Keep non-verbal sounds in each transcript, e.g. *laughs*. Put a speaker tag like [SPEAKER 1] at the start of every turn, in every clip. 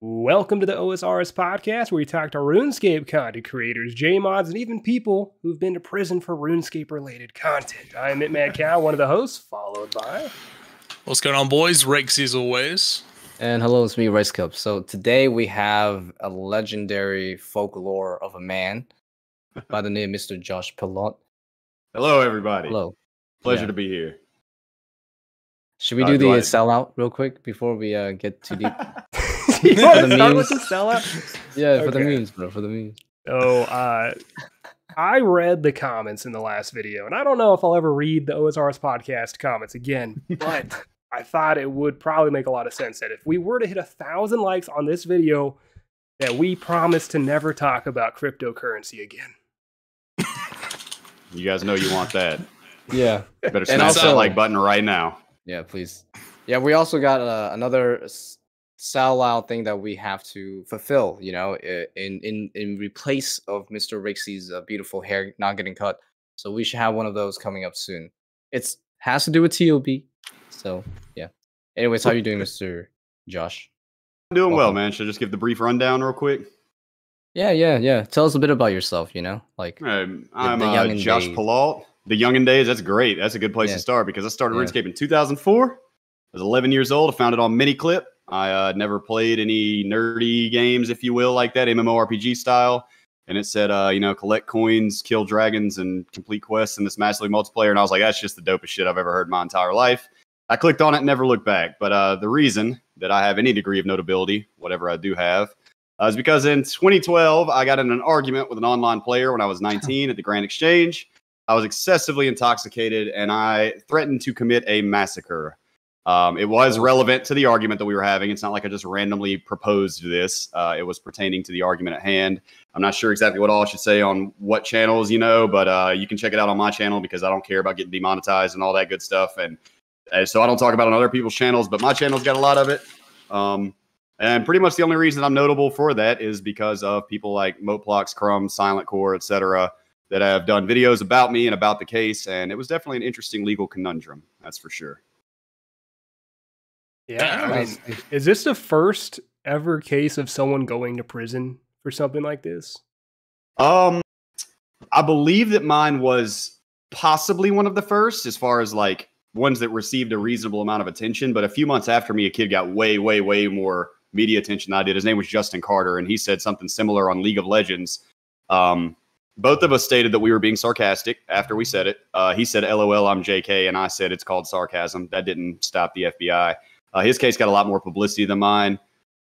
[SPEAKER 1] Welcome to the OSRS podcast, where we talk to RuneScape content creators, JMods, and even people who've been to prison for RuneScape related content. I'm Mad Cow, one of the hosts, followed by.
[SPEAKER 2] What's going on, boys? Raikesy as always.
[SPEAKER 3] And hello, it's me, Rice Cup. So today we have a legendary folklore of a man *laughs* by the name of Mr. Josh Pillault.
[SPEAKER 4] Hello, everybody.
[SPEAKER 3] Hello.
[SPEAKER 4] Pleasure
[SPEAKER 3] Yeah.
[SPEAKER 4] to be here.
[SPEAKER 3] Should we
[SPEAKER 4] Uh,
[SPEAKER 3] do
[SPEAKER 4] do
[SPEAKER 3] the
[SPEAKER 4] I-
[SPEAKER 3] sellout real quick before we uh, get too deep? *laughs* *laughs*
[SPEAKER 1] you want
[SPEAKER 3] For
[SPEAKER 1] to
[SPEAKER 3] the
[SPEAKER 1] start with the
[SPEAKER 3] memes.
[SPEAKER 1] sellout?
[SPEAKER 3] yeah, for the
[SPEAKER 1] Okay.
[SPEAKER 3] memes, bro. For the memes.
[SPEAKER 1] So, uh, I read the comments in the last video, and I don't know if I'll ever read the OSRS podcast comments again, *laughs* but I thought it would probably make a lot of sense that if we were to hit a thousand likes on this video, that we promise to never talk about cryptocurrency again.
[SPEAKER 4] You guys know you want that.
[SPEAKER 3] Yeah.
[SPEAKER 4] Better
[SPEAKER 3] And
[SPEAKER 4] smash
[SPEAKER 3] also-
[SPEAKER 4] that like button right now.
[SPEAKER 3] Yeah, please. Yeah, we also got uh, another s- sellout thing that we have to fulfill. You know, in in in replace of Mr. Raikesy's uh, beautiful hair not getting cut. So we should have one of those coming up soon. It's has to do with TOB. So yeah. Anyways, how you doing, Mr. Josh?
[SPEAKER 4] I'm doing well, man. Should I just give the brief rundown real quick?
[SPEAKER 3] Yeah, yeah, yeah. Tell us a bit about yourself. You know, like
[SPEAKER 4] I'm
[SPEAKER 3] the
[SPEAKER 4] uh,
[SPEAKER 3] youngin'
[SPEAKER 4] Josh
[SPEAKER 3] days.
[SPEAKER 4] The Youngin Days, that's great. That's a good place
[SPEAKER 3] Yeah.
[SPEAKER 4] to start because I started
[SPEAKER 3] Yeah.
[SPEAKER 4] RuneScape in 2004. I was 11 years old. I found it on MiniClip. I uh, never played any nerdy games, if you will, like that MMORPG style. And it said, uh, you know, collect coins, kill dragons, and complete quests in this massively multiplayer. And I was like, that's just the dopest shit I've ever heard in my entire life. I clicked on it and never looked back. But uh, the reason that I have any degree of notability, whatever I do have, uh, is because in 2012, I got in an argument with an online player when I was *laughs* 19 at the Grand Exchange. I was excessively intoxicated and I threatened to commit a massacre. Um, it was relevant to the argument that we were having. It's not like I just randomly proposed this. Uh, it was pertaining to the argument at hand. I'm not sure exactly what all I should say on what channels, you know, but uh, you can check it out on my channel because I don't care about getting demonetized and all that good stuff. And, so I don't talk about on other people's channels, but my channel's got a lot of it. Um, and pretty much the only reason I'm notable for that is because of people like Moplox, Crumb, Silent Core, etc., that have done videos about me and about the case. And it was definitely an interesting legal conundrum, that's for sure.
[SPEAKER 1] Yeah, I mean, is this the first ever case of someone going to prison for something like this?
[SPEAKER 4] Um, I believe that mine was possibly one of the first, as far as like ones that received a reasonable amount of attention. But a few months after me, a kid got way, way, way more media attention than I did. His name was Justin Carter, and he said something similar on League of Legends. Um, both of us stated that we were being sarcastic after we said it. Uh, he said, "LOL, I'm JK," and I said it's called sarcasm. That didn't stop the FBI. Uh, his case got a lot more publicity than mine.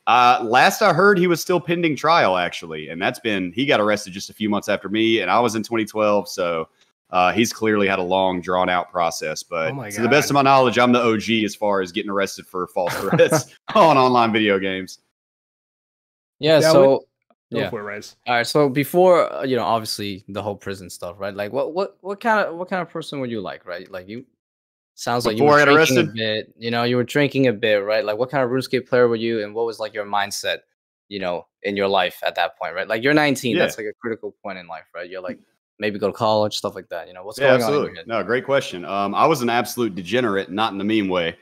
[SPEAKER 4] Uh, last I heard, he was still pending trial, actually, and that's been he got arrested just a few months after me, and I was in 2012, so uh, he's clearly had a long, drawn out process. But
[SPEAKER 1] Oh
[SPEAKER 4] to the best of my knowledge, I'm the OG as far as getting arrested for false *laughs* threats *laughs* on online video games.
[SPEAKER 3] yeah.
[SPEAKER 1] Yeah,
[SPEAKER 3] so
[SPEAKER 1] Go
[SPEAKER 3] yeah.
[SPEAKER 1] for it, Rice.
[SPEAKER 3] All right. So before uh, you know, obviously the whole prison stuff, right? Like, what what what kind of what kind of person were you like, right? Like you sounds like you were drinking a bit. You know, you were drinking a bit, right? Like, what kind of RuneScape player were you, and what was like your mindset, you know, in your life at that point, right? Like, you're 19. That's like a critical point in life, right? You're like maybe go to college, stuff like that. You know, what's
[SPEAKER 4] yeah,
[SPEAKER 3] going on
[SPEAKER 4] absolutely.
[SPEAKER 3] your?
[SPEAKER 4] No, great question. Um, I was an absolute degenerate, not in the mean way.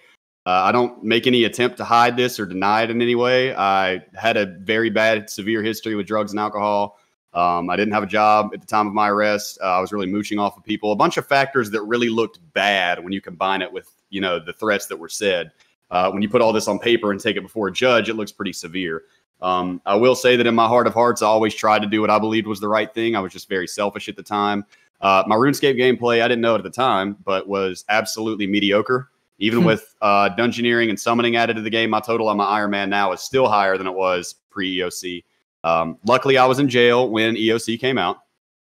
[SPEAKER 4] Uh, I don't make any attempt to hide this or deny it in any way. I had a very bad, severe history with drugs and alcohol. Um, I didn't have a job at the time of my arrest. Uh, I was really mooching off of people. A bunch of factors that really looked bad when you combine it with, you know, the threats that were said. Uh, when you put all this on paper and take it before a judge, it looks pretty severe. Um, I will say that in my heart of hearts, I always tried to do what I believed was the right thing. I was just very selfish at the time. Uh, my RuneScape gameplay, I didn't know it at the time, but was absolutely mediocre. Even
[SPEAKER 3] Hmm.
[SPEAKER 4] with uh, dungeoneering and summoning added to the game, my total on my Iron Man now is still higher than it was pre EOC. Um, luckily, I was in jail when EOC came out,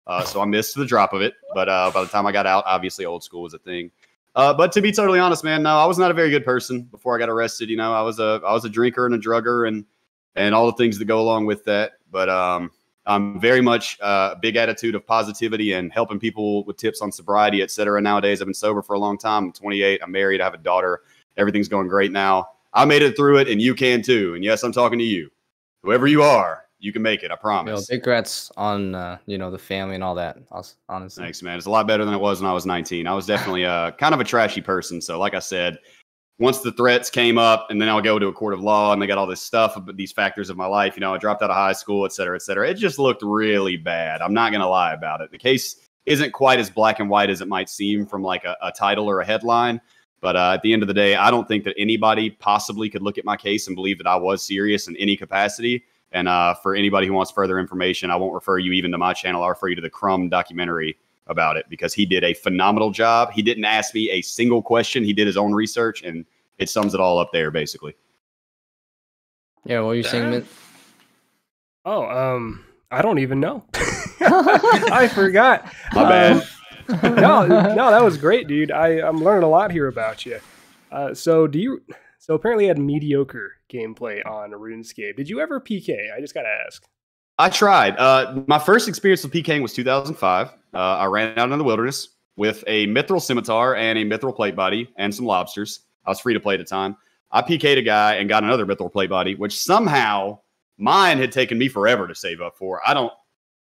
[SPEAKER 4] uh, so I missed the drop of it. But uh, by the time I got out, obviously old school was a thing. Uh, but to be totally honest, man, no, I was not a very good person before I got arrested. You know, I was a I was a drinker and a drugger and and all the things that go along with that. But um, I'm very much uh, a big attitude of positivity and helping people with tips on sobriety, et cetera. Nowadays, I've been sober for a long time. I'm 28. I'm married. I have a daughter. Everything's going great now. I made it through it, and you can too. And yes, I'm talking to you, whoever you are. You can make it. I promise.
[SPEAKER 3] big congrats on uh, you know the family and all that. Honestly,
[SPEAKER 4] Thanks, man. It's a lot better than it was when I was 19. I was definitely uh, kind of a trashy person. So, like I said, once the threats came up, and then I'll go to a court of law, and they got all this stuff about these factors of my life. You know, I dropped out of high school, et cetera, et cetera. It just looked really bad. I'm not gonna lie about it. The case isn't quite as black and white as it might seem from like a, a title or a headline. But uh, at the end of the day, I don't think that anybody possibly could look at my case and believe that I was serious in any capacity. And uh, for anybody who wants further information, I won't refer you even to my channel. I'll refer you to the Crumb documentary about it because he did a phenomenal job. He didn't ask me a single question. He did his own research, and it sums it all up there, basically.
[SPEAKER 3] Yeah, what were you saying,
[SPEAKER 1] Damn.
[SPEAKER 3] Mint?
[SPEAKER 1] Oh, um, I don't even know. *laughs* *laughs* I forgot.
[SPEAKER 4] My bad.
[SPEAKER 1] Um, no, no, that was great, dude. I I'm learning a lot here about you. Uh, so do you? So apparently, had mediocre gameplay on RuneScape. Did you ever PK? I just gotta ask.
[SPEAKER 4] I tried. Uh, my first experience with PKing was 2005. Uh, I ran out in the wilderness with a mithril scimitar and a mithril plate body and some lobsters. I was free to play at the time. I PK'd a guy and got another mithril plate body, which somehow mine had taken me forever to save up for. I don't,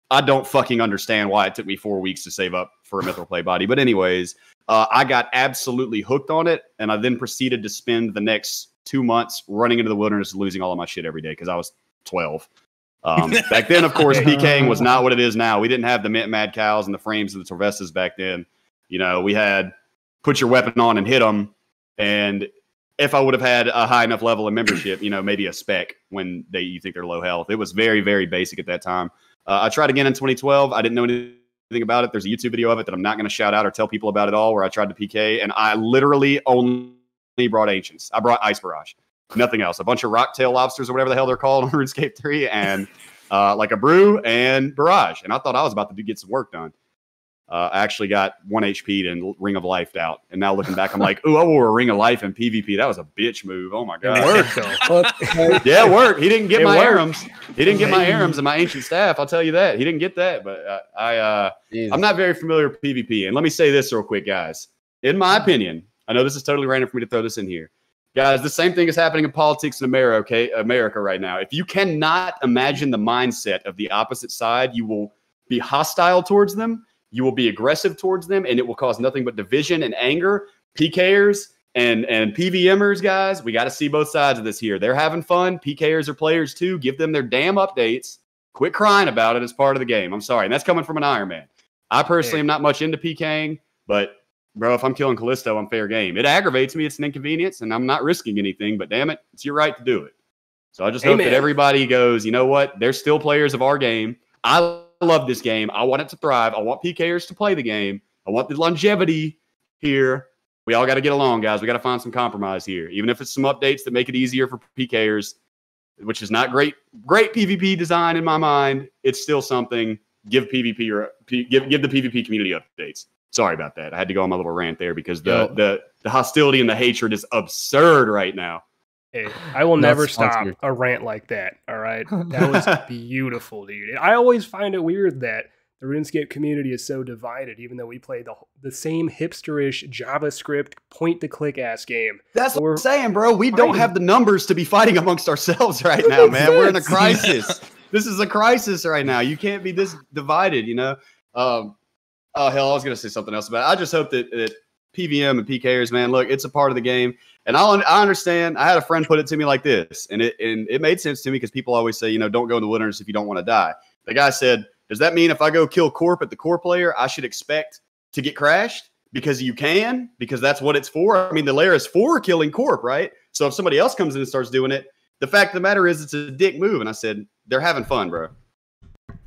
[SPEAKER 4] I don't fucking understand why it took me four weeks to save up for a mithril plate body. But anyways, uh, I got absolutely hooked on it, and I then proceeded to spend the next two months running into the wilderness, losing all of my shit every day because I was 12. Um, *laughs* back then, of course, PKing was not what it is now. We didn't have the mint mad cows and the frames of the Torvestas back then. You know, we had put your weapon on and hit them. And if I would have had a high enough level of membership, you know, maybe a spec when they you think they're low health. It was very, very basic at that time. Uh, I tried again in 2012. I didn't know anything about it. There's a YouTube video of it that I'm not going to shout out or tell people about at all, where I tried to PK, and I literally only brought ancients. I brought ice barrage, nothing else. A bunch of rocktail lobsters or whatever the hell they're called on *laughs* RuneScape 3, and uh, like a brew and barrage. And I thought I was about to get some work done. Uh, I actually got one HP and Ring of Life out. And now looking back, I'm like, ooh, I wore a Ring of Life in PvP. That was a bitch move. Oh my
[SPEAKER 1] It
[SPEAKER 4] god.
[SPEAKER 1] worked. *laughs*
[SPEAKER 4] Yeah, it worked. He didn't get
[SPEAKER 1] It
[SPEAKER 4] my
[SPEAKER 1] worked.
[SPEAKER 4] arums. He didn't get my arums and my ancient staff. I'll tell you that. He didn't get that. But uh, I, uh, I'm not very familiar with PvP. And let me say this real quick, guys. In my opinion, I know this is totally random for me to throw this in here. Guys, the same thing is happening in politics in America, okay, America right now. If you cannot imagine the mindset of the opposite side, you will be hostile towards them, you will be aggressive towards them, and it will cause nothing but division and anger. PKers and and PVMers, guys, we got to see both sides of this here. They're having fun. PKers are players too. Give them their damn updates. Quit crying about it as part of the game. I'm sorry. And that's coming from an Iron Man. I personally am not much into PKing, but bro, if I'm killing Callisto, I'm fair game. It aggravates me. It's an inconvenience, and I'm not risking anything. But damn it, it's your right to do it. So I just hope that everybody goes. You know what? They're still players of our game. I love this game. I want it to thrive. I want PKers to play the game. I want the longevity here. We all got to get along, guys. We got to find some compromise here, even if it's some updates that make it easier for PKers, which is not great. Great PvP design in my mind. It's still something. Give PvP or P, give give the PvP community updates. Sorry about that. I had to go on my little rant there because the the the hostility and the hatred is absurd right now.
[SPEAKER 1] Hey, I will
[SPEAKER 3] Not
[SPEAKER 1] never stop a rant like that. All right, that was *laughs* beautiful, dude. I always find it weird that the RuneScape community is so divided, even though we play the the same hipsterish JavaScript point to click ass game.
[SPEAKER 4] That's what
[SPEAKER 1] We're
[SPEAKER 4] I'm saying, bro. We don't have the numbers to be fighting amongst ourselves *laughs* right now,
[SPEAKER 1] makes
[SPEAKER 4] man. We're in a crisis. this is a crisis right now. You can't be this divided, you know. Um, oh hell, I was gonna say something else about. It. I just hope that, that PVM and PKers, man, look, it's a part of the game, and I I understand. I had a friend put it to me like this, and it and it made sense to me because people always say, you know, don't go in the wilderness if you don't want to die. The guy said, does that mean if I go kill Corp at the core player, I should expect to get crashed? Because you can, because that's what it's for. I mean, the layer is for killing Corp, right? So if somebody else comes in and starts doing it, the fact of the matter is it's a dick move. And I said, they're having fun, bro.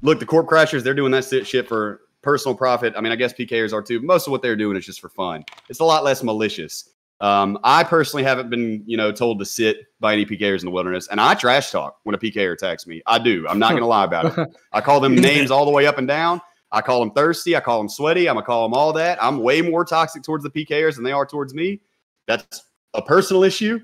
[SPEAKER 4] Look, the Corp Crashers, they're doing that shit shit for personal profit. I mean, I guess PKers are too. Most of what they're doing is just for fun. It's a lot less malicious. Um, I personally haven't been, you know, told to sit by any PKers in the wilderness, and I trash talk when a PKer attacks me. I do. I'm not going to lie about it. *laughs* I call them names all the way up and down. I call them thirsty. I call them sweaty. I'm gonna call them all that. I'm way more toxic towards the PKers than they are towards me. That's a personal issue,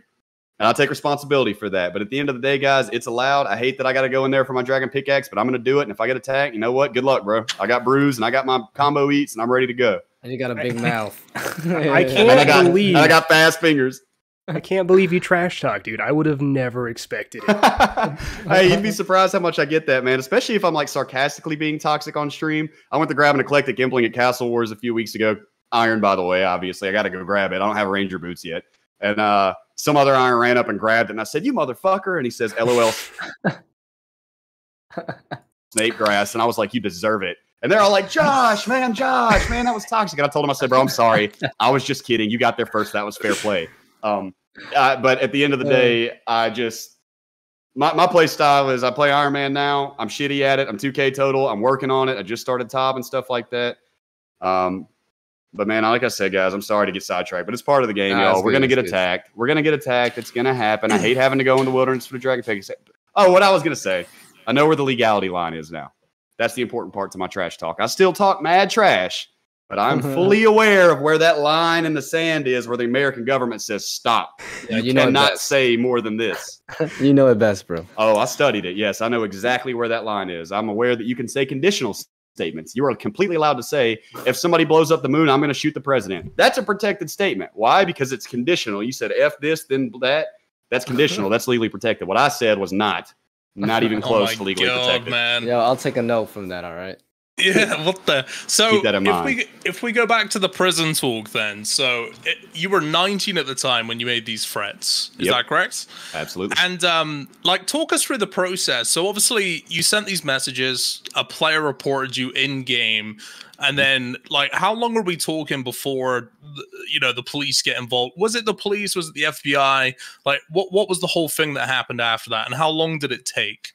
[SPEAKER 4] and I take responsibility for that. But at the end of the day, guys, it's allowed. I hate that I got to go in there for my dragon pickaxe, but I'm gonna do it. And if I get attacked, you know what? Good luck, bro. I got brews and I got my combo eats, and I'm ready to go.
[SPEAKER 3] And you got a big *laughs* mouth.
[SPEAKER 1] I can't
[SPEAKER 4] I got,
[SPEAKER 1] believe-
[SPEAKER 4] and I got fast fingers.
[SPEAKER 1] I can't believe you trash talk, dude. I would have never expected it. *laughs*
[SPEAKER 4] hey, you'd be surprised how much I get that, man. Especially if I'm like sarcastically being toxic on stream. I went to grab an eclectic impling at Castle Wars a few weeks ago. Iron, by the way, obviously. I got to go grab it. I don't have Ranger boots yet. And uh, some other iron ran up and grabbed it, and I said, "You motherfucker!" And he says, "LOL." *laughs* Snape grass, and I was like, "You deserve it." And they're all like, "Josh, man, Josh, man, that was toxic." And I told him, I said, "Bro, I'm sorry. I was just kidding. You got there first. That was fair play." Um, uh, but at the end of the day, I just my, my play style is I play Iron Man now. I'm shitty at it. I'm 2K total. I'm working on it. I just started TOB and stuff like that. Um, but man, like I said, guys, I'm sorry to get sidetracked, but it's part of the game,
[SPEAKER 3] Nah,
[SPEAKER 4] y'all. We're
[SPEAKER 3] good,
[SPEAKER 4] gonna get
[SPEAKER 3] good.
[SPEAKER 4] attacked. We're gonna get attacked. It's gonna happen. I hate having to go in the wilderness for the dragon pick. Oh, what I was gonna say. I know where the legality line is now. That's the important part to my trash talk. I still talk mad trash, but I'm *laughs* fully aware of where that line in the sand is, where the American government says stop.
[SPEAKER 3] Yeah,
[SPEAKER 4] you,
[SPEAKER 3] you know
[SPEAKER 4] cannot say more than this. *laughs*
[SPEAKER 3] You know it best, bro.
[SPEAKER 4] Oh, I studied it. Yes, I know exactly where that line is. I'm aware that you can say conditional statements. You are completely allowed to say, if somebody blows up the moon, I'm going to shoot the president. That's a protected statement. Why? Because it's conditional. You said F this, then that. That's *laughs* conditional. That's legally protected. What I said was not. *laughs* Not even
[SPEAKER 2] Oh
[SPEAKER 4] close
[SPEAKER 2] my
[SPEAKER 4] to legally
[SPEAKER 2] god,
[SPEAKER 4] protected.
[SPEAKER 2] man.
[SPEAKER 3] Yeah, I'll take a note from that. All right.
[SPEAKER 2] Yeah, *laughs* what the? So
[SPEAKER 4] Keep that in
[SPEAKER 2] if we if we go back to the prison talk, then so it, you were 19 at the time when you made these threats. Is
[SPEAKER 4] Yep.
[SPEAKER 2] that correct?
[SPEAKER 4] Absolutely.
[SPEAKER 2] And um, like, talk us through the process. So obviously, you sent these messages. A player reported you in game, and then like, how long are we talking before you know the police get involved? Was it the police? Was it the FBI? Like, what what was the whole thing that happened after that, and how long did it take?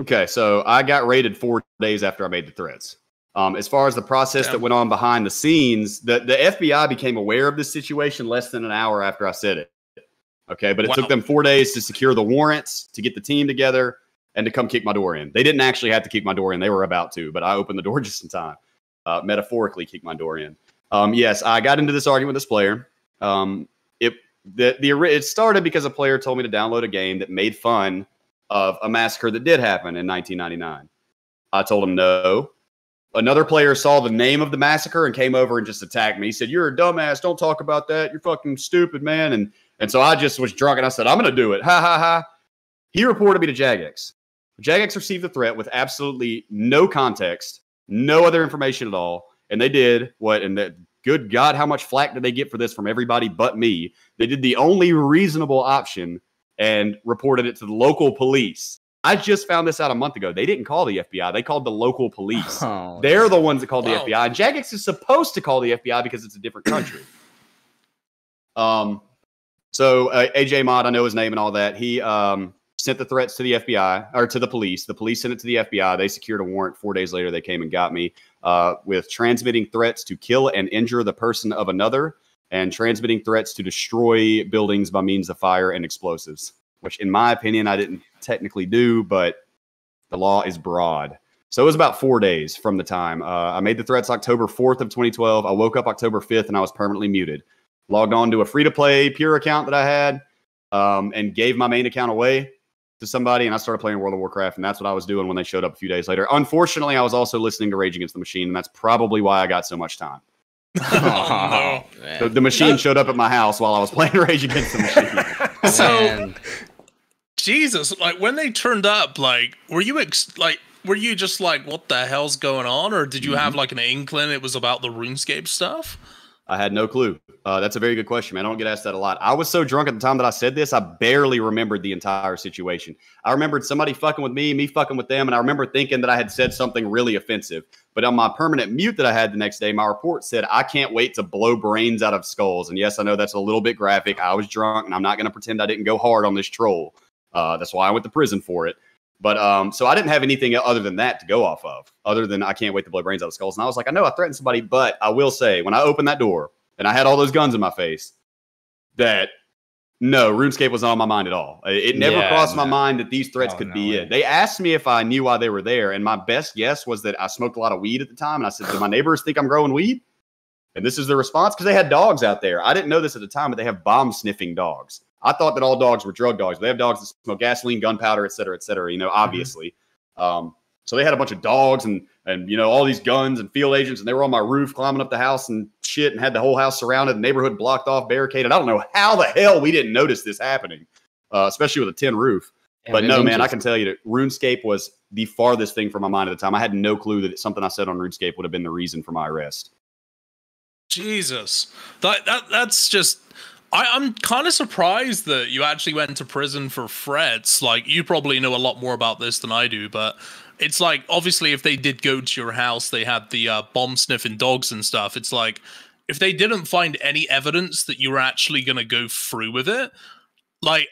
[SPEAKER 4] Okay, so I got raided four days after I made the threats. Um, as far as the process that went on behind the scenes, the, the FBI became aware of this situation less than an hour after I said it. Okay, but it
[SPEAKER 2] Wow.
[SPEAKER 4] took them four days to secure the warrants, to get the team together, and to come kick my door in. They didn't actually have to kick my door in; they were about to, but I opened the door *laughs* just in time. Uh, metaphorically, kick my door in. Um, yes, I got into this argument with this player. Um, it the the it started because a player told me to download a game that made fun of a massacre that did happen in 1999. I told him no. Another player saw the name of the massacre and came over and just attacked me. He said, "You're a dumbass. Don't talk about that. You're fucking stupid, man." And and so I just was drunk and I said, "I'm going to do it." Ha ha ha. He reported me to Jagex. Jagex received the threat with absolutely no context, no other information at all, and they did what? And that good God, how much flack did they get for this from everybody but me? They did the only reasonable option and reported it to the local police. I just found this out a month ago. They didn't call the FBI; they called the local police.
[SPEAKER 3] Oh,
[SPEAKER 4] They're the ones that called
[SPEAKER 2] Wow.
[SPEAKER 4] the FBI. And Jagex is supposed to call the FBI because it's a different country. *clears throat* um, so uh, a J Mod, I know his name and all that. He um sent the threats to the FBI or to the police. The police sent it to the FBI. They secured a warrant. Four days later, they came and got me uh, with transmitting threats to kill and injure the person of another, and transmitting threats to destroy buildings by means of fire and explosives. Which, in my opinion, I didn't technically do, but the law is broad. So it was about four days from the time uh, I made the threats October 4th of 2012. I woke up October 5th and I was permanently muted. Logged on to a free to play pure account that I had um, and gave my main account away to somebody and I started playing World of Warcraft and that's what I was doing when they showed up a few days later. Unfortunately, I was also listening to Rage Against the Machine and that's probably why I got so much time.
[SPEAKER 2] Oh,
[SPEAKER 3] man.
[SPEAKER 4] The, the machine showed up at my house while I was playing *laughs* Rage Against the Machine. *laughs*
[SPEAKER 2] So
[SPEAKER 3] Man.
[SPEAKER 2] Jesus, like when they turned up, like were you ex- like were you just like what the hell's going on, or did you have
[SPEAKER 4] Mm-hmm.
[SPEAKER 2] like an inkling it was about the RuneScape stuff?
[SPEAKER 4] I had no clue. Uh, that's a very good question, man. I don't get asked that a lot. I was so drunk at the time that I said this, I barely remembered the entire situation. I remembered somebody fucking with me, me fucking with them, and I remember thinking that I had said something really offensive. But on my permanent mute that I had the next day, my report said, I can't wait to blow brains out of skulls. And yes, I know that's a little bit graphic. I was drunk, and I'm not going to pretend I didn't go hard on this troll. Uh, that's why I went to prison for it. But um, so I didn't have anything other than that to go off of, other than I can't wait to blow brains out of skulls. And I was like, I know I threatened somebody, but I will say, when I opened that door and I had all those guns in my face, that no, RuneScape was on my mind at all. It never
[SPEAKER 3] Yeah,
[SPEAKER 4] crossed my mind that these threats
[SPEAKER 3] Oh,
[SPEAKER 4] could
[SPEAKER 3] no
[SPEAKER 4] be
[SPEAKER 3] way.
[SPEAKER 4] it. They asked me if I knew why they were there, and my best guess was that I smoked a lot of weed at the time. And I said, Do my neighbors think I'm growing weed? And this is the response because they had dogs out there. I didn't know this at the time, but they have bomb sniffing dogs. I thought that all dogs were drug dogs. They have dogs that smoke gasoline, gunpowder, et cetera, et cetera. You know, obviously. Um, so they had a bunch of dogs and and you know all these guns and field agents, and they were on my roof climbing up the house and shit, and had the whole house surrounded, neighborhood blocked off, barricaded. I don't know how the hell we didn't notice this happening, uh, especially with a tin roof. but no,
[SPEAKER 3] then
[SPEAKER 4] man, I can tell you that RuneScape was the farthest thing from my mind at the time. I had no clue that something I said on RuneScape would have been the reason for my arrest.
[SPEAKER 2] Jesus, that that that's just. I, I'm kind of surprised that you actually went to prison for threats. Like, you probably know a lot more about this than I do, but it's like obviously if they did go to your house, they had the uh, bomb sniffing dogs and stuff. It's like if they didn't find any evidence that you were actually going to go through with it, like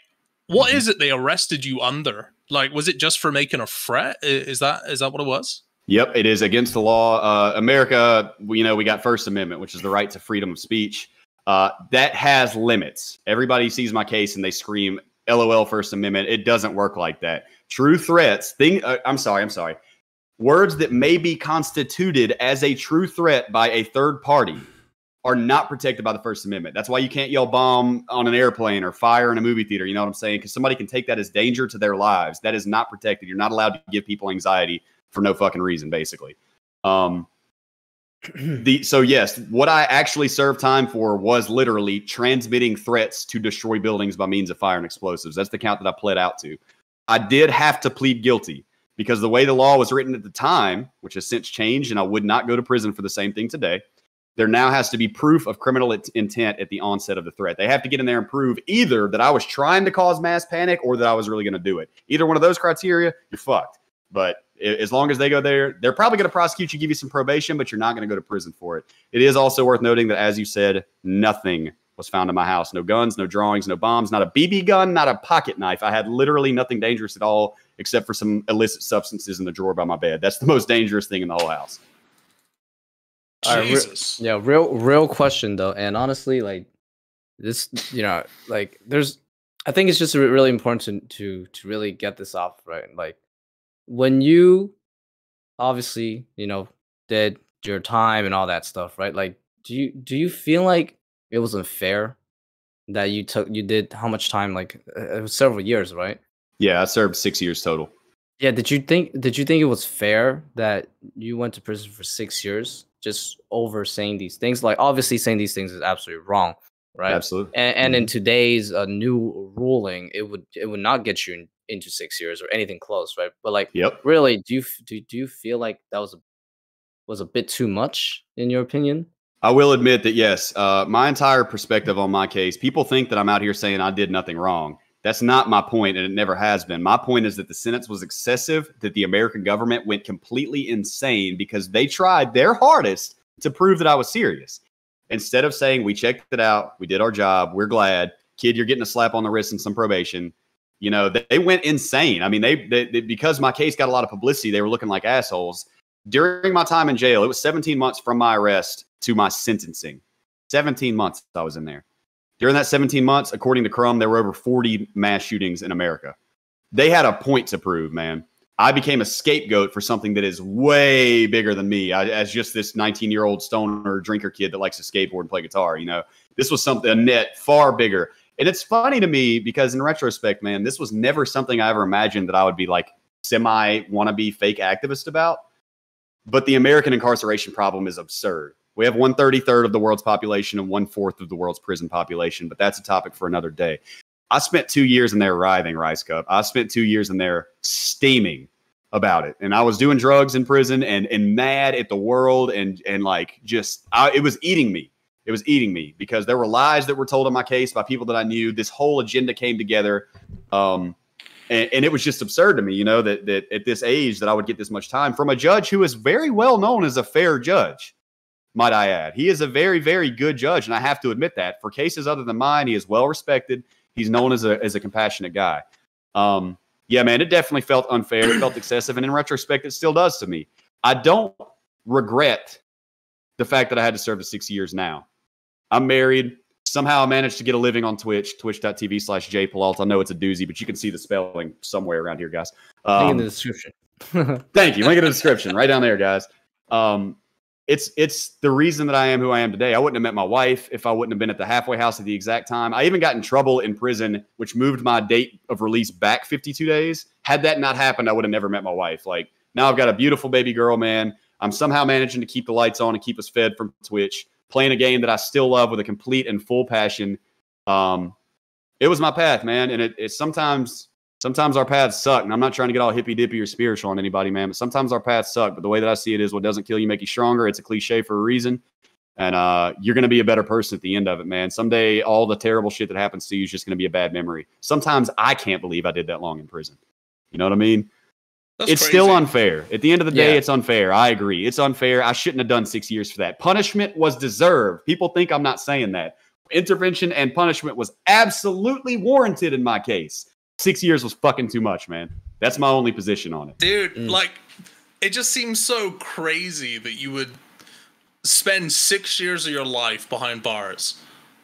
[SPEAKER 2] what
[SPEAKER 4] Mhm.
[SPEAKER 2] is it they arrested you under? Like, was it just for making a threat? Is that is that what it was?
[SPEAKER 4] Yep, it is against the law. Uh, America, we, you know, we got First Amendment, which is the right to freedom of speech. Uh, that has limits. Everybody sees my case and they scream, "LOL, First Amendment." It doesn't work like that. True threats. Thing. Uh, I'm sorry. I'm sorry. Words that may be constituted as a true threat by a third party are not protected by the First Amendment. That's why you can't yell bomb on an airplane or fire in a movie theater. You know what I'm saying? Because somebody can take that as danger to their lives. That is not protected. You're not allowed to give people anxiety for no fucking reason, basically. Um, the so yes, what I actually served time for was literally transmitting threats to destroy buildings by means of fire and explosives. That's the count that I pled out to. I did have to plead guilty because the way the law was written at the time, which has since changed, and I would not go to prison for the same thing today. There now has to be proof of criminal int- intent at the onset of the threat. They have to get in there and prove either that I was trying to cause mass panic or that I was really going to do it. Either one of those criteria, you're fucked. But as long as they go there, they're probably going to prosecute you, give you some probation, but you're not going to go to prison for it. It is also worth noting that, as you said, nothing was found in my house. No guns, no drawings, no bombs, not a BB gun, not a pocket knife. I had literally nothing dangerous at all except for some illicit substances in the drawer by my bed. That's the most dangerous thing in the whole house.
[SPEAKER 3] All right, re-
[SPEAKER 2] Jesus.
[SPEAKER 3] Yeah, real real question though, and honestly, like this, you know, like there's, I think it's just re- really important to to to really get this off right. Like when you, obviously, you know, did your time and all that stuff, right? Like, do you do you feel like it was unfair that you took you did how much time? Like uh, it was several years, right?
[SPEAKER 4] Yeah, I served six years total.
[SPEAKER 3] Yeah. Did you think did you think it was fair that you went to prison for six years just over saying these things? Like obviously saying these things is absolutely wrong, right?
[SPEAKER 4] Absolutely.
[SPEAKER 3] And, and in today's uh, new ruling, it would it would not get you in, into six years or anything close, right? But like
[SPEAKER 4] Yep.
[SPEAKER 3] really, do you do, do you feel like that was a was a bit too much in your opinion?
[SPEAKER 4] I will admit that yes, uh, my entire perspective on my case, people think that I'm out here saying I did nothing wrong. That's not my point, and it never has been. My point is that the sentence was excessive, that the American government went completely insane because they tried their hardest to prove that I was serious. Instead of saying, we checked it out, we did our job, we're glad, kid, you're getting a slap on the wrist and some probation. You know, they, they went insane. I mean, they, they, they because my case got a lot of publicity, they were looking like assholes. During my time in jail, it was 17 months from my arrest to my sentencing. 17 months I was in there. During that 17 months, according to Crumb, there were over 40 mass shootings in America. They had a point to prove, man. I became a scapegoat for something that is way bigger than me. I, as just this 19 year old stoner drinker kid that likes to skateboard and play guitar. You know, this was something a net far bigger. And it's funny to me because in retrospect, man, this was never something I ever imagined that I would be like semi wannabe fake activist about. But the American incarceration problem is absurd. We have one thirty third of the world's population and one fourth of the world's prison population, but that's a topic for another day. I spent two years in there writhing, Rice Cup. I spent two years in there steaming about it, and I was doing drugs in prison and and mad at the world and and like just I, it was eating me. It was eating me because there were lies that were told in my case by people that I knew. This whole agenda came together. Um, and, and it was just absurd to me, you know, that that at this age that I would get this much time from a judge who is very well known as a fair judge, might I add. He is a very, very good judge, and I have to admit that. For cases other than mine, he is well respected. He's known as a as a compassionate guy. Um, yeah, man, it definitely felt unfair. It felt excessive, and in retrospect, it still does to me. I don't regret the fact that I had to serve the six years now. I'm married. Somehow I managed to get a living on Twitch, twitch.tv slash jpillault. I know it's a doozy, but you can see the spelling somewhere around here, guys.
[SPEAKER 3] Link in
[SPEAKER 4] Um,
[SPEAKER 3] the description. *laughs*
[SPEAKER 4] Thank you. Link in the description, right down there, guys. Um, it's it's the reason that I am who I am today. I wouldn't have met my wife if I wouldn't have been at the halfway house at the exact time. I even got in trouble in prison, which moved my date of release back 52 days. Had that not happened, I would have never met my wife. Like now, I've got a beautiful baby girl, man. I'm somehow managing to keep the lights on and keep us fed from Twitch, playing a game that I still love with a complete and full passion. Um, it was my path, man, and it, it sometimes sometimes our paths suck. And I'm not trying to get all hippy dippy or spiritual on anybody, man, but sometimes our paths suck. But the way that I see it is what doesn't kill you make you stronger. It's a cliche for a reason. and uh, you're going to be a better person at the end of it, man. Someday, all the terrible shit that happens to you is just going to be a bad memory. Sometimes I can't believe I did that long in prison. You know what I mean?
[SPEAKER 2] That's
[SPEAKER 4] it's still unfair. At the end of the day,
[SPEAKER 3] Yeah.
[SPEAKER 4] it's unfair. I agree. It's unfair. I shouldn't have done six years for that. Punishment was deserved. People think I'm not saying that. Intervention and punishment was absolutely warranted in my case. Six years was fucking too much, man. That's my only position on it.
[SPEAKER 2] Dude,
[SPEAKER 3] Mm.
[SPEAKER 2] like, it just seems so crazy that you would spend six years of your life behind bars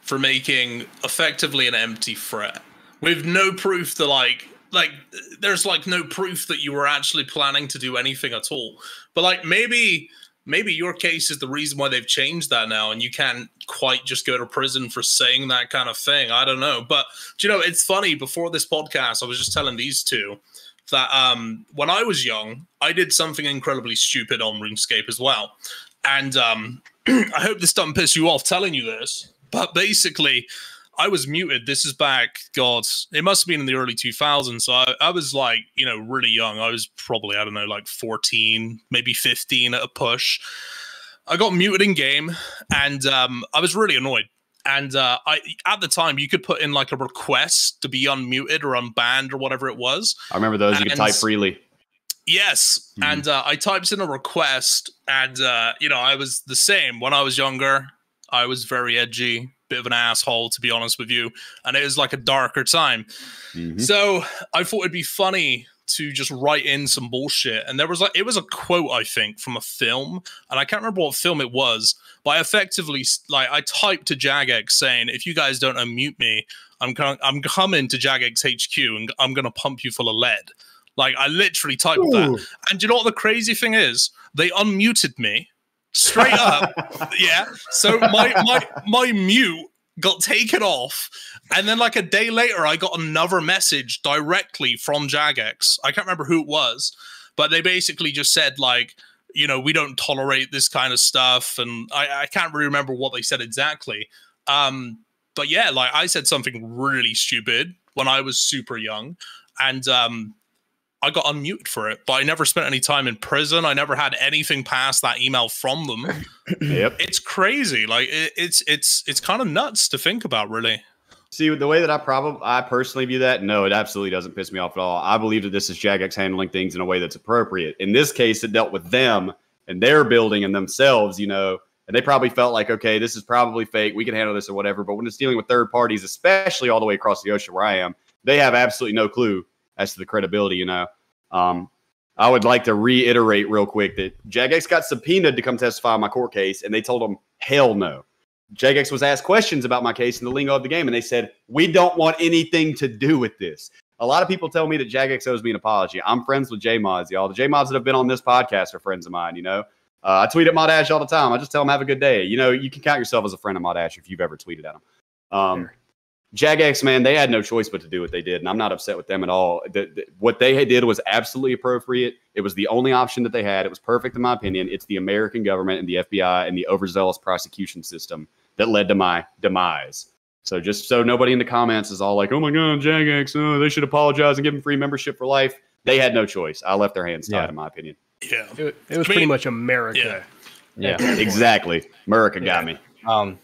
[SPEAKER 2] for making effectively an empty threat with no proof that, like, like there's like no proof that you were actually planning to do anything at all. But like maybe maybe your case is the reason why they've changed that now and you can't quite just go to prison for saying that kind of thing. I don't know. But do you know, it's funny before this podcast, I was just telling these two that um, when I was young, I did something incredibly stupid on RuneScape as well. And um, *clears throat* I hope this doesn't piss you off telling you this, but basically, I was muted. This is back, God, it must have been in the early 2000s. So I, I was like, you know, really young. I was probably, I don't know, like 14, maybe 15 at a push. I got muted in game and um, I was really annoyed. And uh, I, at the time, you could put in like a request to be unmuted or unbanned or whatever it was.
[SPEAKER 4] I remember those. You could type freely.
[SPEAKER 2] Yes,
[SPEAKER 4] Mhm.
[SPEAKER 2] and uh, I typed in a request, and uh, you know I was the same when I was younger. I was very edgy, bit of an asshole, to be honest with you, and it was like a darker time.
[SPEAKER 4] Mhm.
[SPEAKER 2] So I thought it'd be funny to just write in some bullshit, and there was like it was a quote I think from a film, and I can't remember what film it was, but I effectively like I typed to Jagex saying, "If you guys don't unmute me, I'm com- I'm coming to Jagex HQ and I'm gonna pump you full of lead." Like I literally typed that. And you know what the crazy thing is? They unmuted me straight up. *laughs* yeah. So my my my mute got taken off. And then like a day later, I got another message directly from Jagex. I can't remember who it was, but they basically just said like, you know, we don't tolerate this kind of stuff. And I, I can't really remember what they said exactly. Um, but yeah, like I said something really stupid when I was super young. And um I got unmuted for it, but I never spent any time in prison. I never had anything past that email from them. *laughs*
[SPEAKER 4] Yep.
[SPEAKER 2] It's crazy. Like it, it's it's it's kind of nuts to think about, really.
[SPEAKER 4] See, the way that I probably, I personally view that, no, it absolutely doesn't piss me off at all. I believe that this is Jagex handling things in a way that's appropriate. In this case, it dealt with them and their building and themselves, you know, and they probably felt like, okay, this is probably fake. We can handle this or whatever. But when it's dealing with third parties, especially all the way across the ocean where I am, they have absolutely no clue as to the credibility, you know. Um, I would like to reiterate real quick that Jagex got subpoenaed to come testify on my court case, and they told him, hell no. Jagex was asked questions about my case in the lingo of the game, and they said, We don't want anything to do with this. A lot of people tell me that Jagex owes me an apology. I'm friends with J Mods, y'all. The J Mods that have been on this podcast are friends of mine, you know. Uh, I tweet at Mod Ash all the time. I just tell them, have a good day. You know, you can count yourself as a friend of Mod Ash if you've ever tweeted at him. Um, Jagex, man, they had no choice but to do what they did, and I'm not upset with them at all. The, the- what they did was absolutely appropriate. It was the only option that they had. It was perfect, in my opinion. It's the American government and the FBI and the overzealous prosecution system that led to my demise. So just so nobody in the comments is all like, "Oh my God, Jagex, oh, they should apologize and give them free membership for life." They had no choice. I left their hands tied,
[SPEAKER 3] Yeah.
[SPEAKER 4] in my opinion.
[SPEAKER 2] Yeah.
[SPEAKER 1] It, it was
[SPEAKER 2] I mean,
[SPEAKER 1] pretty much America.
[SPEAKER 2] yeah.
[SPEAKER 3] Yeah.
[SPEAKER 4] exactly. America got
[SPEAKER 1] Yeah.
[SPEAKER 4] me.
[SPEAKER 3] Um,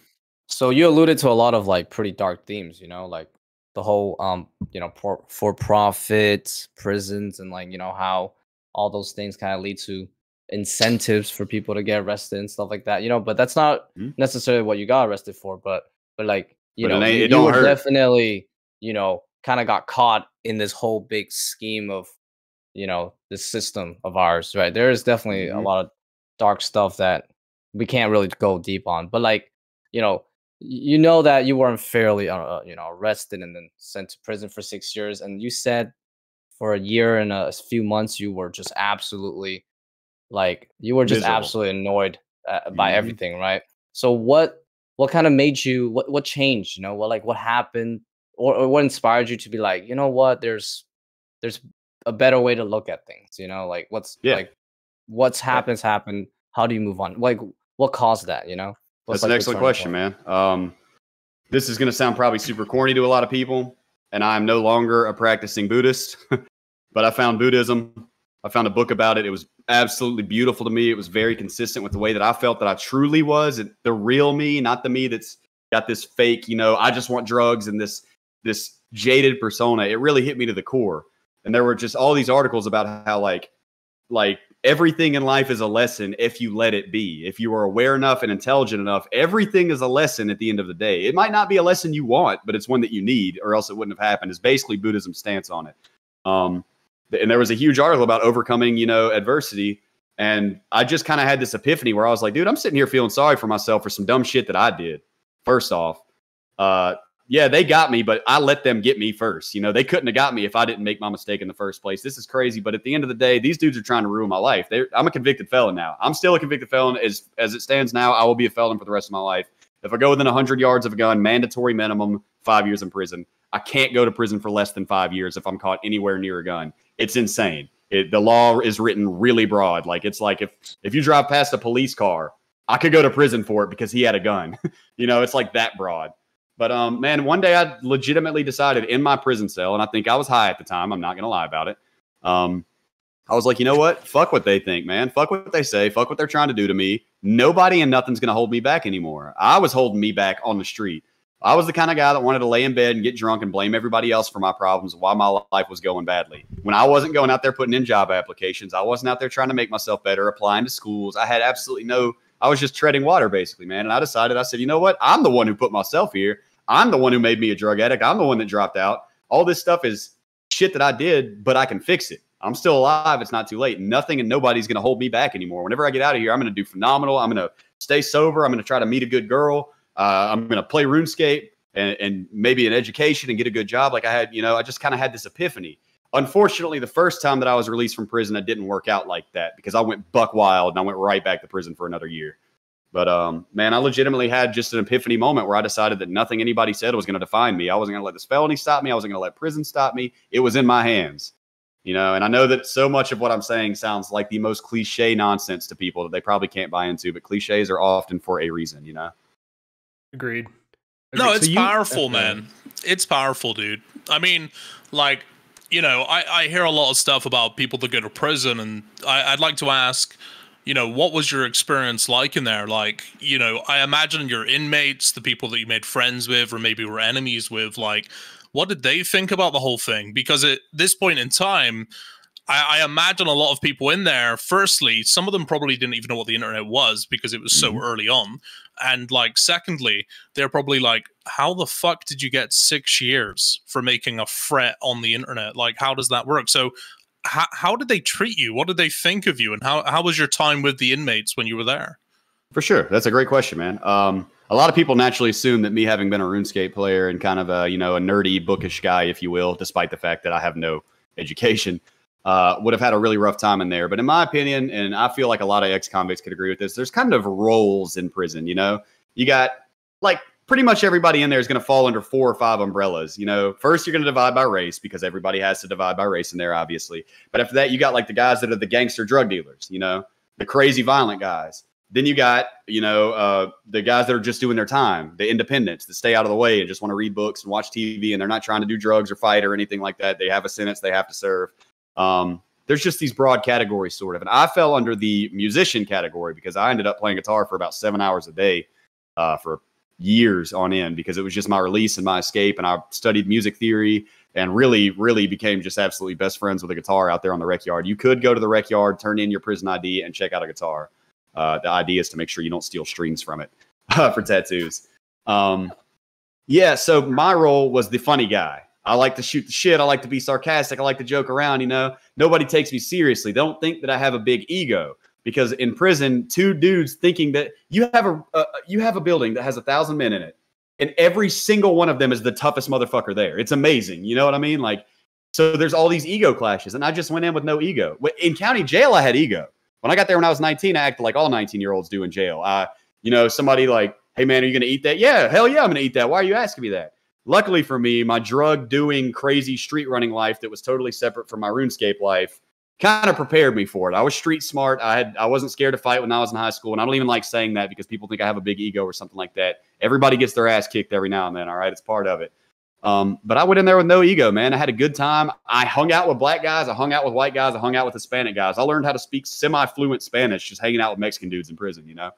[SPEAKER 3] so you alluded to a lot of like pretty dark themes, you know, like the whole um, you know, for for profit prisons and like you know how all those things kind of lead to incentives for people to get arrested and stuff like that, you know. But that's not
[SPEAKER 4] Mhm.
[SPEAKER 3] necessarily what you got arrested for, but but like you
[SPEAKER 4] But
[SPEAKER 3] know, you,
[SPEAKER 4] it
[SPEAKER 3] you
[SPEAKER 4] hurt.
[SPEAKER 3] definitely you know kind of got caught in this whole big scheme of you know this system of ours, right? There is definitely a
[SPEAKER 4] Mhm.
[SPEAKER 3] lot of dark stuff that we can't really go deep on, but like you know, you know that you were unfairly, uh, uh, you know, arrested and then sent to prison for six years, and you said for a year and a few months you were just absolutely, like, you were just
[SPEAKER 4] Miserable.
[SPEAKER 3] absolutely annoyed uh, by
[SPEAKER 4] Mhm.
[SPEAKER 3] everything, right? So what, what kind of made you, what, what changed? You know, what like what happened, or, or what inspired you to be like, you know what, there's, there's a better way to look at things. You know, like what's
[SPEAKER 4] Yeah.
[SPEAKER 3] like, what's happens happened. How do you move on? Like, what caused that? You know.
[SPEAKER 4] That's an
[SPEAKER 3] like, the
[SPEAKER 4] excellent question, man. Um, this is going to sound probably super corny to a lot of people, and I'm no longer a practicing Buddhist, *laughs* but I found Buddhism. I found a book about it. It was absolutely beautiful to me. It was very consistent with the way that I felt that I truly was the real me, not the me that's got this fake, you know, I just want drugs and this this jaded persona. It really hit me to the core. And there were just all these articles about how like like everything in life is a lesson if you let it be. If you are aware enough and intelligent enough, everything is a lesson at the end of the day. It might not be a lesson you want, but it's one that you need, or else it wouldn't have happened. Is basically Buddhism's stance on it. Um, and there was a huge article about overcoming, you know, adversity. And I just kind of had this epiphany where I was like, dude, I'm sitting here feeling sorry for myself for some dumb shit that I did. First off, uh, yeah, they got me, but I let them get me first. You know, they couldn't have got me if I didn't make my mistake in the first place. This is crazy, but at the end of the day, these dudes are trying to ruin my life. They're, I'm a convicted felon now. I'm still a convicted felon as as it stands now. I will be a felon for the rest of my life. If I go within 100 yards of a gun, mandatory minimum five years in prison. I can't go to prison for less than five years if I'm caught anywhere near a gun. It's insane. It, the law is written really broad. Like it's like if if you drive past a police car, I could go to prison for it because he had a gun. *laughs* you know, it's like that broad. But um, man, one day I legitimately decided in my prison cell, and I think I was high at the time. I'm not gonna lie about it. Um, I was like, you know what? Fuck what they think, man. Fuck what they say. Fuck what they're trying to do to me. Nobody and nothing's gonna hold me back anymore. I was holding me back on the street. I was the kind of guy that wanted to lay in bed and get drunk and blame everybody else for my problems while my life was going badly. When I wasn't going out there putting in job applications, I wasn't out there trying to make myself better, applying to schools. I had absolutely no, I was just treading water basically, man. And I decided, I said, you know what? I'm the one who put myself here. I'm the one who made me a drug addict. I'm the one that dropped out. All this stuff is shit that I did, but I can fix it. I'm still alive. It's not too late. Nothing and nobody's going to hold me back anymore. Whenever I get out of here, I'm going to do phenomenal. I'm going to stay sober. I'm going to try to meet a good girl. Uh, I'm going to play RuneScape and, and maybe an education and get a good job. Like I had, you know, I just kind of had this epiphany. Unfortunately, the first time that I was released from prison, it didn't work out like that because I went buck wild and I went right back to prison for another year. But um, man, I legitimately had just an epiphany moment where I decided that nothing anybody said was going to define me. I wasn't going to let this felony stop me. I wasn't going to let prison stop me. It was in my hands, you know. And I know that so much of what I'm saying sounds like the most cliche nonsense to people that they probably can't buy into. But cliches are often for a reason, you know.
[SPEAKER 1] Agreed.
[SPEAKER 2] Agreed. No, it's so you, powerful, man. It's powerful, dude. I mean, like, you know, I, I hear a lot of stuff about people that go to prison, and I, I'd like to ask you know, what was your experience like in there? Like, you know, I imagine your inmates, the people that you made friends with or maybe were enemies with, like, what did they think about the whole thing? Because at this point in time, I, I, imagine a lot of people in there, firstly, some of them probably didn't even know what the internet was because it was so mm-hmm. early on. And like, secondly, they're probably like, how the fuck did you get six years for making a threat on the internet? Like, how does that work? So how, how did they treat you? What did they think of you? And how, how was your time with the inmates when you were there?
[SPEAKER 4] For sure. That's a great question, man. Um, a lot of people naturally assume that me having been a RuneScape player and kind of a, you know, a nerdy, bookish guy, if you will, despite the fact that I have no education, uh, would have had a really rough time in there. But in my opinion, and I feel like a lot of ex convicts could agree with this, there's kind of roles in prison, you know? You got like pretty much everybody in there is going to fall under four or five umbrellas. You know, first you're going to divide by race because everybody has to divide by race in there, obviously. But after that, you got like the guys that are the gangster drug dealers, you know, the crazy violent guys. Then you got, you know, uh, the guys that are just doing their time, the independents that stay out of the way and just want to read books and watch TV and they're not trying to do drugs or fight or anything like that. They have a sentence they have to serve. Um, there's just these broad categories, sort of. And I fell under the musician category because I ended up playing guitar for about seven hours a day uh, for years on end because it was just my release and my escape. And I studied music theory and really, really became just absolutely best friends with a guitar out there on the rec yard. You could go to the rec yard, turn in your prison ID, and check out a guitar. Uh, the idea is to make sure you don't steal strings from it *laughs* uh, for tattoos. Um, yeah, so my role was the funny guy. I like to shoot the shit. I like to be sarcastic. I like to joke around. You know, nobody takes me seriously. They don't think that I have a big ego because in prison, two dudes thinking that you have a uh, you have a building that has a thousand men in it, and every single one of them is the toughest motherfucker there. It's amazing. You know what I mean? Like, so there's all these ego clashes, and I just went in with no ego. In county jail, I had ego. When I got there when I was 19, I acted like all 19 year olds do in jail. Uh, you know, somebody like, hey man, are you gonna eat that? Yeah, hell yeah, I'm gonna eat that. Why are you asking me that? Luckily for me, my drug doing, crazy street running life that was totally separate from my RuneScape life kind of prepared me for it. I was street smart. I had I wasn't scared to fight when I was in high school, and I don't even like saying that because people think I have a big ego or something like that. Everybody gets their ass kicked every now and then. All right, it's part of it. Um, but I went in there with no ego, man. I had a good time. I hung out with black guys. I hung out with white guys. I hung out with Hispanic guys. I learned how to speak semi-fluent Spanish just hanging out with Mexican dudes in prison. You know.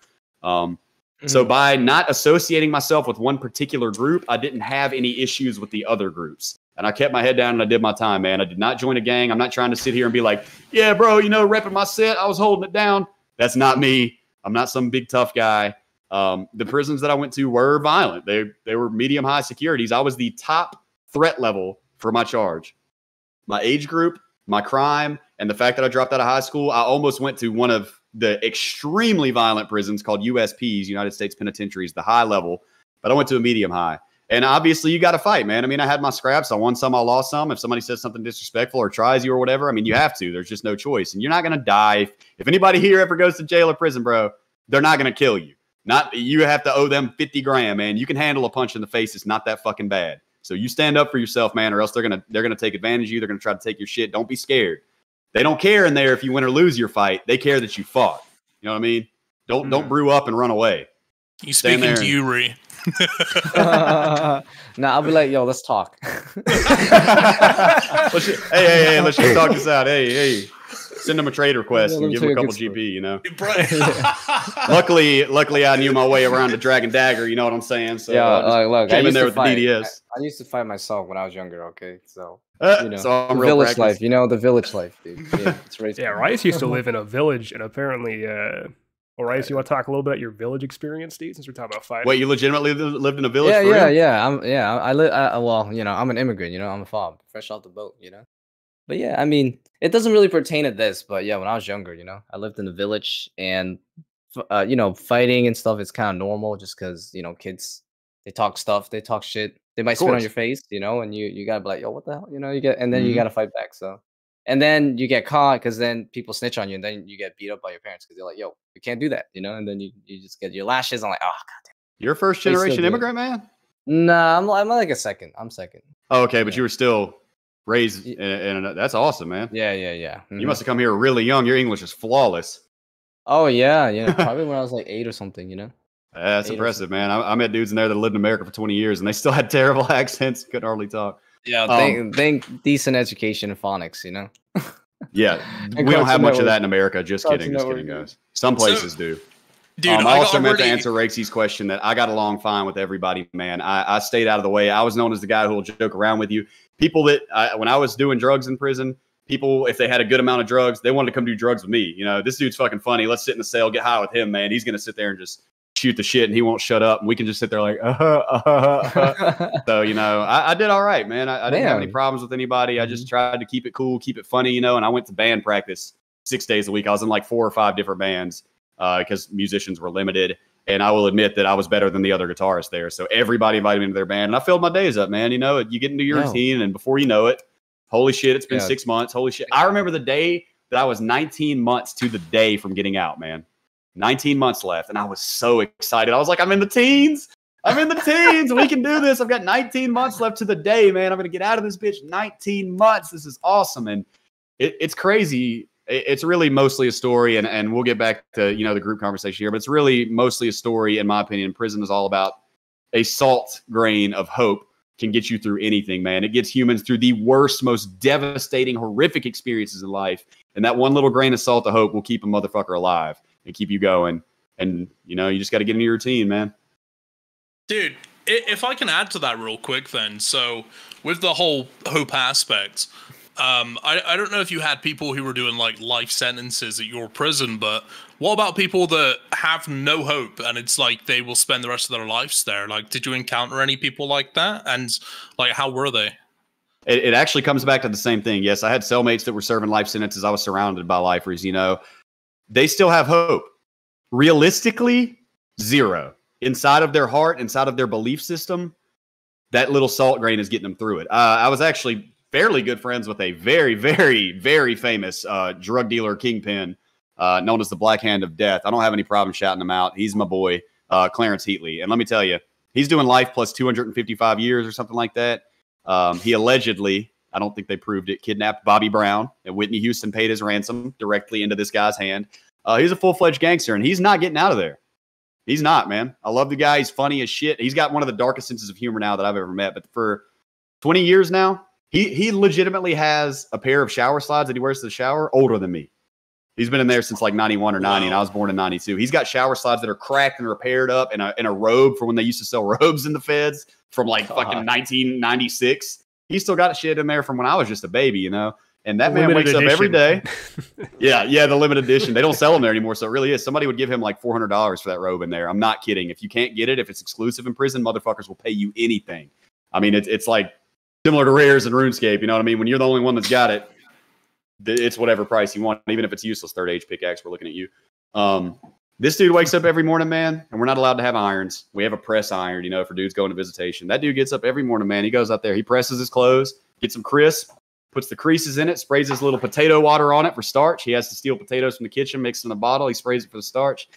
[SPEAKER 4] Um, so
[SPEAKER 3] Mm-hmm.
[SPEAKER 4] by not associating myself with one particular group, I didn't have any issues with the other groups. And I kept my head down and I did my time, man. I did not join a gang. I'm not trying to sit here and be like, yeah, bro, you know, repping my set. I was holding it down. That's not me. I'm not some big tough guy. Um, the prisons that I went to were violent. They they were medium high securities. I was the top threat level for my charge. My age group, my crime, and the fact that I dropped out of high school, I almost went to one of the extremely violent prisons called USPs, United States Penitentiaries, the high level, but I went to a medium high. And obviously, you got to fight, man. I mean, I had my scraps. I won some, I lost some. If somebody says something disrespectful or tries you or whatever, I mean, you have to. There's just no choice. And you're not going to die. If, if anybody here ever goes to jail or prison, bro, they're not going to kill you. Not you have to owe them 50 grand, man. You can handle a punch in the face. It's not that fucking bad. So you stand up for yourself, man, or else they're gonna they're gonna take advantage of you. They're gonna try to take your shit. Don't be scared. They don't care in there if you win or lose your fight. They care that you fought. You know what I mean? Don't don't hmm. brew up and run away.
[SPEAKER 2] He's
[SPEAKER 4] Stand
[SPEAKER 2] speaking to Yuri. *laughs*
[SPEAKER 3] nah, I'll be like, yo, let's talk. *laughs*
[SPEAKER 4] Let's ju- hey, hey, hey, let's just talk this out. Hey, hey. Send them a trade request
[SPEAKER 3] Yeah,
[SPEAKER 4] and give
[SPEAKER 3] tell
[SPEAKER 4] them a couple
[SPEAKER 3] good
[SPEAKER 4] GP, you know. *laughs* Luckily, luckily I knew my way around the dragon dagger, you know what I'm saying? So
[SPEAKER 3] yeah,
[SPEAKER 4] I
[SPEAKER 3] like, look, I
[SPEAKER 4] came in
[SPEAKER 3] used
[SPEAKER 4] there
[SPEAKER 3] to
[SPEAKER 4] with
[SPEAKER 3] fight.
[SPEAKER 4] the DDS.
[SPEAKER 3] I, I used to fight myself when I was younger. Okay, so
[SPEAKER 4] Uh,
[SPEAKER 3] you know,
[SPEAKER 4] so I'm
[SPEAKER 3] the
[SPEAKER 4] real
[SPEAKER 3] village
[SPEAKER 4] practiced.
[SPEAKER 3] life. You know, the village life, dude. Yeah, it's right.
[SPEAKER 1] Yeah, Rice used to live in a village, and apparently, uh, well, so you want to talk a little bit about your village experience, Steve, since we're talking about fighting?
[SPEAKER 4] Wait, you legitimately lived in a village?
[SPEAKER 3] Yeah,
[SPEAKER 4] for
[SPEAKER 3] yeah,
[SPEAKER 4] real?
[SPEAKER 3] yeah. I'm yeah. I live. Well, you know, I'm an immigrant. You know, I'm a fob, fresh off the boat. You know, but yeah, I mean, it doesn't really pertain to this. But yeah, when I was younger, you know, I lived in the village, and uh, you know, fighting and stuff is kind of normal, just because you know, kids they talk stuff, they talk shit, they might spit on your face, you know, and you you gotta be like, yo, what the hell, you know, you get, and then you
[SPEAKER 4] Mhm.
[SPEAKER 3] gotta fight back. So. And then you get caught because then people snitch on you, and then you get beat up by your parents because they're like, "Yo, you can't do that," you know. And then you, you just get your lashes. I'm like, "Oh god."
[SPEAKER 4] You're first generation immigrant, man?
[SPEAKER 3] Nah, I'm, I'm like a second. I'm second.
[SPEAKER 4] Oh, okay, but
[SPEAKER 3] Yeah.
[SPEAKER 4] you were still raised,
[SPEAKER 3] in,
[SPEAKER 4] and, and that's awesome, man.
[SPEAKER 3] Yeah, yeah, yeah.
[SPEAKER 4] You
[SPEAKER 3] mhm.
[SPEAKER 4] must have come here really young. Your English is flawless.
[SPEAKER 3] Oh yeah, yeah know, *laughs* probably when I was like eight or something. You know.
[SPEAKER 4] That's
[SPEAKER 3] Eight
[SPEAKER 4] impressive, man. I, I met dudes in there that lived in America for 20 years, and they still had *laughs* terrible accents, couldn't hardly talk.
[SPEAKER 3] Yeah.
[SPEAKER 4] Um,
[SPEAKER 3] Think, think decent education in phonics. You know. *laughs*
[SPEAKER 4] Yeah, we don't have much of that in America. Just kidding, just kidding, guys. Some
[SPEAKER 2] So-
[SPEAKER 4] places do.
[SPEAKER 2] Dude,
[SPEAKER 4] um,
[SPEAKER 2] I
[SPEAKER 4] I also
[SPEAKER 2] got
[SPEAKER 4] meant to answer Raikesy's question that I got along fine with everybody, man. I, I stayed out of the way. I was known as the guy who will joke around with you. People that, I, when I was doing drugs in prison, people, if they had a good amount of drugs, they wanted to come do drugs with me. You know, this dude's fucking funny. Let's sit in the cell, get high with him, man. He's going to sit there and just shoot the shit and he won't shut up. And we can just sit there like, uh-huh, uh-huh, uh-huh. *laughs* So, you know, I, I did all right, man. I, I didn't have any problems with anybody. I just tried to keep it cool, keep it funny, you know. And I went to band practice six days a week. I was in like four or five different bands because musicians were limited. And I will admit that I was better than the other guitarists there. So everybody invited me to their band, and I filled my days up, man. You know, you get into your
[SPEAKER 3] No.
[SPEAKER 4] routine, and before you know it, holy shit, it's been
[SPEAKER 3] Yeah.
[SPEAKER 4] six months. Holy shit. I remember the day that I was 19 months to the day from getting out, man. 19 months left, and I was so excited. I was like, I'm in the teens. I'm in the teens. We can do this. I've got 19 months left to the day, man. I'm gonna get out of this bitch. 19 months. This is awesome, and it, it's crazy. It- It's really mostly a story, and, and we'll get back to you know the group conversation here, but it's really mostly a story, in my opinion. Prison is all about a salt grain of hope can get you through anything, man. It gets humans through the worst, most devastating, horrific experiences in life, and that one little grain of salt of hope will keep a motherfucker alive and keep you going. And you know, you just got to get into your routine, man.
[SPEAKER 2] Dude, if I can add to that real quick, then so with the whole hope aspect, um, I, I don't know if you had people who were doing like life sentences at your prison, but what about people that have no hope and it's like they will spend the rest of their lives there? Like, did you encounter any people like that? And like, how were they?
[SPEAKER 4] it, it actually comes back to the same thing. Yes, I had cellmates that were serving life sentences. I was surrounded by lifers, you know. They still have hope. Realistically, zero. Inside of their heart, inside of their belief system, that little salt grain is getting them through it. Uh, I was actually fairly good friends with a very, very, very famous uh, drug dealer kingpin uh, known as the Black Hand of Death. I don't have any problem shouting him out. He's my boy, uh, Clarence Heatley. And let me tell you, he's doing life plus 255 years or something like that. Um, he allegedly, I don't think they proved it, kidnapped Bobby Brown, and Whitney Houston paid his ransom directly into this guy's hand. Uh, he's a full fledged gangster, and he's not getting out of there. He's not, man. I love the guy. He's funny as shit. He's got one of the darkest senses of humor now that I've ever met. But for 20 years now. He he legitimately has a pair of shower slides that he wears to the shower older than me. He's been in there since like 91 or 90, and I was born in 92. He's got shower slides that are cracked and repaired up in a, in a robe for when they used to sell *laughs* robes in the feds from like fucking 1996. He's still got shit in there from when I was just a baby, you know? And that
[SPEAKER 1] The
[SPEAKER 4] man wakes up every day. *laughs* Yeah, yeah, the limited edition. They don't sell them there anymore, so it really is. Somebody would give him like four hundred dollars for that robe in there. I'm not kidding. If you can't get it, if it's exclusive in prison, motherfuckers will pay you anything. I mean, it's it's like similar to rares and RuneScape. You know what I mean? When you're the only one that's got it, it's whatever price you want, even if it's useless. Third age pickaxe, we're looking at you. Um, this dude wakes up every morning, man, and we're not allowed to have irons. We have a press iron, you know, for dudes going to visitation. That dude gets up every morning, man. He goes out there, he presses his clothes, gets them crisp, puts the creases in it, sprays his little potato water on it for starch. He has to steal potatoes from the kitchen, mix in a bottle. He sprays it for the starch.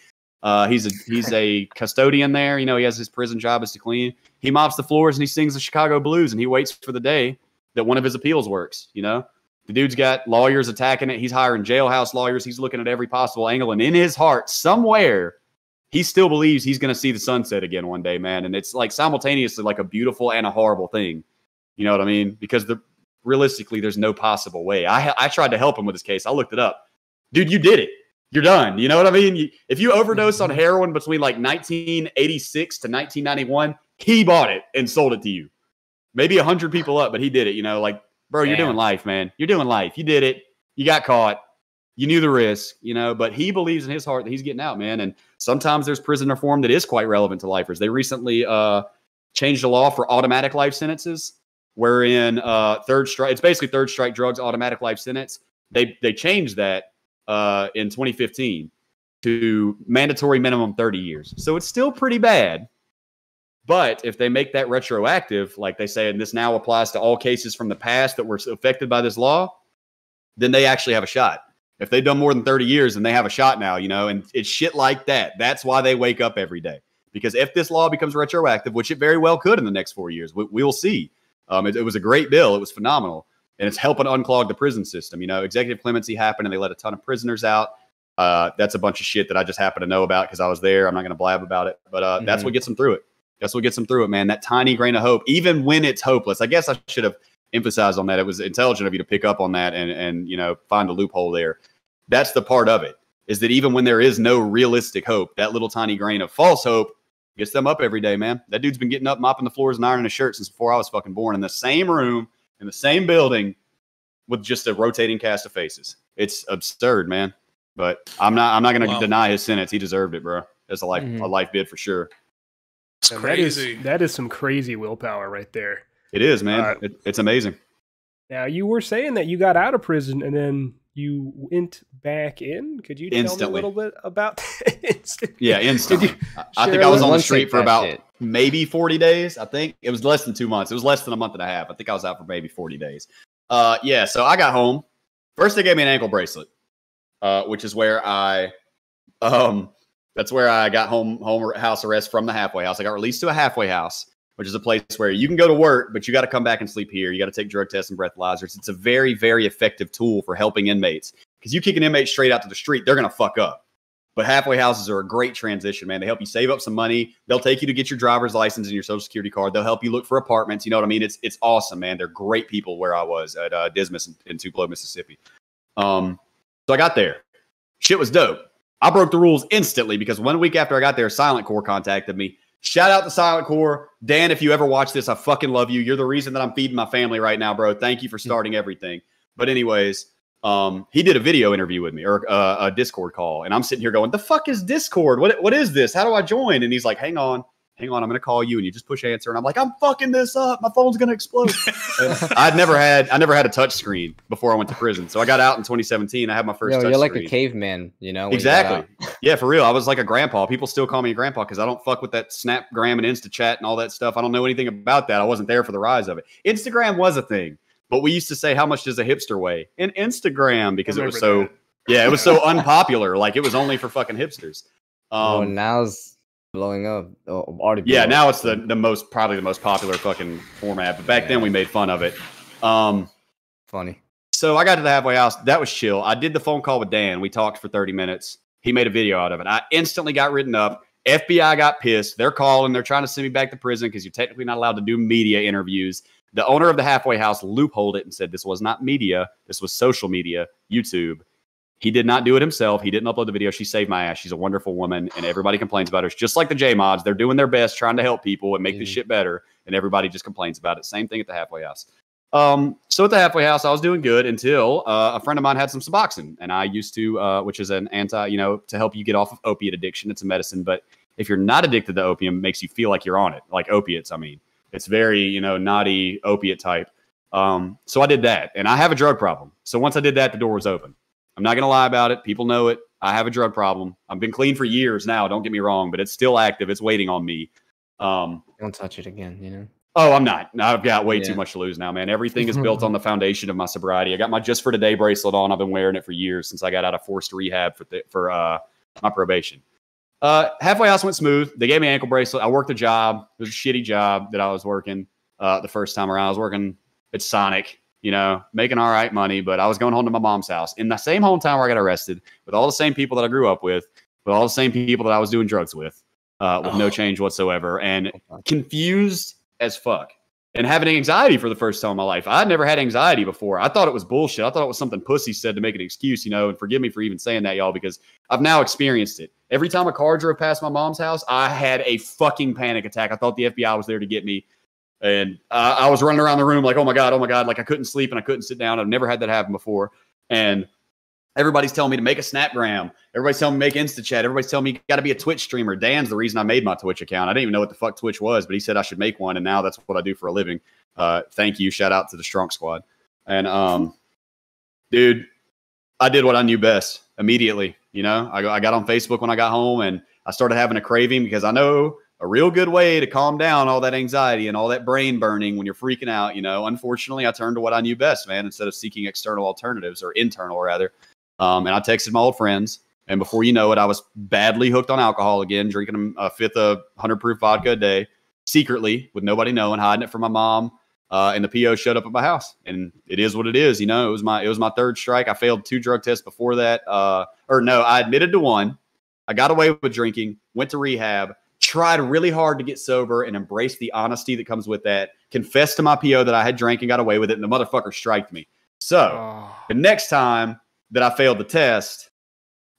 [SPEAKER 4] Uh, he's a he's a custodian there. You know, he has his prison job is to clean. He mops the floors and he sings the Chicago blues and he waits for the day that one of his appeals works. You know, the dude's got lawyers attacking it. He's hiring jailhouse lawyers. He's looking at every possible angle, and in his heart, somewhere, he still believes he's going to see the sunset again one day, man. And it's like simultaneously like a beautiful and a horrible thing. You know what I mean? Because the realistically, there's no possible way. I I tried to help him with his case. I looked it up, dude. You did it. You're done. You know what I mean? You, if you overdose on heroin between like 1986 to 1991, he bought it and sold it to you. Maybe a hundred people up, but he did it. You know, like, bro, you're
[SPEAKER 3] Damn.
[SPEAKER 4] doing life, man. You're doing life. You did it. You got caught. You knew the risk, you know, but he believes in his heart that he's getting out, man. And sometimes there's prison reform that is quite relevant to lifers. They recently uh, changed the law for automatic life sentences, wherein uh, third strike, it's basically third strike drugs, automatic life sentence. They they changed that uh, in 2015 to mandatory minimum 30 years. So it's still pretty bad. But if they make that retroactive, like they say, and this now applies to all cases from the past that were affected by this law, then they actually have a shot. If they've done more than 30 years, then they have a shot now, you know, and it's shit like that. That's why they wake up every day. Because if this law becomes retroactive, which it very well could in the next four years, we, we'll see. Um, it, it was a great bill. It was phenomenal. And it's helping unclog the prison system. You know, executive clemency happened and they let a ton of prisoners out. Uh, that's a bunch of shit that I just happen to know about because I was there. I'm not going to blab about it, but uh, that's
[SPEAKER 3] Mhm.
[SPEAKER 4] what gets them through it. That's what gets them through it, man. That tiny grain of hope, even when it's hopeless. I guess I should have emphasized on that. It was intelligent of you to pick up on that and and you know find a loophole there. That's the part of it is that even when there is no realistic hope, that little tiny grain of false hope gets them up every day, man. That dude's been getting up, mopping the floors, and ironing his shirt since before I was fucking born in the same room in the same building with just a rotating cast of faces. It's absurd, man. But I'm not. I'm not going to
[SPEAKER 2] Wow.
[SPEAKER 4] deny his sentence. He deserved it, bro. That's a life
[SPEAKER 3] Mhm.
[SPEAKER 4] a life bid for sure.
[SPEAKER 2] It's
[SPEAKER 1] And That is, that is some crazy willpower right there.
[SPEAKER 4] It is, man.
[SPEAKER 1] Uh,
[SPEAKER 4] it, it's amazing.
[SPEAKER 1] Now you were saying that you got out of prison and then you went back in. Could you tell me a little bit about that? Instant-
[SPEAKER 4] Yeah, *laughs* instantly. I- I think I was on the street for about
[SPEAKER 3] shit.
[SPEAKER 4] maybe 40 days. I think it was less than two months. It was less than a month and a half. I think I was out for maybe 40 days. Uh, yeah. So I got home. First, they gave me an ankle bracelet, uh, which is where I, um, that's where I got home home house arrest from the halfway house. I got released to a halfway house, which is a place where you can go to work, but you got to come back and sleep here. You got to take drug tests and breathalyzers. It's a very very effective tool for helping inmates because you kick an inmate straight out to the street, they're gonna fuck up. But halfway houses are a great transition, man. They help you save up some money. They'll take you to get your driver's license and your social security card. They'll help you look for apartments. You know what I mean? It's it's awesome, man. They're great people where I was at uh, Dismas in, in Tupelo, Mississippi. Um, so I got there. Shit was dope. I broke the rules instantly because one week after I got there, Silent Core contacted me. Shout out to Silent Core. Dan, if you ever watch this, I fucking love you. You're the reason that I'm feeding my family right now, bro. Thank you for starting everything. But anyways, um, he did a video interview with me or uh, a Discord call, and I'm sitting here going, "The fuck is Discord? What what is this? How do I join?" And he's like, "Hang on, hang on, I'm gonna call you." And you just push answer, and I'm like, "I'm fucking this up. My phone's gonna explode." I'd never had I never had a touch screen before I went to prison, so I got out in 2017. I had my first.
[SPEAKER 3] Yo,
[SPEAKER 4] touch
[SPEAKER 3] you're like
[SPEAKER 4] screen.
[SPEAKER 3] a caveman, you know? when you
[SPEAKER 4] Exactly. *laughs* Yeah, for real. I was like a grandpa. People still call me a grandpa because I don't fuck with that Snapgram and InstaChat and all that stuff. I don't know anything about that. I wasn't there for the rise of it. Instagram was a thing, but we used to say, "How much does a hipster weigh?" And Instagram because it was so
[SPEAKER 1] Remember
[SPEAKER 4] yeah, it was so unpopular. Like it was only for fucking hipsters.
[SPEAKER 3] oh,
[SPEAKER 4] Um,
[SPEAKER 3] now it's blowing up. Oh, already
[SPEAKER 4] yeah, now
[SPEAKER 3] up.
[SPEAKER 4] it's the the most probably the most popular fucking format. But back then we made fun of it. Um,
[SPEAKER 3] funny.
[SPEAKER 4] so I got to the halfway house. That was chill. I did the phone call with Dan. We talked for 30 minutes. He made a video out of it. I instantly got written up. FBI got pissed. They're calling. They're trying to send me back to prison because you're technically not allowed to do media interviews. The owner of the halfway house loopholed it and said this was not media. This was social media, YouTube. He did not do it himself. He didn't upload the video. She saved my ass. She's a wonderful woman, and everybody complains about her. It's just like the J mods. They're doing their best trying to help people and make this
[SPEAKER 3] Mhm.
[SPEAKER 4] shit better, and everybody just complains about it. Same thing at the halfway house. Um, so at the halfway house, I was doing good until uh, a friend of mine had some Suboxone, and I used to, uh, which is an anti, you know, to help you get off of opiate addiction. It's a medicine, but if you're not addicted to opium, it makes you feel like you're on it, like opiates. I mean, it's very, you know, naughty opiate type. Um, so I did that, and I have a drug problem. So once I did that, the door was open. I'm not gonna lie about it. People know it. I have a drug problem. I've been clean for years now. Don't get me wrong, but it's still active. It's waiting on me. Um,
[SPEAKER 3] Don't touch it again. You know.
[SPEAKER 4] Oh, I'm not. I've got way too much to lose now, man. Everything is built *laughs* on the foundation of my sobriety. I got my just for today bracelet on. I've been wearing it for years since I got out of forced rehab for th- for uh, my probation. Uh, halfway house went smooth. They gave me an ankle bracelet. I worked a job. It was a shitty job that I was working uh, the first time around. I was working at Sonic, you know, making all right money, but I was going home to my mom's house in the same hometown where I got arrested with all the same people that I grew up with, with all the same people that I was doing drugs with, uh, with no
[SPEAKER 2] Oh.
[SPEAKER 4] change whatsoever. And confused as fuck and having anxiety for the first time in my life. I'd never had anxiety before. I thought it was bullshit. I thought it was something pussy said to make an excuse, you know, and forgive me for even saying that, y'all, because I've now experienced it. Every time a car drove past my mom's house, I had a fucking panic attack. I thought the FBI was there to get me. And uh, I was running around the room like, oh my God, oh my God. Like I couldn't sleep and I couldn't sit down. I've never had that happen before. And everybody's telling me to make a Snapgram. Everybody's telling me make InstaChat. Everybody's telling me you got to be a Twitch streamer. Dan's the reason I made my Twitch account. I didn't even know what the fuck Twitch was, but he said I should make one. And now that's what I do for a living. Uh, thank you. Shout out to the Strong Squad. And um, dude, I did what I knew best immediately. You know, I, I got on Facebook when I got home and I started having a craving because I know a real good way to calm down all that anxiety and all that brain burning when you're freaking out. You know, unfortunately, I turned to what I knew best, man, instead of seeking external alternatives or internal rather. Um, and I texted my old friends. And before you know it, I was badly hooked on alcohol again, drinking a fifth of 100 proof vodka a day secretly with nobody knowing, hiding it from my mom. Uh, and the PO showed up at my house, and it is what it is. You know, it was my it was my third strike. I failed two drug tests before that. Uh, or no, I admitted to one. I got away with drinking. Went to rehab. Tried really hard to get sober and embrace the honesty that comes with that. Confessed to my PO that I had drank and got away with it, and the motherfucker striked me. So
[SPEAKER 1] Oh.
[SPEAKER 4] the next time that I failed the test,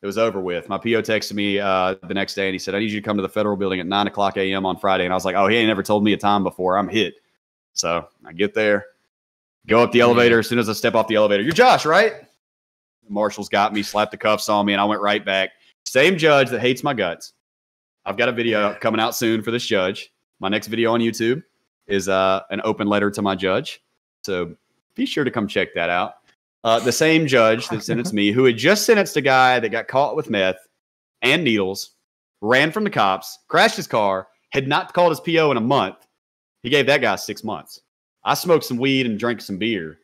[SPEAKER 4] it was over with. My PO texted me uh, the next day and he said, I need you to come to the federal building at 9 o'clock a.m. on Friday. And I was like, oh, he ain't never told me a time before. I'm hit. So I get there, go up the elevator. As soon as I step off the elevator, you're Josh, right? The marshals got me, slapped the cuffs on me, and I went right back. Same judge that hates my guts. I've got a video coming out soon for this judge. My next video on YouTube is uh, an open letter to my judge. So be sure to come check that out. Uh, the same judge that sentenced me, who had just sentenced a guy that got caught with meth and needles, ran from the cops, crashed his car, had not called his PO in a month. He gave that guy six months. I smoked some weed and drank some beer,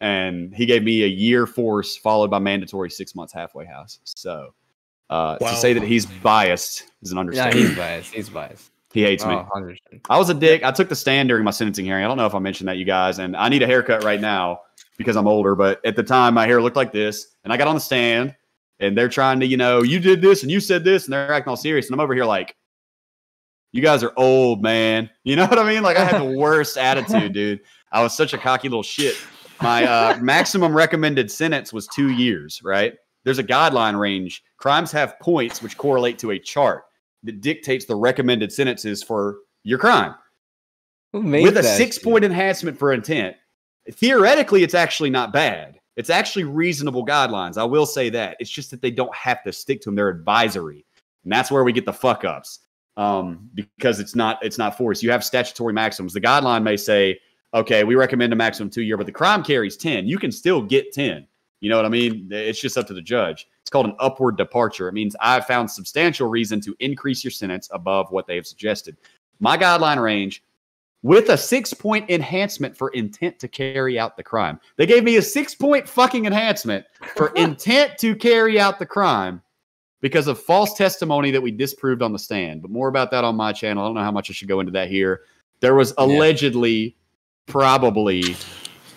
[SPEAKER 4] and he gave me a year force followed by mandatory six months halfway house. So uh,
[SPEAKER 2] Wow.
[SPEAKER 4] to say that he's biased is an understatement.
[SPEAKER 3] Yeah, he's biased. He's biased.
[SPEAKER 4] he hates me.
[SPEAKER 3] Oh, 100%.
[SPEAKER 4] I was a dick. I took the stand during my sentencing hearing. I don't know if I mentioned that, you guys. And I need a haircut right now because I'm older. But at the time, my hair looked like this. And I got on the stand and they're trying to, you know, you did this and you said this. And they're acting all serious. And I'm over here like, you guys are old, man. *laughs* You know what I mean? Like, I had the *laughs* worst attitude, dude. I was such a cocky little shit. My uh, *laughs* maximum recommended sentence was two years, right? There's a guideline range. Crimes have points which correlate to a chart that dictates the recommended sentences for your crime. With a six
[SPEAKER 3] shit?
[SPEAKER 4] point enhancement for intent, theoretically, it's actually not bad. It's actually reasonable guidelines. I will say that. It's just that they don't have to stick to them. They're advisory. And that's where we get the fuck ups. Um, because it's not it's not forced. You have statutory maximums. The guideline may say, okay, we recommend a maximum two year, but the crime carries 10. You can still get 10. You know what I mean? It's just up to the judge. It's called an upward departure. It means I've found substantial reason to increase your sentence above what they have suggested. My guideline range with a six point enhancement for intent to carry out the crime. They gave me a six point fucking enhancement for *laughs* intent to carry out the crime because of false testimony that we disproved on the stand. But more about that on my channel. I don't know how much I should go into that here. There was allegedly, probably,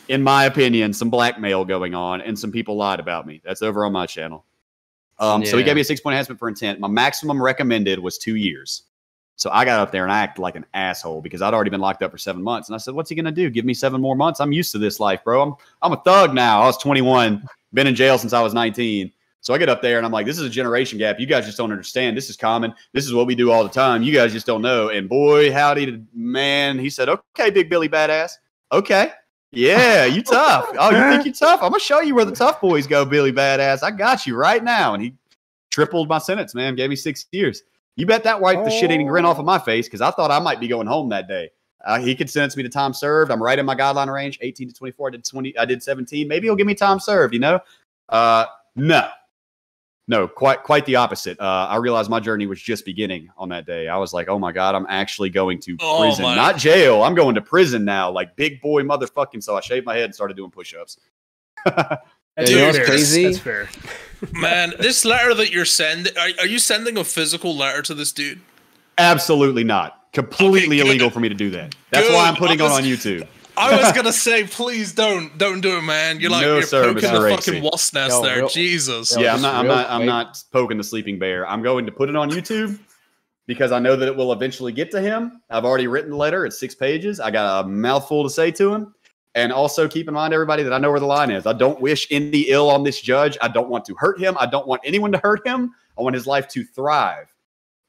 [SPEAKER 4] in my opinion, some blackmail going on and some people lied about me. That's over on my channel. Um, So he gave me a six point enhancement for intent. My maximum recommended was two years. So I got up there and I acted like an asshole because I'd already been locked up for seven months. And I said, What's he gonna do? Give me seven more months? I'm used to this life, bro. I'm I'm a thug now. I was 21, been in jail since I was 19. So I get up there and I'm like, this is a generation gap. You guys just don't understand. This is common. This is what we do all the time. You guys just don't know. And boy, howdy, man, he said, okay, big Billy badass. Okay. Yeah, you tough. Oh, you think *laughs* you tough? I'm gonna show you where the tough boys go, Billy badass. I got you right now. And he tripled my sentence, man. Gave me six years. You bet that wiped the shit eating grin off of my face because I thought I might be going home that day. Uh, he could sentence me to time served. I'm right in my guideline range, 18 to 24. I did 20. I did 17. Maybe he'll give me time served. You know? Uh, no, no, quite quite the opposite. Uh, I realized my journey was just beginning on that day. I was like, oh my god, I'm actually going to
[SPEAKER 2] Oh
[SPEAKER 4] prison,
[SPEAKER 2] my-
[SPEAKER 4] not jail. I'm going to prison now, like big boy motherfucking. So I shaved my head and started doing push-ups.
[SPEAKER 1] That's
[SPEAKER 3] you know
[SPEAKER 1] fair.
[SPEAKER 3] crazy?
[SPEAKER 1] That's fair. *laughs*
[SPEAKER 2] Man, this letter that you're sending, are, are you sending a physical letter to this dude?
[SPEAKER 4] Absolutely not. Completely
[SPEAKER 2] good.
[SPEAKER 4] illegal for me to do that. That's why I'm putting
[SPEAKER 2] I
[SPEAKER 4] it on YouTube.
[SPEAKER 2] I was *laughs* gonna say, please don't, don't do it, man. You're like
[SPEAKER 4] No,
[SPEAKER 2] you're
[SPEAKER 4] sir,
[SPEAKER 2] poking
[SPEAKER 4] Mr.
[SPEAKER 2] the
[SPEAKER 4] Racy.
[SPEAKER 2] fucking wasp nest
[SPEAKER 3] Yo,
[SPEAKER 2] there.
[SPEAKER 3] real-
[SPEAKER 2] Jesus.
[SPEAKER 3] Yo,
[SPEAKER 4] yeah, I'm not. I'm not. I'm not poking the sleeping bear. I'm going to put it on YouTube because I know that it will eventually get to him. I've already written the letter. It's six pages. I got a mouthful to say to him. And also keep in mind, everybody, that I know where the line is. I don't wish any ill on this judge. I don't want to hurt him. I don't want anyone to hurt him. I want his life to thrive.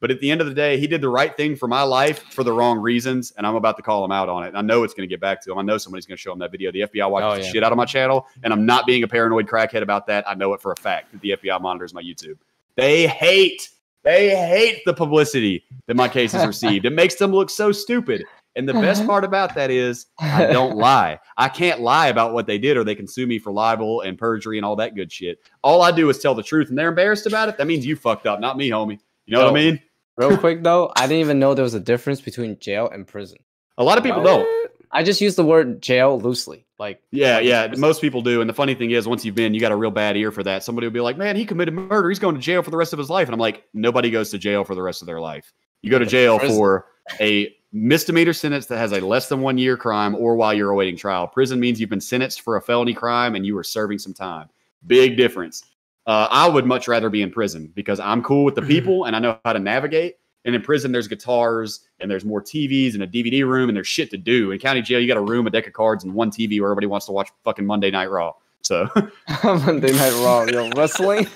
[SPEAKER 4] But at the end of the day, he did the right thing for my life for the wrong reasons, and I'm about to call him out on it. And I know it's going to get back to him. I know somebody's going to show him that video. The FBI watches
[SPEAKER 3] Oh,
[SPEAKER 4] the shit out of my channel, and I'm not being a paranoid crackhead about that. I know it for a fact that the FBI monitors my YouTube. They hate, they hate the publicity that my case has *laughs* received. It makes them look so stupid. And the best uh-huh. part about that is I don't *laughs* lie. I can't lie about what they did, or they can sue me for libel and perjury and all that good shit. All I do is tell the truth, and they're embarrassed about it. That means you fucked up, not me, homie. You know what I mean?
[SPEAKER 3] Real quick though, I didn't even know there was a difference between jail and prison.
[SPEAKER 4] A lot of people don't.
[SPEAKER 3] I just use the word jail loosely. Like
[SPEAKER 4] Yeah, yeah. Most people do. And the funny thing is, once you've been, you got a real bad ear for that. Somebody will be like, man, he committed murder. He's going to jail for the rest of his life. And I'm like, nobody goes to jail for the rest of their life. You go to jail for a misdemeanor sentence that has a less than one year crime or while you're awaiting trial. Prison means you've been sentenced for a felony crime and you are serving some time. Big difference. Uh, I would much rather be in prison because I'm cool with the people and I know how to navigate. And in prison, there's guitars and there's more TVs and a DVD room and there's shit to do. In county jail, you got a room, a deck of cards, and one TV where everybody wants to watch fucking Monday Night Raw. So *laughs*
[SPEAKER 3] Monday Night Raw, yo, *laughs* wrestling.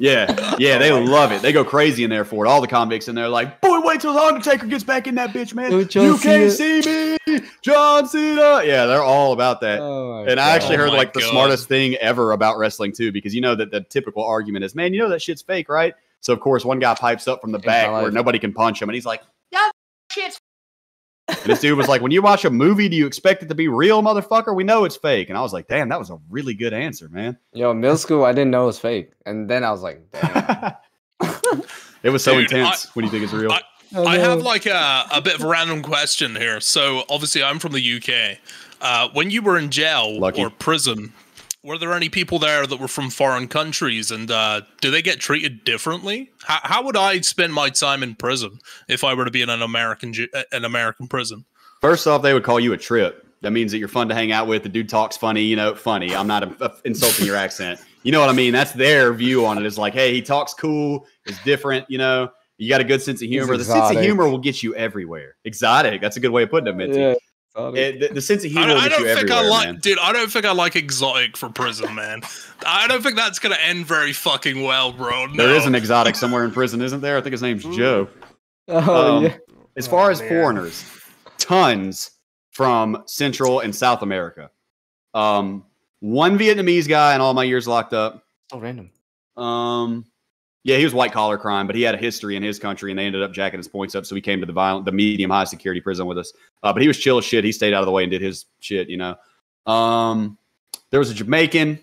[SPEAKER 4] Yeah, *laughs* yeah, they love it. They go crazy in there for it. All the convicts in there, like, boy, wait till the Undertaker gets back in that bitch, man.
[SPEAKER 3] Yo,
[SPEAKER 4] you can't
[SPEAKER 3] Cena."
[SPEAKER 4] see me, John Cena. Yeah, they're all about that.
[SPEAKER 3] Oh my
[SPEAKER 4] And I actually
[SPEAKER 2] God.
[SPEAKER 4] heard
[SPEAKER 2] Oh my
[SPEAKER 4] like the smartest thing ever about wrestling too, because you know that the typical argument is, man, you know that shit's fake, right? So of course, one guy pipes up from the back
[SPEAKER 3] my
[SPEAKER 4] where nobody can punch him, and he's like, "Yeah, shit's." And this dude was like, "When you watch a movie, do you expect it to be real, motherfucker? We know it's fake." And I was like, "Damn, that was a really good answer, man."
[SPEAKER 3] Yo, middle school, I didn't know it was fake, and then I was like, *laughs* damn.
[SPEAKER 4] it was so
[SPEAKER 2] Dude,
[SPEAKER 4] intense do you think it's real.
[SPEAKER 2] I- I have like a, a bit of a random question here. So obviously, I'm from the UK. Uh, when you were in jail
[SPEAKER 4] Lucky.
[SPEAKER 2] or prison, were there any people there that were from foreign countries, and uh, do they get treated differently? How, how would I spend my time in prison if I were to be in an American ju- an American prison?
[SPEAKER 4] First off, they would call you a trip. That means that you're fun to hang out with. The dude talks funny, you know, funny. I'm not uh, insulting your accent. You know what I mean? That's their view on it. It's like, hey, he talks cool. It's different. You know, you got a good sense of humor. The sense of humor will get you everywhere. Exotic. That's a good way of putting it, Mitzi.
[SPEAKER 3] Yeah.
[SPEAKER 4] It- the, the sense of
[SPEAKER 2] I,
[SPEAKER 4] humor will
[SPEAKER 2] I don't think I like,
[SPEAKER 4] man.
[SPEAKER 2] dude. I don't think I like exotic for prison, man. I don't think that's gonna end very fucking well, bro. No.
[SPEAKER 4] There is an exotic somewhere in prison, isn't there? I think his name's Joe. *laughs*
[SPEAKER 3] Oh
[SPEAKER 4] Um,
[SPEAKER 3] yeah.
[SPEAKER 4] As far
[SPEAKER 1] Oh,
[SPEAKER 4] as
[SPEAKER 1] man.
[SPEAKER 4] foreigners, tons from Central and South America. Um, one Vietnamese guy in all my years locked up.
[SPEAKER 3] So random.
[SPEAKER 4] Um, yeah, he was white collar crime, but he had a history in his country, and they ended up jacking his points up. So he came to the violent, the medium high security prison with us. Uh, but he was chill as shit. He stayed out of the way and did his shit. You know. Um, there was a Jamaican,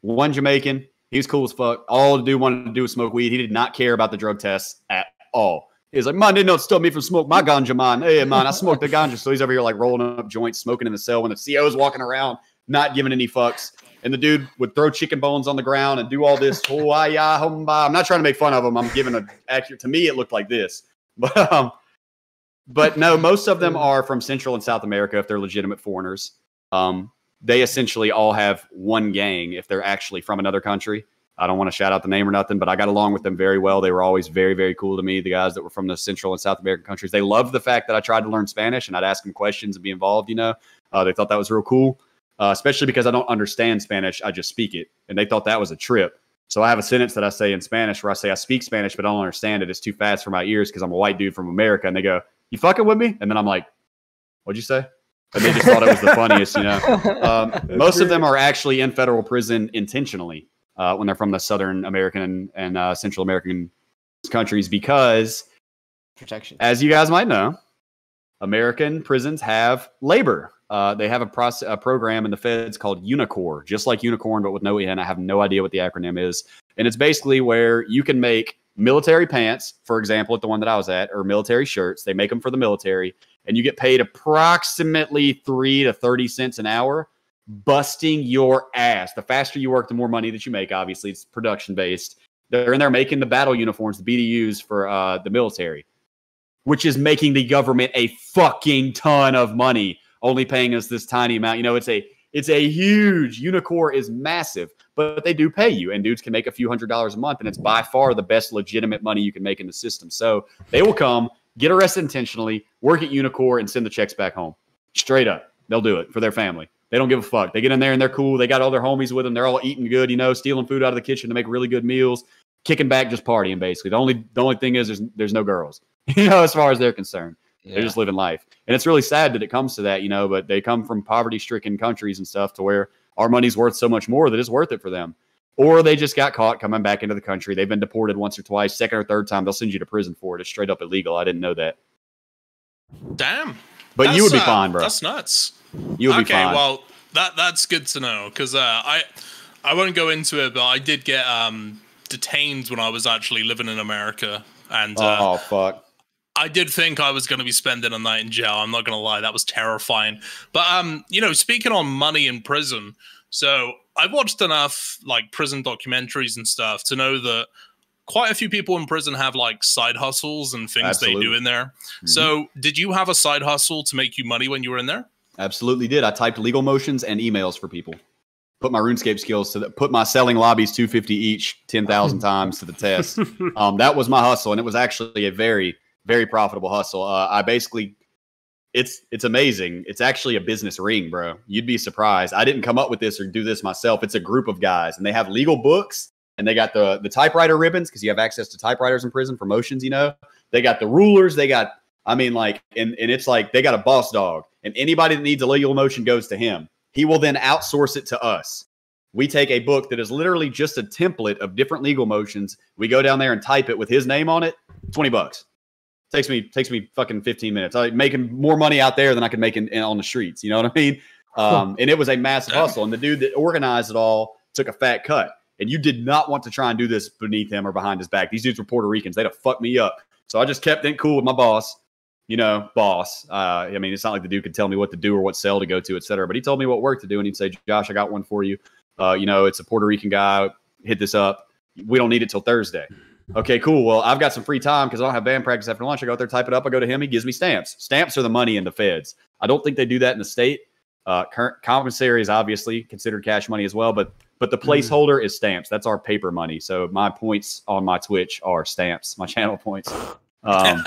[SPEAKER 4] one Jamaican. He was cool as fuck. All the dude wanted to do was smoke weed. He did not care about the drug tests at all. He was like, man, didn't know stop me from smoke my ganja, man. Hey, man, I smoked the ganja. So he's over here like rolling up joints, smoking in the cell when the CO's walking around, not giving any fucks. And the dude would throw chicken bones on the ground and do all this. *laughs* Oh, ah, yeah, hum, bah. I'm not trying to make fun of him. I'm giving a accurate. To me, it looked like this. *laughs* But um, but no, most of them are from Central and South America if they're legitimate foreigners. Um, they essentially all have one gang if they're actually from another country. I don't want to shout out the name or nothing, but I got along with them very well. They were always very, very cool to me. The guys that were from the Central and South American countries, they loved the fact that I tried to learn Spanish and I'd ask them questions and be involved. You know, uh, they thought that was real cool, uh, especially because I don't understand Spanish. I just speak it, and they thought that was a trip. So I have a sentence that I say in Spanish where I say I speak Spanish, but I don't understand it. It's too fast for my ears because I'm a white dude from America, and they go, "You fucking with me?" And then I'm like, "What'd you say?" And they just thought it was the *laughs* funniest, you know. Um, most of them are actually in federal prison intentionally uh, when they're from the Southern American and, and uh, Central American countries because,
[SPEAKER 3] Protection.
[SPEAKER 4] as you guys might know, American prisons have labor. Uh, they have a, process, a program in the feds called UNICOR, just like Unicorn, but with no N. I have no idea what the acronym is. And it's basically where you can make military pants, for example, at the one that I was at, or military shirts. They make them for the military, and you get paid approximately three to 30 cents an hour, busting your ass. The faster you work, the more money that you make. Obviously, it's production based. They're in there making the battle uniforms, the BDUs for uh, the military, which is making the government a fucking ton of money, only paying us this tiny amount. You know, it's a it's a huge UNICOR is massive, but they do pay you, and dudes can make a few hundred dollars a month, and it's by far the best legitimate money you can make in the system. So they will come, get arrested intentionally, work at UNICOR, and send the checks back home. Straight up, they'll do it for their family. They don't give a fuck. They get in there and they're cool. They got all their homies with them. They're all eating good, you know, stealing food out of the kitchen to make really good meals, kicking back, just partying. Basically, the only the only thing is there's there's no girls, *laughs* you know, as far as they're concerned. They're just living life. And it's really sad that it comes to that, you know, but they come from poverty stricken countries and stuff to where our money's worth so much more that it's worth it for them. Or they just got caught coming back into the country. They've been deported once or twice, second or third time, they'll send you to prison for it. It's straight up illegal. I didn't know that.
[SPEAKER 2] Damn.
[SPEAKER 4] But you would be
[SPEAKER 2] uh,
[SPEAKER 4] fine, bro.
[SPEAKER 2] That's nuts.
[SPEAKER 4] You would be fine.
[SPEAKER 2] okay, well that that's good to know because uh, I I won't go into it, but I did get um, detained when I was actually living in America, and uh,
[SPEAKER 4] oh, fuck.
[SPEAKER 2] I did think I was going to be spending a night in jail. I'm not going to lie, that was terrifying. But um, you know, speaking on money in prison, so I've watched enough like prison documentaries and stuff to know that quite a few people in prison have like side hustles and things they do in there.
[SPEAKER 4] Mhm.
[SPEAKER 2] So, did you have a side hustle to make you money when you were in there?
[SPEAKER 4] Absolutely did. I typed legal motions and emails for people. Put my RuneScape skills to the, put my selling lobbies 250 each 10,000 *laughs* times to the test. *laughs* Um, that was my hustle, and it was actually a very, very profitable hustle. Uh, I basically, it's it's amazing. It's actually a business ring, bro. You'd be surprised. I didn't come up with this or do this myself. It's a group of guys, and they have legal books, and they got the the typewriter ribbons because you have access to typewriters in prison for motions. You know, they got the rulers. They got, I mean, like, and and it's like they got a boss dog, and anybody that needs a legal motion goes to him. He will then outsource it to us. We take a book that is literally just a template of different legal motions. We go down there and type it with his name on it. Twenty bucks. Takes me takes me fucking fifteen minutes. I am making more money out there than I could make in, in- on the streets. You know what I mean? Um, and it was a massive hustle. And the dude that organized it all took a fat cut. And you did not want to try and do this beneath him or behind his back. These dudes were Puerto Ricans. They'd have fucked me up. So I just kept it cool with my boss. You know, boss. Uh, I mean, it's not like the dude could tell me what to do or what cell to go to, et cetera. But he told me what work to do, and he'd say, "Josh, I got one for you. Uh, you know, it's a Puerto Rican guy. Hit this up. We don't need it till Thursday. Okay, cool. Well, I've got some free time because I don't have band practice after lunch. I go out there, type it up. I go to him. He gives me stamps. Stamps are the money in the feds. I don't think they do that in the state. Uh, current commissary is obviously considered cash money as well, but but the placeholder is stamps. That's our paper money. So my points on my Twitch are stamps. My *laughs* channel points. Um,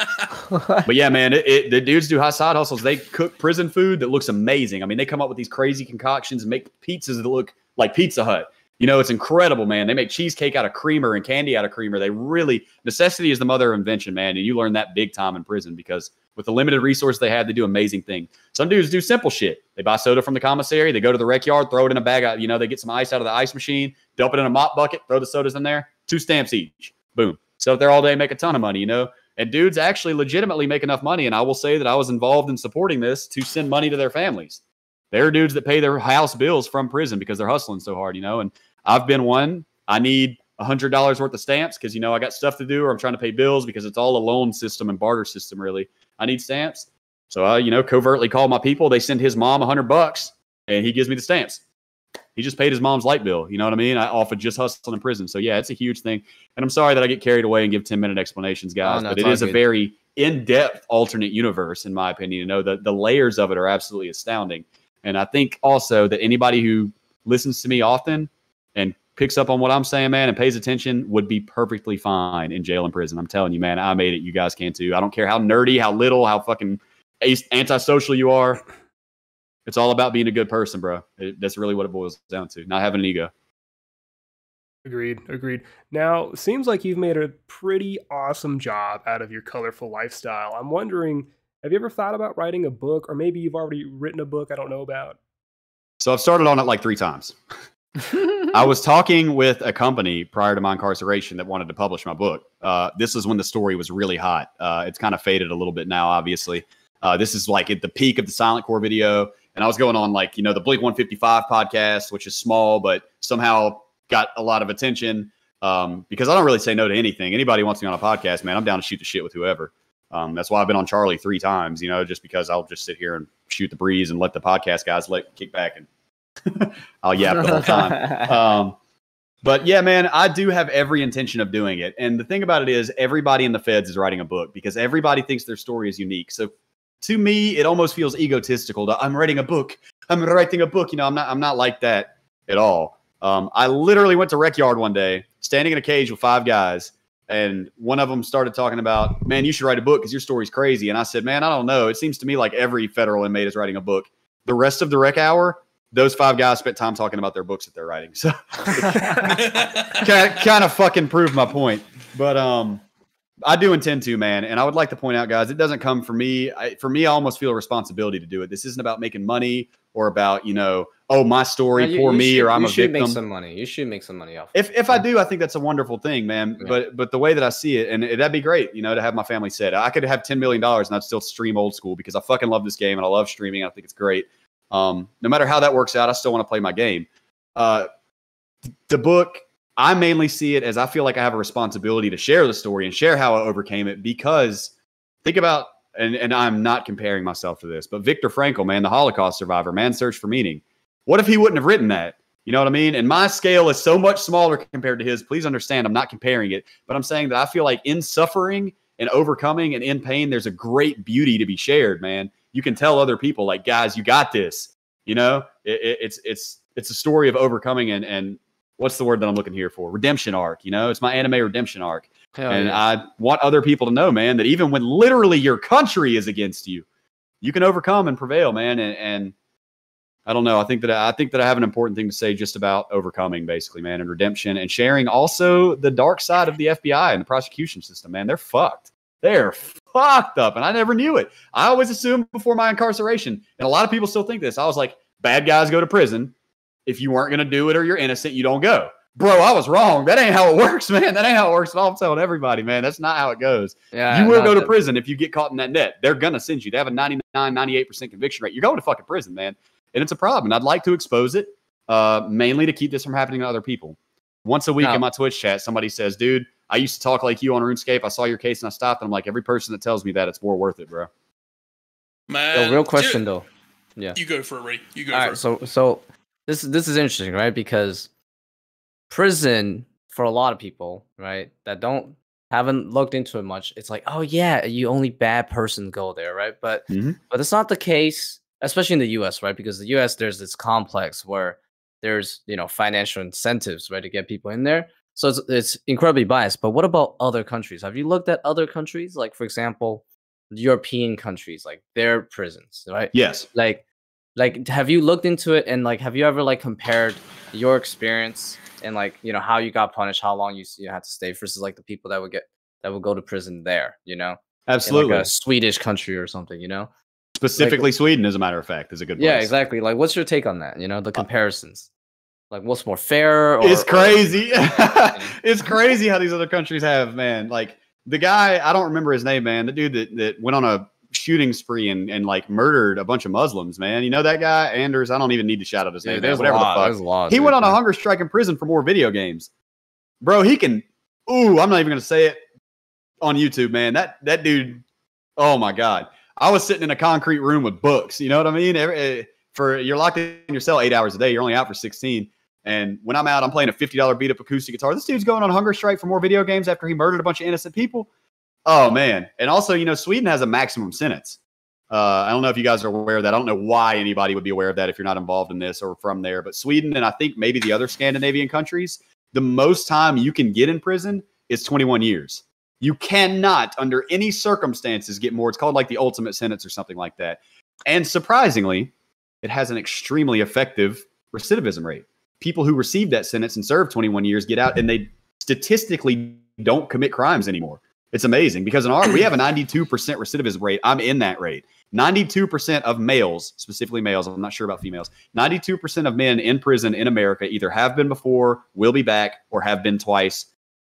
[SPEAKER 4] *laughs* but yeah, man, it, it, the dudes do high side hustles. They cook prison food that looks amazing. I mean, they come up with these crazy concoctions and make pizzas that look like Pizza Hut. You know, it's incredible, man. They make cheesecake out of creamer and candy out of creamer. They really necessity is the mother of invention, man. And you learn that big time in prison because with the limited resource they have, they do amazing things. Some dudes do simple shit. They buy soda from the commissary, they go to the rec yard, throw it in a bag. You know, they get some ice out of the ice machine, dump it in a mop bucket, throw the sodas in there, two stamps each. Boom. Sit up there all day, make a ton of money, you know. And dudes actually legitimately make enough money. And I will say that I was involved in supporting this to send money to their families. There are dudes that pay their house bills from prison because they're hustling so hard, you know. And I've been one. I need a hundred dollars worth of stamps because you know I got stuff to do or I'm trying to pay bills because it's all a loan system and barter system really. I need stamps. So I, you know, covertly call my people. They send his mom a hundred bucks and he gives me the stamps. He just paid his mom's light bill. You know what I mean? I offered just hustling in prison. So yeah, it's a huge thing. And I'm sorry that I get carried away and give 10 minute explanations, guys,
[SPEAKER 3] no,
[SPEAKER 4] but it is a very in-depth alternate universe, in my opinion. You know, the, the layers of it are absolutely astounding. And I think also that anybody who listens to me often and picks up on what I'm saying, man, and pays attention, would be perfectly fine in jail and prison. I'm telling you, man, I made it. You guys can too. I don't care how nerdy, how little, how fucking antisocial you are. It's all about being a good person, bro. It, that's really what it boils down to. Not having an ego.
[SPEAKER 1] Agreed, agreed. Now, seems like you've made a pretty awesome job out of your colorful lifestyle. I'm wondering, have you ever thought about writing a book, or maybe you've already written a book I don't know about?
[SPEAKER 4] So I've started on it like three times. *laughs* *laughs* I was talking with a company prior to my incarceration that wanted to publish my book. Uh, this is when the story was really hot. Uh, it's kind of faded a little bit now, obviously. Uh, this is like at the peak of the Silent Core video. And I was going on like, you know, the Blink 155 podcast, which is small, but somehow got a lot of attention um, because I don't really say no to anything. Anybody wants me on a podcast, man, I'm down to shoot the shit with whoever. Um, that's why I've been on Charlie three times, you know, just because I'll just sit here and shoot the breeze and let the podcast guys let kick back and *laughs* I'll yap the whole time. *laughs* Um, but yeah, man, I do have every intention of doing it. And the thing about it is, everybody in the feds is writing a book because everybody thinks their story is unique. So to me, it almost feels egotistical to I'm writing a book. I'm writing a book. You know, I'm not I'm not like that at all. Um, I literally went to Rec Yard one day, standing in a cage with five guys, and one of them started talking about, "Man, you should write a book because your story's crazy." And I said, "Man, I don't know. It seems to me like every federal inmate is writing a book." The rest of the Rec Hour, those five guys spent time talking about their books that they're writing. So kind, kind of fucking proved my point. But um, I do intend to, man. And I would like to point out, guys, it doesn't come for me. I, for me, I almost feel a responsibility to do it. This isn't about making money or about, you know, oh, my story,
[SPEAKER 3] No, you-
[SPEAKER 4] poor
[SPEAKER 3] you
[SPEAKER 4] me,
[SPEAKER 3] should-
[SPEAKER 4] or I'm
[SPEAKER 3] you
[SPEAKER 4] a
[SPEAKER 3] should
[SPEAKER 4] victim.
[SPEAKER 3] make some money. You should make some money off.
[SPEAKER 4] If if I do, I think that's a wonderful thing, man.
[SPEAKER 3] Yeah.
[SPEAKER 4] But but the way that I see it, and it, that'd be great, you know, to have my family set. I could have ten million dollars and I'd still stream old school because I fucking love this game and I love streaming. I think it's great. Um, no matter how that works out, I still want to play my game. Uh, the book, I mainly see it as I feel like I have a responsibility to share the story and share how I overcame it because think about and and I'm not comparing myself to this, but Viktor Frankl, man, the Holocaust survivor, man, Search for Meaning. What if he wouldn't have written that? You know what I mean? And my scale is so much smaller compared to his. Please understand, I'm not comparing it, but I'm saying that I feel like in suffering and overcoming and in pain, there's a great beauty to be shared, man. You can tell other people, like, guys, you got this. You know, it, it- it's it's it's a story of overcoming and and what's the word that I'm looking here for? Redemption arc. You know, it's my anime redemption arc.
[SPEAKER 3] Hell
[SPEAKER 4] and
[SPEAKER 3] yeah.
[SPEAKER 4] I want other people to know, man, that even when literally your country is against you, you can overcome and prevail, man. And, and I don't know. I think that I think that I have an important thing to say just about overcoming, basically, man, and redemption and sharing also the dark side of the FBI and the prosecution system, man. They're fucked. They're fucked up, and I never knew it. I always assumed before my incarceration, and a lot of people still think this. I was like, bad guys go to prison. If you weren't gonna do it or you're innocent, you don't go. Bro, I was wrong. That ain't how it *laughs* works, man. That ain't how it works at all. I'm telling everybody, man. That's not how it goes.
[SPEAKER 3] yeah,
[SPEAKER 4] you will
[SPEAKER 3] no,
[SPEAKER 4] go to
[SPEAKER 3] the-
[SPEAKER 4] prison if you get caught in that net. They're going to send you. They have a 99, 98% conviction rate. You're going to fucking prison, man. And it's a problem. And I'd like to expose it, uh, mainly to keep this from happening to other people. Once a week
[SPEAKER 3] Now-
[SPEAKER 4] in my Twitch chat, somebody says, dude, I used to talk like you on RuneScape. I saw your case and I stopped. And I'm like, every person that tells me that, it's more worth it, bro.
[SPEAKER 2] Man,
[SPEAKER 3] Yo, real question
[SPEAKER 2] dude,
[SPEAKER 3] though. Yeah.
[SPEAKER 2] You go for it, Ray. You go
[SPEAKER 3] All
[SPEAKER 2] for
[SPEAKER 3] right,
[SPEAKER 2] it.
[SPEAKER 3] so so this this is interesting, right? Because prison for a lot of people, right, that don't haven't looked into it much, it's like, oh yeah, you only bad person go there, right? But
[SPEAKER 4] Mhm.
[SPEAKER 3] but it's not the case, especially in the U.S., right? Because the U.S. there's this complex where there's you know financial incentives, right, to get people in there. So it's it's incredibly biased. But what about other countries? Have you looked at other countries, like for example, European countries, like their prisons, right?
[SPEAKER 4] Yes.
[SPEAKER 3] like like have you looked into it and like have you ever like compared your experience and like you know how you got punished how long you, you had to stay versus like the people that would get that would go to prison there you know
[SPEAKER 4] Absolutely.
[SPEAKER 3] like a swedish country or something you know
[SPEAKER 4] Specifically, Sweden, as a matter of fact, is a good place.
[SPEAKER 3] yeah exactly like what's your take on that you know the uh, comparisons like what's more fair or,
[SPEAKER 4] it's
[SPEAKER 3] or-
[SPEAKER 4] crazy. *laughs* it's crazy how these other countries have, man. Like the guy, I don't remember his name, man. The dude that, that went on a shooting spree and, and like murdered a bunch of Muslims, man. You know that guy, Anders? I don't even need to shout out his
[SPEAKER 3] Dude,
[SPEAKER 4] name. man. Whatever
[SPEAKER 3] lot,
[SPEAKER 4] the fuck.
[SPEAKER 3] lot
[SPEAKER 4] He
[SPEAKER 3] dude,
[SPEAKER 4] went on a hunger strike in prison for more video games. Bro, he can ooh, I'm not even gonna say it on YouTube, man. That that dude, oh my god. I was sitting in a concrete room with books. You know what I mean? Every, eh, for you're locked in your cell eight hours a day. You're only out for 16. And when I'm out, I'm playing a $50 beat up acoustic guitar. This dude's going on hunger strike for more video games after he murdered a bunch of innocent people. Oh man. And also, you know, Sweden has a maximum sentence. Uh, I don't know if you guys are aware of that. I don't know why anybody would be aware of that if you're not involved in this or from there. But Sweden and I think maybe the other Scandinavian countries, the most time you can get in prison is 21 years. You cannot, under any circumstances, get more. It's called like the ultimate sentence or something like that. And surprisingly, it has an extremely effective recidivism rate. People who receive that sentence and serve 21 years get out and they statistically don't commit crimes anymore. It's amazing because in our we have a 92% recidivism rate. I'm in that rate. 92% of males, specifically males, I'm not sure about females, 92% of men in prison in America either have been before, will be back, or have been twice.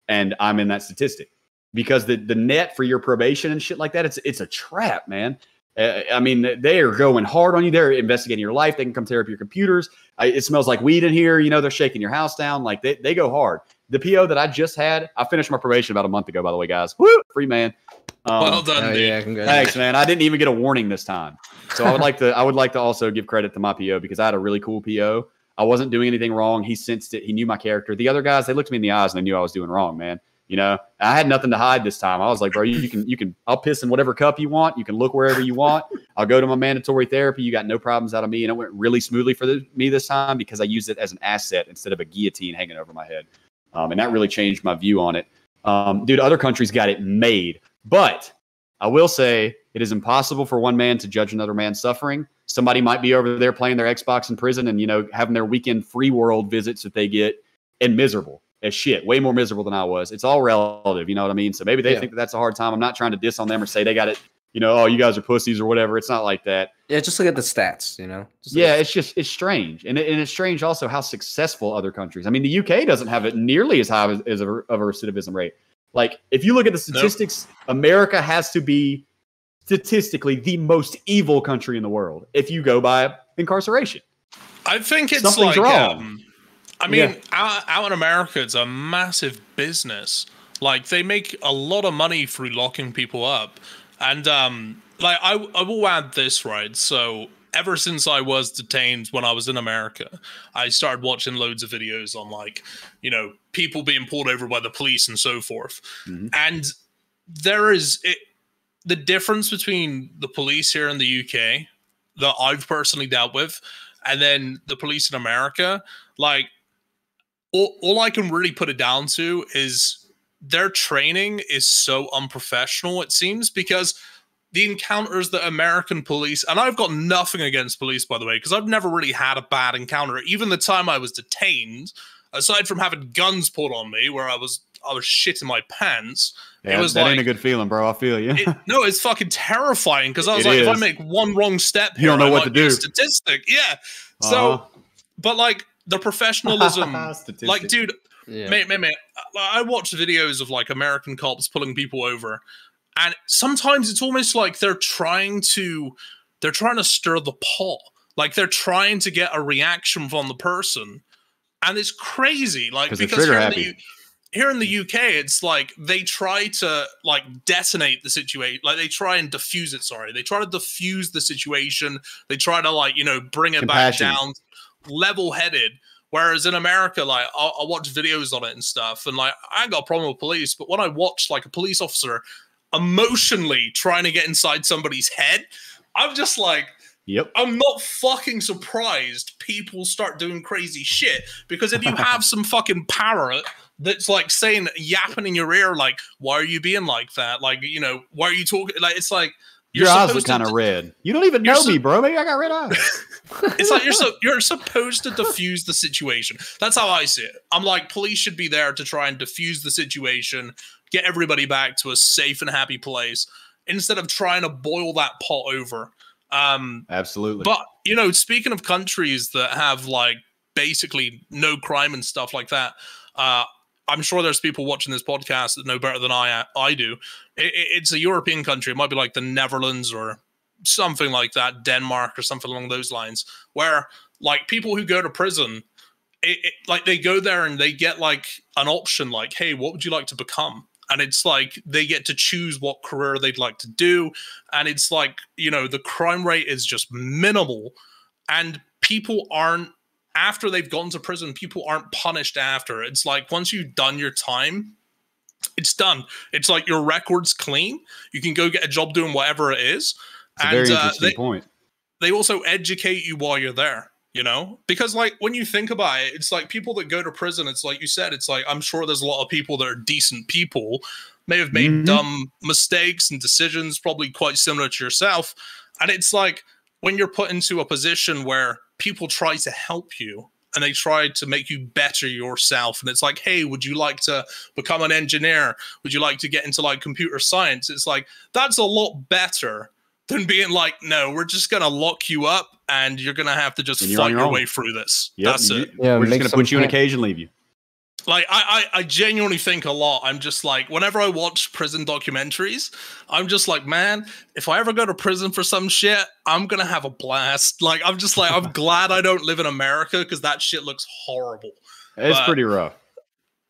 [SPEAKER 4] And I'm in that statistic because the, the net for your probation and shit like that, it's it's a trap, man. Uh, I mean, they are going hard on you. They're investigating your life. They can come tear up your computers. I, it smells like weed in here. You know, they're shaking your house down. Like they, they go hard. The PO that I just had, I finished my probation about a month ago, by the way, guys. Woo, free man.
[SPEAKER 2] Um, well done,
[SPEAKER 3] Oh,
[SPEAKER 2] dude.
[SPEAKER 3] yeah.
[SPEAKER 4] Thanks, man. I didn't even get a warning this time. So I would like to I would like to also give credit to my PO because I had a really cool PO. I wasn't doing anything wrong. He sensed it. He knew my character. The other guys, they looked me in the eyes and they knew I was doing wrong, man. You know, I had nothing to hide this time. I was like, bro, you, can you can I'll piss in whatever cup you want. You can look wherever you want. I'll go to my mandatory therapy. You got no problems out of me. And it went really smoothly for the, me this time because I used it as an asset instead of a guillotine hanging over my head. Um, and that really changed my view on it. Um, dude, other countries got it made. But I will say it is impossible for one man to judge another man's suffering. Somebody might be over there playing their Xbox in prison and, you know, having their weekend free world visits that they get and miserable as shit, way more miserable than I was. It's all relative, you know what I mean? So maybe they
[SPEAKER 3] Yeah.
[SPEAKER 4] think that that's a hard time. I'm not trying to diss on them or say they got it, you know, oh, you guys are pussies or whatever. It's not like that.
[SPEAKER 3] Yeah, just look at the stats, you know? Just
[SPEAKER 4] Yeah, it's just it's strange, and it, and it's strange also how successful other countries. I mean, the UK doesn't have it nearly as high as, as a, of a recidivism rate. Like, if you look at the
[SPEAKER 2] Nope.
[SPEAKER 4] statistics, America has to be statistically the most evil country in the world if you go by incarceration.
[SPEAKER 2] I think it's
[SPEAKER 4] Something's
[SPEAKER 2] like,
[SPEAKER 4] wrong.
[SPEAKER 2] um, I mean, out, out in America, it's a massive business. Like they make a lot of money through locking people up, and um, like I, I will add this right. So ever since I was detained when I was in America, I started watching loads of videos on like, you know, people being pulled over by the police and so forth,
[SPEAKER 4] Mhm.
[SPEAKER 2] and there is it. The difference between the police here in the UK that I've personally dealt with and then the police in America, like all, all I can really put it down to is their training is so unprofessional, it seems, because the encounters that American police, and I've got nothing against police, by the way, because I've never really had a bad encounter. Even the time I was detained, aside from having guns pulled on me, where I was I was shitting my pants.
[SPEAKER 4] Yeah,
[SPEAKER 2] was
[SPEAKER 4] that ain't a good feeling, bro. I feel you.
[SPEAKER 2] It, no, it's fucking terrifying because I was
[SPEAKER 4] It
[SPEAKER 2] like, if I make one wrong step,
[SPEAKER 4] You don't know
[SPEAKER 2] I
[SPEAKER 4] what to do.
[SPEAKER 2] Statistic, yeah. So,
[SPEAKER 4] Uh-huh.
[SPEAKER 2] but like the professionalism, *laughs* like, dude,
[SPEAKER 3] yeah.
[SPEAKER 2] mate, mate, mate. I I watch videos of like American cops pulling people over, and sometimes it's almost like they're trying to, they're trying to stir the pot. Like they're trying to get a reaction from the person, and it's crazy. Like
[SPEAKER 4] 'Cause
[SPEAKER 2] because
[SPEAKER 4] trigger
[SPEAKER 2] here in, the, here in the UK, it's like they try to like detonate the situation. Like they try and diffuse it. Sorry, they try to diffuse the situation. They try to like you know bring it back down, level headed. Whereas in America, like I'll, I'll watch videos on it and stuff, and like I ain't got a problem with police, but when I watch like a police officer emotionally trying to get inside somebody's head, I'm just like,
[SPEAKER 4] Yep.
[SPEAKER 2] I'm not fucking surprised people start doing crazy shit because if you *laughs* have some fucking parrot that's like saying yapping in your ear, like, why are you being like that? Like, you know, why are you talking? Like, it's like
[SPEAKER 4] Your eyes look kind of red. You don't even know
[SPEAKER 2] so-
[SPEAKER 4] me, bro. Maybe I got red eyes. *laughs*
[SPEAKER 2] It's like you're so you're supposed to diffuse the situation. That's how I see it. I'm like, police should be there to try and diffuse the situation, get everybody back to a safe and happy place instead of trying to boil that pot over. Um,
[SPEAKER 4] Absolutely.
[SPEAKER 2] but you know, speaking of countries that have like basically no crime and stuff like that, uh, I'm sure there's people watching this podcast that know better than I I do. It, it- it's a European country. It might be like the Netherlands or something like that, Denmark or something along those lines, where like people who go to prison, it, it, like they go there and they get like an option, like, hey, what would you like to become? And it's like they get to choose what career they'd like to do and it's like you know the crime rate is just minimal and people aren't after they've gone to prison people aren't punished after. It's like once you've done your time it's done. It's like your record's clean. You can go get a job doing whatever it is.
[SPEAKER 4] It's a very
[SPEAKER 2] And, uh,
[SPEAKER 4] interesting
[SPEAKER 2] they-
[SPEAKER 4] point.
[SPEAKER 2] they also educate you while you're there you know? Because like when you think about it it's like people that go to prison it's like you said it's like i'm sure there's a lot of people that are decent people may have made
[SPEAKER 4] Mhm.
[SPEAKER 2] dumb mistakes and decisions probably quite similar to yourself. And it's like when you're put into a position where people try to help you and they try to make you better yourself and it's like hey would you like to become an engineer would you like to get into like computer science it's like that's a lot better than being like, no, we're just gonna lock you up and you're gonna have to just
[SPEAKER 4] And
[SPEAKER 2] fight
[SPEAKER 4] your
[SPEAKER 2] your way through this.
[SPEAKER 4] Yep,
[SPEAKER 2] That's it.
[SPEAKER 3] Yeah,
[SPEAKER 4] We're just gonna put you in a cage and leave you.
[SPEAKER 2] Like I, I, I genuinely think a lot. I'm just like, whenever I watch prison documentaries, I'm just like, man, if I ever go to prison for some shit, I'm gonna have a blast. Like I'm just like, I'm *laughs* glad I don't live in America because that shit looks horrible.
[SPEAKER 4] It's
[SPEAKER 2] But-
[SPEAKER 4] pretty rough.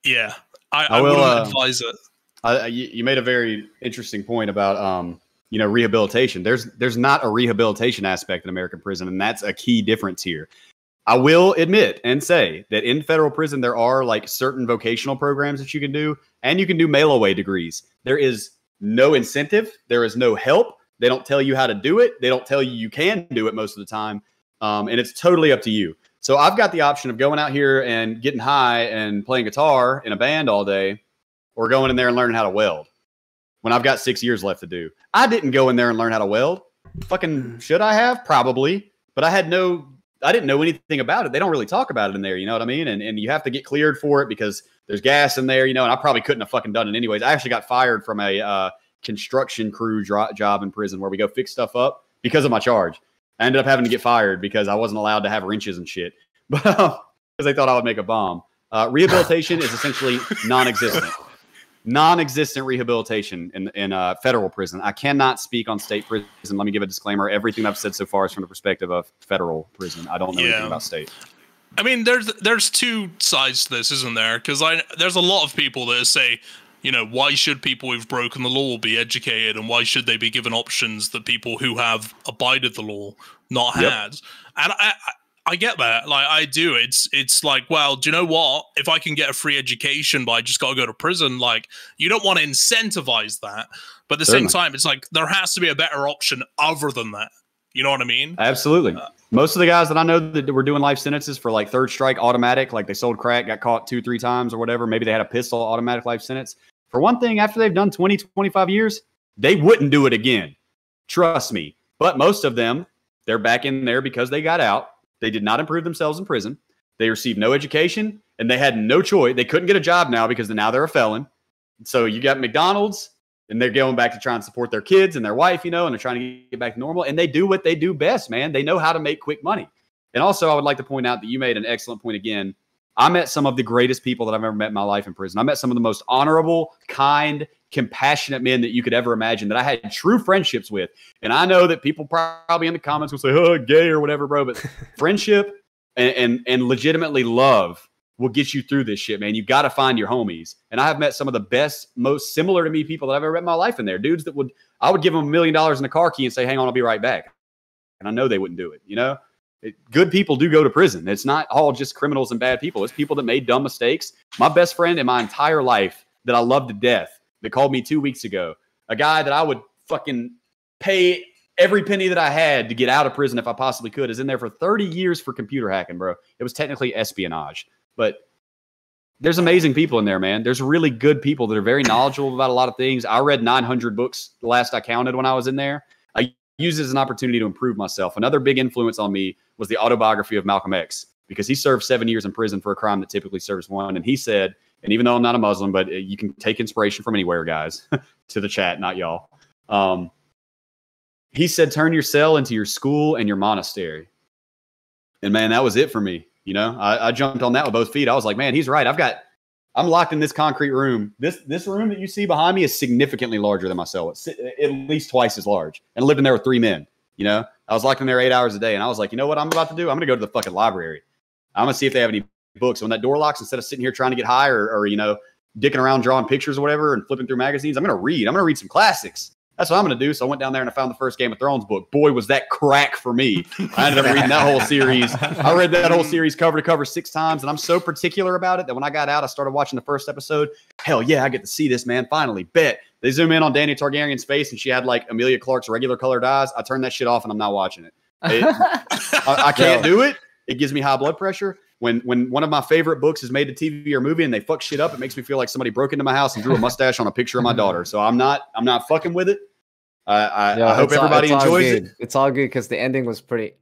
[SPEAKER 2] Yeah, I,
[SPEAKER 4] I
[SPEAKER 2] I,
[SPEAKER 4] will,
[SPEAKER 2] wouldn't
[SPEAKER 4] uh,
[SPEAKER 2] advise it.
[SPEAKER 4] I, you made a very interesting point about um, you know rehabilitation. There's there's not a rehabilitation aspect in American prison, and that's a key difference here. I will admit and say that in federal prison there are like certain vocational programs that you can do, and you can do mail away degrees. There is no incentive. There is no help. They don't tell you how to do it. They don't tell you you can do it most of the time, um, and it's totally up to you. So I've got the option of going out here and getting high and playing guitar in a band all day, or going in there and learning how to weld when I've got six years left to do. I didn't go in there and learn how to weld. Fucking should I have? Probably. But I had no, I didn't know anything about it. They don't really talk about it in there. You know what I mean? And, and you have to get cleared for it because there's gas in there, you know, and I probably couldn't have fucking done it anyways. I actually got fired from a uh, construction crew dro- job in prison where we go fix stuff up because of my charge. I ended up having to get fired because I wasn't allowed to have wrenches and shit. *laughs* But because they thought I would make a bomb. Uh, rehabilitation is essentially non-existent non-existent rehabilitation in in uh, federal prison. I cannot speak on state prison. Let me give a disclaimer. Everything I've said so far is from the perspective of federal prison. I don't know
[SPEAKER 2] Yeah.
[SPEAKER 4] anything about state.
[SPEAKER 2] I mean, there's there's two sides to this, isn't there? Because I there's a lot of people that say, you know, why should people who've broken the law be educated, and why should they be given options that people who have abided the law not
[SPEAKER 4] Yep.
[SPEAKER 2] had? And I, I I get that, like I do. It's it's like, well, do you know what? If I can get a free education, but I just got to go to prison, like you don't want to incentivize that, but at the
[SPEAKER 4] Certainly.
[SPEAKER 2] same time, it's like there has to be a better option other than that. You know what I mean?
[SPEAKER 4] Absolutely. Uh, most of the guys that I know that were doing life sentences for like third strike automatic, like they sold crack, got caught two, three times or whatever. Maybe they had a pistol automatic life sentence. For one thing, after they've done 20, 25 years, they wouldn't do it again. Trust me. But most of them, they're back in there because they got out. They did not improve themselves in prison. They received no education and they had no choice. They couldn't get a job now because now they're a felon. So you got McDonald's and they're going back to try and support their kids and their wife, you know, and they're trying to get back to normal. And they do what they do best, man. They know how to make quick money. And also, I would like to point out that you made an excellent point again. I met some of the greatest people that I've ever met in my life in prison. I met some of the most honorable, kind, compassionate men that you could ever imagine that I had true friendships with. And I know that people probably in the comments will say, oh, gay or whatever, bro. But *laughs* friendship and, and, and legitimately love will get you through this shit, man. You got to find your homies. And I have met some of the best, most similar to me people that I've ever met in my life in there. Dudes that would, I would give them a million dollars in a car key and say, hang on, I'll be right back. And I know they wouldn't do it, you know? It, good people do go to prison. It's not all just criminals and bad people. It's people that made dumb mistakes. My best friend in my entire life that I love to death that called me two weeks ago, a guy that I would fucking pay every penny that I had to get out of prison if I possibly could, is in there for 30 years for computer hacking, bro. It was technically espionage, but there's amazing people in there, man. There's really good people that are very knowledgeable about a lot of things. I read 900 books the last I counted when I was in there. I used it as an opportunity to improve myself. Another big influence on me was the autobiography of Malcolm X because he served seven years in prison for a crime that typically serves one. And he said, and even though I'm not a Muslim, but uh, you can take inspiration from anywhere, guys, *laughs* to the chat, not y'all. Um, he said, turn your cell into your school and your monastery. And man, that was it for me. You know, I, I jumped on that with both feet. I was like, man, he's right. I've got, I'm locked in this concrete room. This this room that you see behind me is significantly larger than my cell. It's at least twice as large. And I lived in there with three men. You know, I was locked in there eight hours a day, and I was like, you know what I'm about to do? I'm gonna go to the fucking library. I'm gonna see if they have any books. When that door locks, instead of sitting here trying to get high or, or you know, dicking around drawing pictures or whatever and flipping through magazines, I'm gonna read. I'm gonna read some classics. That's what I'm going to do. So I went down there and I found the first Game of Thrones book. Boy, was that crack for me. I ended up reading that whole series. I read that whole series cover to cover six times, and I'm so particular about it that when I got out, I started watching the first episode. Hell yeah, I get to see this, man. Finally, bet. They zoom in on Dany Targaryen's face, and she had like Emilia Clarke's regular colored eyes. I turned that shit off, and I'm not watching it. it *laughs* I, I can't do it. It gives me high blood pressure when when one of my favorite books is made to TV or movie and they fuck shit up, it makes me feel like somebody broke into my house and drew a mustache on a picture of my daughter. So I'm not I'm not fucking with it. I, I, I hope everybody
[SPEAKER 3] all,
[SPEAKER 4] enjoys
[SPEAKER 3] it.
[SPEAKER 4] it.
[SPEAKER 3] It's all good because the ending was pretty,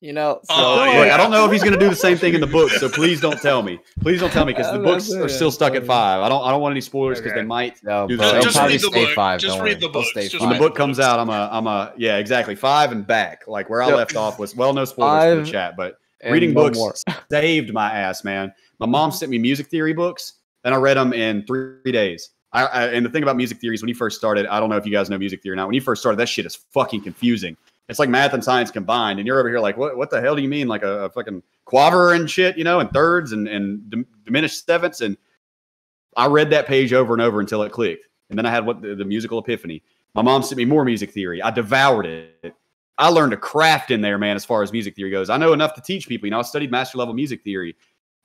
[SPEAKER 3] you know. So,
[SPEAKER 2] Oh,
[SPEAKER 4] Look. I don't know if he's going to do the same thing in the book, so please don't tell me. Please don't tell me because *laughs* the books are still stuck at five. I don't I don't want any spoilers because
[SPEAKER 1] Okay.
[SPEAKER 4] they might.
[SPEAKER 3] No,
[SPEAKER 4] Do
[SPEAKER 3] bro,
[SPEAKER 4] the- just
[SPEAKER 3] probably
[SPEAKER 2] read the
[SPEAKER 3] stay
[SPEAKER 2] book.
[SPEAKER 3] five.
[SPEAKER 2] Just
[SPEAKER 3] don't
[SPEAKER 2] read
[SPEAKER 3] worry.
[SPEAKER 2] the
[SPEAKER 3] It'll
[SPEAKER 2] books.
[SPEAKER 4] When the book comes out, I'm a I'm a yeah exactly five and back like where I
[SPEAKER 3] Yep.
[SPEAKER 4] left off was well no spoilers for the chat, but
[SPEAKER 3] And
[SPEAKER 4] reading
[SPEAKER 3] no
[SPEAKER 4] books
[SPEAKER 3] more. *laughs*
[SPEAKER 4] saved my ass, man. My mom sent me music theory books, and I read them in three days. I, I, and the thing about music theory is when you first started, I don't know if you guys know music theory or not. When you first started, that shit is fucking confusing. It's like math and science combined, and you're over here like, what? What the hell do you mean? Like a, a fucking quaver and shit, you know, and thirds and and dim- diminished sevenths. And I read that page over and over until it clicked, and then I had what the, the musical epiphany. My mom sent me more music theory. I devoured it. I learned a craft in there, man, as far as music theory goes. I know enough to teach people. You know, I studied master level music theory.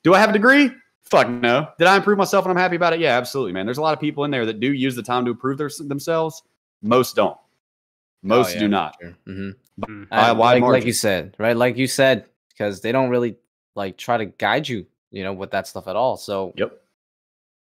[SPEAKER 4] Do I have a degree? Fuck no. Did I improve myself and I'm happy about it? Yeah, absolutely, man. There's a lot of people in there that do use the time to improve their, themselves. Most don't. Most
[SPEAKER 3] Oh, yeah,
[SPEAKER 4] do not.
[SPEAKER 3] hmm
[SPEAKER 1] Mm.
[SPEAKER 4] By a
[SPEAKER 3] And
[SPEAKER 4] wide
[SPEAKER 3] like, like you said, right? Like you said, because they don't really like try to guide you, you know, with that stuff at all. So
[SPEAKER 4] Yep.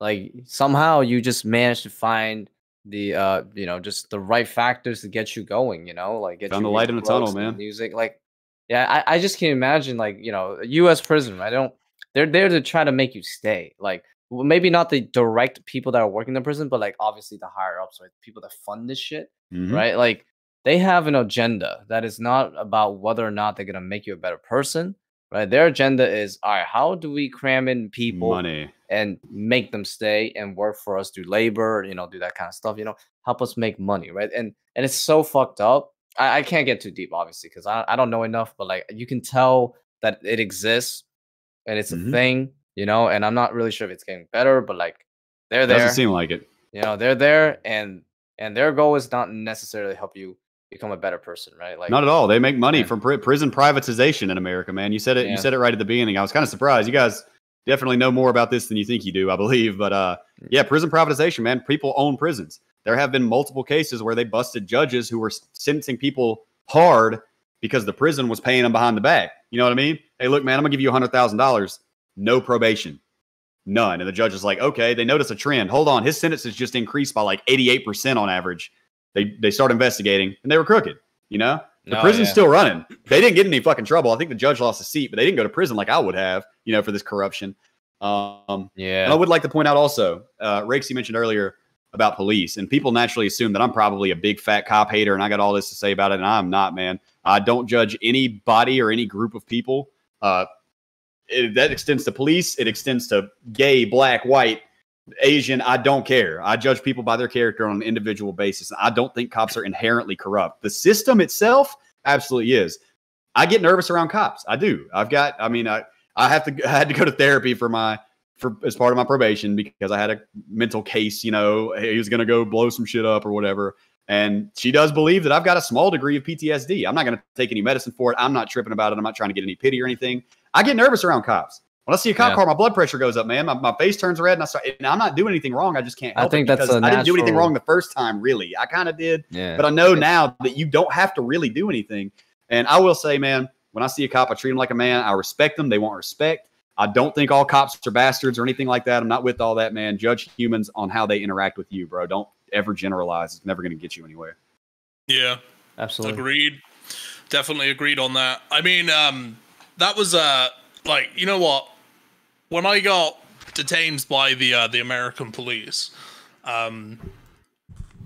[SPEAKER 3] like somehow you just manage to find the uh you know just the right factors to get you going you know like get
[SPEAKER 4] Found the light in the tunnel, man.
[SPEAKER 3] music like yeah I, I just can't imagine like you know us prison i don't they're there to try to make you stay like maybe not the direct people that are working in the prison but like obviously the higher ups right people that fund this shit
[SPEAKER 4] Mhm.
[SPEAKER 3] right like they have an agenda that is not about whether or not they're going to make you a better person right their agenda is all right how do we cram in people
[SPEAKER 4] Money.
[SPEAKER 3] and make them stay and work for us, do labor, you know, do that kind of stuff, you know, help us make money, right? And and it's so fucked up. I, I can't get too deep, obviously, because I, I don't know enough, but like you can tell that it exists and it's a
[SPEAKER 4] Mhm.
[SPEAKER 3] thing, you know, and I'm not really sure if it's getting better, but like they're there,
[SPEAKER 4] Doesn't seem like it.
[SPEAKER 3] you know, they're there and and their goal is not necessarily help you become a better person, right? Like
[SPEAKER 4] Not at all. They make money
[SPEAKER 3] Yeah.
[SPEAKER 4] from pri- prison privatization in America, man. You said it.
[SPEAKER 3] Yeah.
[SPEAKER 4] You said it right at the beginning. I was kind of surprised. You guys definitely know more about this than you think you do, I believe. But uh,
[SPEAKER 3] Mm.
[SPEAKER 4] yeah, prison privatization, man. People own prisons. There have been multiple cases where they busted judges who were sentencing people hard because the prison was paying them behind the back. You know what I mean? Hey, look, man, I'm gonna give you a hundred thousand dollars, no probation, none. And the judge is like, okay, they notice a trend. Hold on, his sentence has just increased by like 88 percent on average. They they start investigating, and they were crooked. You know, the
[SPEAKER 3] No,
[SPEAKER 4] prison's
[SPEAKER 3] yeah.
[SPEAKER 4] still running. They didn't get in any fucking trouble. I think the judge lost a seat, but they didn't go to prison like I would have, you know, for this corruption. Um,
[SPEAKER 3] yeah.
[SPEAKER 4] and I would like to point out also, uh, Rakes, you mentioned earlier about police, and people naturally assume that I'm probably a big fat cop hater and I got all this to say about it, and I'm not, man. I don't judge anybody or any group of people. Uh, it- that extends to police, it extends to gay, black, white, Asian. I don't care. I judge people by their character on an individual basis. I don't think cops are inherently corrupt. The system itself absolutely is. I get nervous around cops. I do. I've got, I mean, I, I have to *laughs* I had to go to therapy for my for as part of my probation because I had a mental case, you know, he was gonna go blow some shit up or whatever. And she does believe that I've got a small degree of PTSD. I'm not gonna take any medicine for it. I'm not tripping about it. I'm not trying to get any pity or anything. I get nervous around cops. When I see a cop
[SPEAKER 3] Yeah.
[SPEAKER 4] car, my blood pressure goes up, man. My, my face turns red, and I start. And I'm not doing anything wrong. I just can't.
[SPEAKER 3] I think
[SPEAKER 4] it
[SPEAKER 3] that's
[SPEAKER 4] because
[SPEAKER 3] a
[SPEAKER 4] I didn't do anything wrong the first time. Really, I kind of did.
[SPEAKER 3] yeah.
[SPEAKER 4] But I know now that you don't have to really do anything. And I will say, man, when I see a cop, I treat them like a man. I respect them. They want respect. I don't think all cops are bastards or anything like that. I'm not with all that, man. Judge humans on how they interact with you, bro. Don't ever generalize. It's never going to get you anywhere.
[SPEAKER 2] Yeah.
[SPEAKER 3] Absolutely.
[SPEAKER 2] Agreed. Definitely agreed on that. I mean, um, that was uh like you know what? When I got detained by the uh, the American police, um,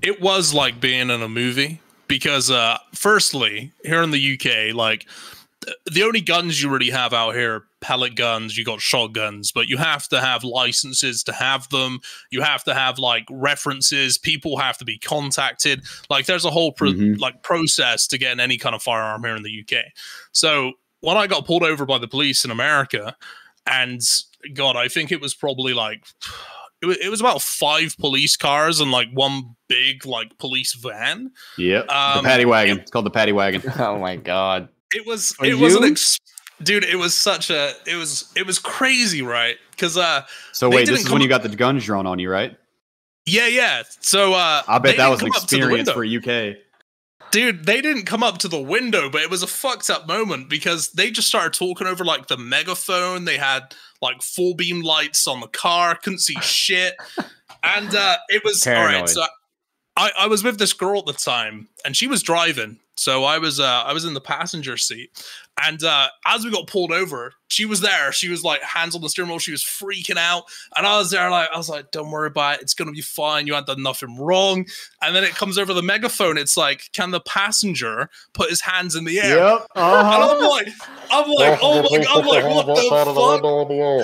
[SPEAKER 2] it was like being in a movie because uh, firstly, here in the UK, like the only guns you really have out here, pellet guns, you got shotguns, but you have to have licenses to have them. You have to have like references. People have to be contacted. Like there's a whole pro-
[SPEAKER 4] Mhm.
[SPEAKER 2] like process to get any kind of firearm here in the UK. So when I got pulled over by the police in America, and God, I think it was probably like it was, it was about five police cars and like one big like police van.
[SPEAKER 4] Yeah,
[SPEAKER 2] Um,
[SPEAKER 4] the paddy wagon. It's called the paddy wagon. *laughs*
[SPEAKER 3] Oh my god.
[SPEAKER 2] It was
[SPEAKER 3] For
[SPEAKER 2] it was an ex- dude. It was such a it was it was crazy, right? Because uh
[SPEAKER 4] So wait, this is when you got the guns drawn on you, right?
[SPEAKER 2] yeah yeah. So uh
[SPEAKER 4] I bet that was an
[SPEAKER 2] come up to the
[SPEAKER 4] experience for UK.
[SPEAKER 2] Dude, they didn't come up to the window, but it was a fucked up moment because they just started talking over like the megaphone. They had like full beam lights on the car, couldn't see *laughs* shit. And uh it was all right. So I, I was with this girl at the time and she was driving. So I was uh I was in the passenger seat. And uh as we got pulled over, she was there. She was like hands on the steering wheel, she was freaking out. And I was there like I was like, don't worry about it, it's gonna be fine. You haven't done nothing wrong. And then it comes over the megaphone. It's like, can the passenger put his hands in the air?
[SPEAKER 4] Yep. *laughs*
[SPEAKER 2] And I'm
[SPEAKER 4] Uh-huh.
[SPEAKER 2] like, I'm like, oh my god, I'm like, what the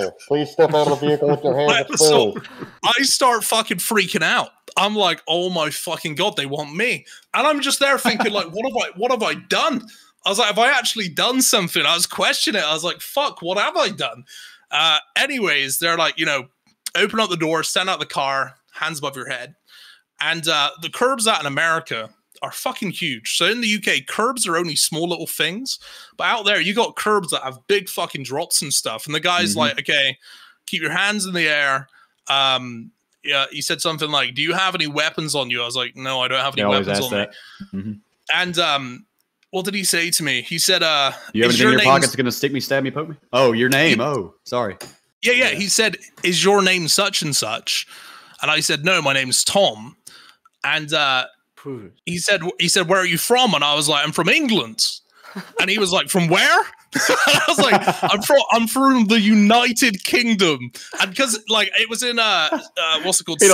[SPEAKER 2] fuck?
[SPEAKER 5] Please step out of the vehicle with your *laughs* hands
[SPEAKER 2] I- so. I start fucking freaking out. I'm like, oh my fucking god, they want me, and I'm just there thinking like, what have I, what have I done? I was like, have I actually done something? I was questioning it. I was like, fuck, what have I done? Uh, anyways, they're like, you know, open up the door, stand out the car, hands above your head, and uh, the curbs out in America are fucking huge. So in the UK, curbs are only small little things, but out there, you got curbs that have big fucking drops and stuff. And the guy's
[SPEAKER 4] Mhm.
[SPEAKER 2] like, okay, keep your hands in the air. Um, yeah, he said something like, "Do you have any weapons on you?" I was like, "No, I don't have any weapons on
[SPEAKER 4] that.
[SPEAKER 2] me."
[SPEAKER 4] Mhm.
[SPEAKER 2] And um, what did he say to me? He said, "Uh,
[SPEAKER 4] You have
[SPEAKER 2] is
[SPEAKER 4] anything in your
[SPEAKER 2] name's-
[SPEAKER 4] pockets gonna stick me, stab me, poke me? Oh, your name. Oh, sorry.
[SPEAKER 2] Yeah, yeah.
[SPEAKER 4] Yeah.
[SPEAKER 2] He said, "Is your name such and such?" And I said, "No, my name's Tom." And uh, he said, "He said, where are you from?" And I was like, "I'm from England." And he was like, "From where?" *laughs* I was like, "I'm from I'm from the United Kingdom." And because like it was in uh, uh what's it called, *laughs*
[SPEAKER 4] He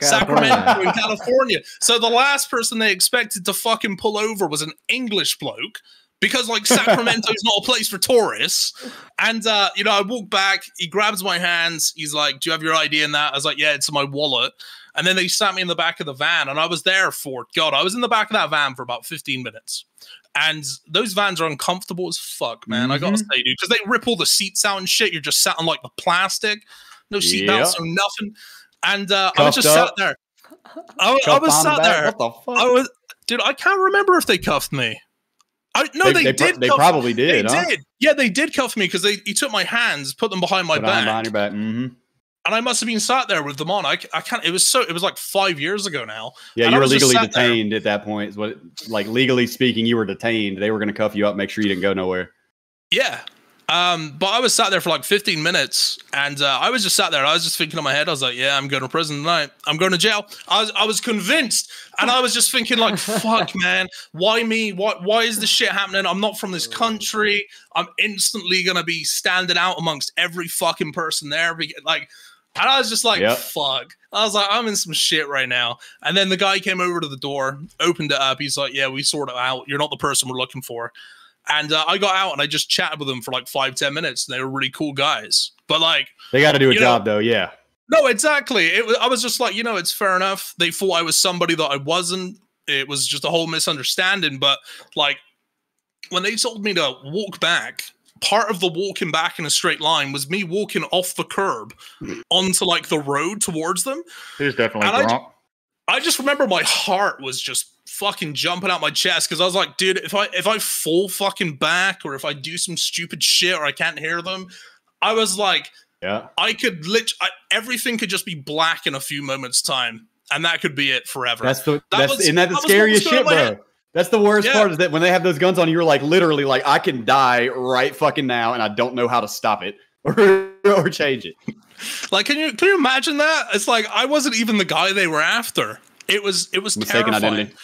[SPEAKER 4] don't know what the fuck that is.
[SPEAKER 2] Sacramento. In California. So the last person they expected to fucking pull over was an English bloke because like *laughs* Sacramento is not a place for tourists. And uh, you know, I walk back, he grabs my hands, he's like, Do you have your ID in that? I was like, Yeah, it's in my wallet. And then they sat me in the back of the van, and I was there for God, I was in the back of that van for about 15 minutes. And those vans are uncomfortable as fuck, man. I gotta
[SPEAKER 4] Mhm.
[SPEAKER 2] say, dude, because they rip all the seats out and shit. You're just sat on like the plastic, no seatbelts,
[SPEAKER 4] Yep.
[SPEAKER 2] no nothing. And uh, I was just
[SPEAKER 4] up.
[SPEAKER 2] sat there. I, was- I was sat there.
[SPEAKER 4] What the fuck?
[SPEAKER 2] I was, dude. I can't remember if they cuffed me. I no, they,
[SPEAKER 4] they, pro-
[SPEAKER 2] did.
[SPEAKER 4] they
[SPEAKER 2] cuff-
[SPEAKER 4] probably
[SPEAKER 2] They
[SPEAKER 4] did, huh?
[SPEAKER 2] did. Yeah, they did cuff me because they he took my hands, put them behind my
[SPEAKER 4] Put
[SPEAKER 2] back,
[SPEAKER 4] behind your back. hmm
[SPEAKER 2] and I must have been sat there with them on. I, I can't. It was so. It was like five years ago now.
[SPEAKER 4] Yeah, you were legally
[SPEAKER 2] sat there.
[SPEAKER 4] detained at that point. Is what, like, legally speaking, you were detained. They were going to cuff you up, make sure you didn't go nowhere.
[SPEAKER 2] Yeah. Um, but I was sat there for like 15 minutes, and uh, I was just sat there. I was just thinking in my head, I was like, "Yeah, I'm going to prison tonight. I'm going to jail." I was, I was convinced, and I was just thinking, like, *laughs* "Fuck, man, why me? Why, why is this shit happening? I'm not from this country. I'm instantly gonna be standing out amongst every fucking person there." Like, and I was just like,
[SPEAKER 4] Yep.
[SPEAKER 2] "Fuck." I was like, "I'm in some shit right now." And then the guy came over to the door, opened it up. He's like, "Yeah, we sort it out. You're not the person we're looking for." And uh, I got out and I just chatted with them for like five, ten minutes. And they were really cool guys. But like,
[SPEAKER 4] They got to do a
[SPEAKER 2] You know-
[SPEAKER 4] job, though. Yeah.
[SPEAKER 2] no, exactly. It was, I was just like, you know, it's fair enough. They thought I was somebody that I wasn't. It was just a whole misunderstanding. But like, when they told me to walk back, part of the walking back in a straight line was me walking off the curb onto like the road towards them.
[SPEAKER 5] He was definitely
[SPEAKER 2] And
[SPEAKER 5] drunk.
[SPEAKER 2] I just remember my heart was just fucking jumping out my chest because I was like, dude, if I if I fall fucking back or if I do some stupid shit or I can't hear them, I was like,
[SPEAKER 4] Yeah.
[SPEAKER 2] I could lit I, everything could just be black in a few moments time, and that could be it forever.
[SPEAKER 4] That's the,
[SPEAKER 2] That
[SPEAKER 4] that's,
[SPEAKER 2] was-
[SPEAKER 4] isn't that the
[SPEAKER 2] that
[SPEAKER 4] scariest shit,
[SPEAKER 2] on in my
[SPEAKER 4] bro?
[SPEAKER 2] head.
[SPEAKER 4] That's the worst
[SPEAKER 2] Yeah.
[SPEAKER 4] part is that when they have those guns on you, you're like, literally, like, I can die right fucking now, and I don't know how to stop it *laughs* or, or change it. *laughs*
[SPEAKER 2] like, can you can you imagine that? It's like I wasn't even the guy they were after. It was it was
[SPEAKER 4] Mistaken
[SPEAKER 2] terrifying.
[SPEAKER 4] identity.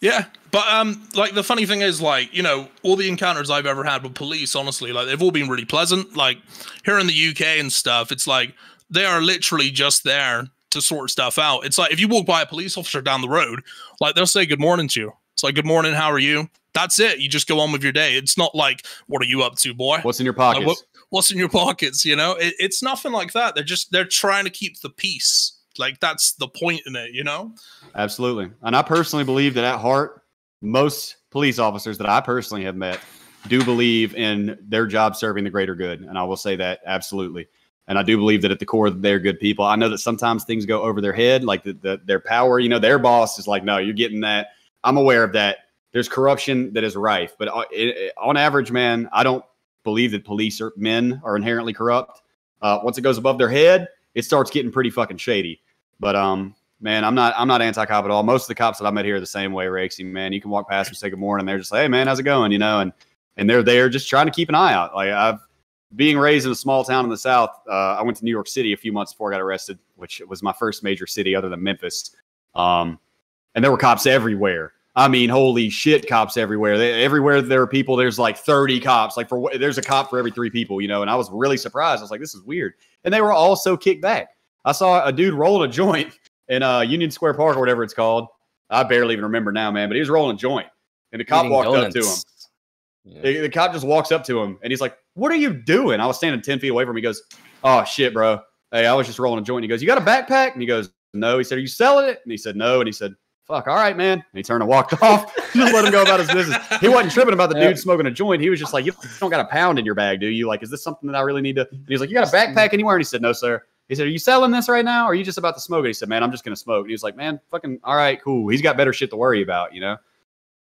[SPEAKER 2] Yeah, but um, like the funny thing is, like you know, all the encounters I've ever had with police, honestly, like they've all been really pleasant. Like here in the UK and stuff, it's like they are literally just there to sort stuff out. It's like if you walk by a police officer down the road, like they'll say good morning to you. It's like good morning, how are you? That's it. You just go on with your day. It's not like what are you up to, boy?
[SPEAKER 4] What's in your
[SPEAKER 2] Like,
[SPEAKER 4] pockets?
[SPEAKER 2] what- what's in your pockets? You know, it, it's nothing like that. They're just they're trying to keep the peace. Like that's the point in it. You know.
[SPEAKER 4] Absolutely. And I personally believe that at heart, most police officers that I personally have met do believe in their job serving the greater good. And I will say that absolutely. and I do believe that at the core they're good people. I know that sometimes things go over their head, like the, the their power. You know, their boss is like, no, you're getting that. I'm aware of that. There's corruption that is rife, but uh, on average, man, I don't believe that police or men are inherently corrupt. Uh, once it goes above their head, it starts getting pretty fucking shady. But um, man, I'm not I'm not anti-cop at all. Most of the cops that I met here are the same way, Raikesy. Man, you can walk past and say good morning. They're just like, hey man, how's it going? You know, and and they're there just trying to keep an eye out. Like I've being raised in a small town in the South, uh, I went to New York City a few months before I got arrested, which was my first major city other than Memphis. Um, and there were cops everywhere. I mean, holy shit, cops everywhere. They, everywhere there are people, there's like 30 cops. Like for there's a cop for every three people, you know. And I was really surprised. I was like, this is weird. And they were all so kicked back. I saw a dude rolling a joint in uh, Union Square Park or whatever it's called. I barely even remember now, man. But he was rolling a joint, and the cop
[SPEAKER 3] Eating
[SPEAKER 4] walked up to him.
[SPEAKER 3] Yeah.
[SPEAKER 4] The, the cop just walks up to him and he's like, What are you doing? I was standing 10 feet away from him. He goes, Oh, shit, bro. Hey, I was just rolling a joint. He goes, You got a backpack? And he goes, No. He said, Are you selling it? And he said, No. And he said, Fuck, all right, man. And he turned and walked *laughs* off. just let him go about his business. He wasn't tripping about the
[SPEAKER 3] Yeah.
[SPEAKER 4] dude smoking a joint. He was just like, You don't got a pound in your bag, do you? Like, is this something that I really need to? And he's like, You got a backpack anywhere? And he said, No, sir. He said, Are you selling this right now? Or are you just about to smoke it? He said, Man, I'm just going to smoke. And he was like, Man, fucking, all right, cool. He's got better shit to worry about, you know?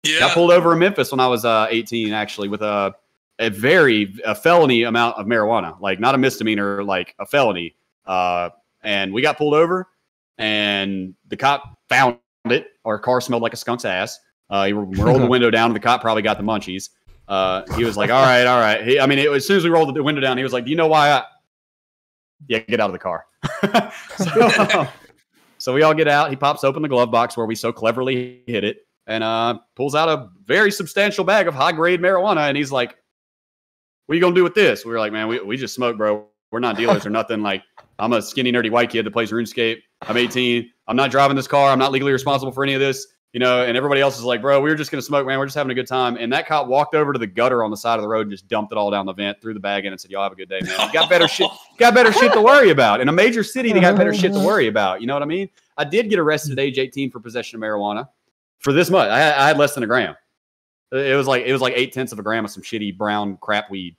[SPEAKER 2] Yeah.
[SPEAKER 4] Got pulled over in Memphis when I was uh, 18, actually, with a a very a felony amount of marijuana, like not a misdemeanor, like a felony. Uh, and we got pulled over, and the cop found it. Our car smelled like a skunk's ass. Uh, he rolled the *laughs* window down, and the cop probably got the munchies. Uh, he was like, "All right, all right." He, I mean, it, as soon as we rolled the window down, he was like, "Do you know why?" I... *laughs* Yeah, get out of the car. *laughs* so, so we all get out. He pops open the glove box where we so cleverly hid it, and uh, pulls out a very substantial bag of high grade marijuana. And he's like, "What are you gonna do with this?" We were like, "Man, we, we just smoke, bro. We're not dealers or nothing. Like, I'm a skinny, nerdy white kid that plays RuneScape. I'm 18. I'm not driving this car. I'm not legally responsible for any of this." You know, and everybody else is like, bro, we were just gonna smoke, man. We're just having a good time. And that cop walked over to the gutter on the side of the road and just dumped it all down the vent, threw the bag in, and said, "Y'all have a good day, man. Got better shit. Got better shit to worry about. In a major city, they got better shit to worry about. You know what I mean? I did get arrested at age 18 for possession of marijuana for this much. I had, I had less than a gram. It was like it was like eight tenths of a gram of some shitty brown crap weed,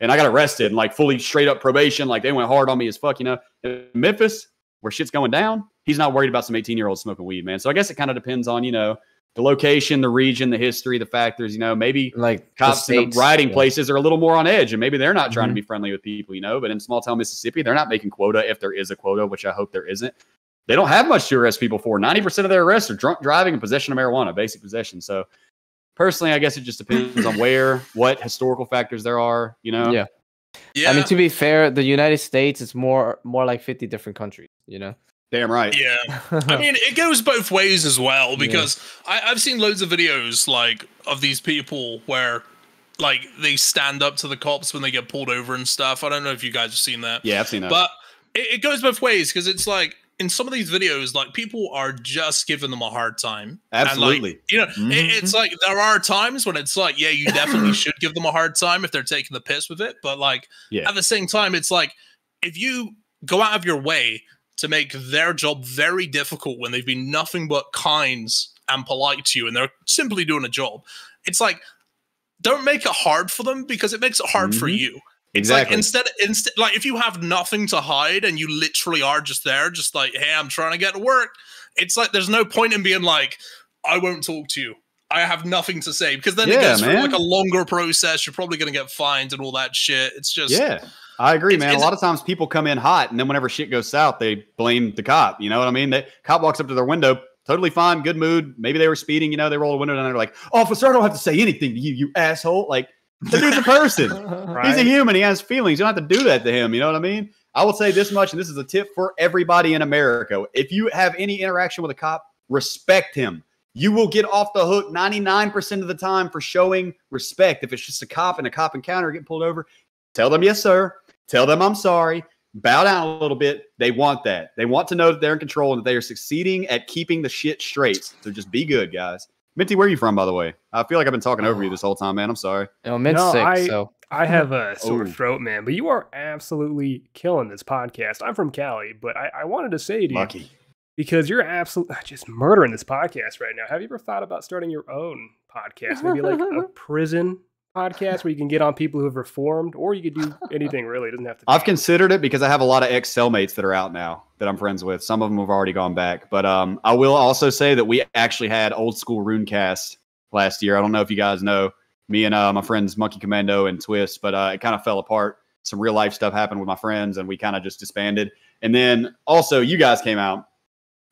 [SPEAKER 4] and I got arrested and like fully straight up probation. Like they went hard on me as fuck. You know, in Memphis where shit's going down, he's not worried about some 18 year old smoking weed, man. So I guess it kind of depends on you know the location, the region, the history, the factors. You know, maybe
[SPEAKER 3] Like the
[SPEAKER 4] cops in the riding
[SPEAKER 3] yeah.
[SPEAKER 4] places are a little more on edge and maybe they're not trying to
[SPEAKER 3] Mhm.
[SPEAKER 4] be friendly with people, you know. But in small town Mississippi, they're not making quota if there is a quota, which I hope there isn't. They don't have much to arrest people for. 90% of their arrests are drunk driving and possession of marijuana, basic possession. So personally, I guess it just depends on *clears throat* where, what historical factors there are, you know.
[SPEAKER 3] Yeah.
[SPEAKER 2] yeah.
[SPEAKER 3] I mean, to be fair, the United States is more more like 50 different countries, you know?
[SPEAKER 4] Damn right.
[SPEAKER 2] yeah. *laughs* I mean, it goes both ways as well because I, I've seen loads of videos like of these people where like they stand up to the cops when they get pulled over and stuff. I don't know if you guys have seen that.
[SPEAKER 4] Yeah, I've seen that.
[SPEAKER 2] But it, it goes both ways because it's like in some of these videos, like people are just giving them a hard time. And, like,
[SPEAKER 4] Absolutely.
[SPEAKER 2] you know,
[SPEAKER 4] Mhm.
[SPEAKER 2] it, it's like there are times when it's like, yeah, you definitely *clears throat* should give them a hard time if they're taking the piss with it. But like
[SPEAKER 4] Yeah.
[SPEAKER 2] at the same time, it's like if you go out of your way to make their job very difficult when they've been nothing but kind and polite to you and they're simply doing a job, it's like don't make it hard for them because it makes it hard for
[SPEAKER 4] Mhm.
[SPEAKER 2] you. It's like
[SPEAKER 4] exactly.
[SPEAKER 2] instead, instead, like if you have nothing to hide and you literally are just there, just like, hey, I'm trying to get to work. It's like there's no point in being like, I won't talk to you. I have nothing to say because then it
[SPEAKER 4] Yeah,
[SPEAKER 2] goes through
[SPEAKER 4] man.
[SPEAKER 2] like a longer process. You're probably gonna get fined and all that shit. It's just
[SPEAKER 4] yeah. I agree, man. A lot of times people come in hot, and then whenever shit goes south, they blame the cop. You know what I mean? The cop walks up to their window, totally fine, good mood. Maybe they were speeding. You know, they roll the window down. They're like, "Officer, I don't have to say anything to you, you asshole." Like the dude's a person.
[SPEAKER 1] Right? *laughs*
[SPEAKER 4] He's a human. He has feelings. You don't have to do that to him. You know what I mean? I will say this much, and this is a tip for everybody in America. If you have any interaction with a cop, respect him. You will get off the hook 99% of the time for showing respect. If it's just a cop and a cop encounter get pulled over, tell them, yes, sir. Tell them I'm sorry. Bow down a little bit. They want that. They want to know that they're in control and that they are succeeding at keeping the shit straight. So just be good, guys. Minty, where are you from, by the way? I feel like I've been talking over you oh. this whole time, man. I'm sorry.
[SPEAKER 3] You know, Mint's
[SPEAKER 1] No,
[SPEAKER 3] sick,
[SPEAKER 1] I-
[SPEAKER 3] so
[SPEAKER 1] I have a *laughs* sore
[SPEAKER 4] Oh.
[SPEAKER 1] throat, man, but you are absolutely killing this podcast. I'm from Cali, but I, I wanted to say to you
[SPEAKER 4] Lucky.
[SPEAKER 1] because you're absolutely *sighs* just murdering this podcast right now. Have you ever thought about starting your own podcast? Maybe like a *laughs* prison podcast where you can get on people who have reformed, or you could do *laughs* anything really. It doesn't have to.
[SPEAKER 4] I've considered it because I have a lot of ex cellmates that are out now that I'm friends with. Some of them have already gone back, but um, I will also say that we actually had old school Runecast last year. I don't know if you guys know me and uh, my friends Monkey Commando and Twist, but uh, it kind of fell apart. Some real life stuff happened with my friends, and we kind of just disbanded. And then also, you guys came out.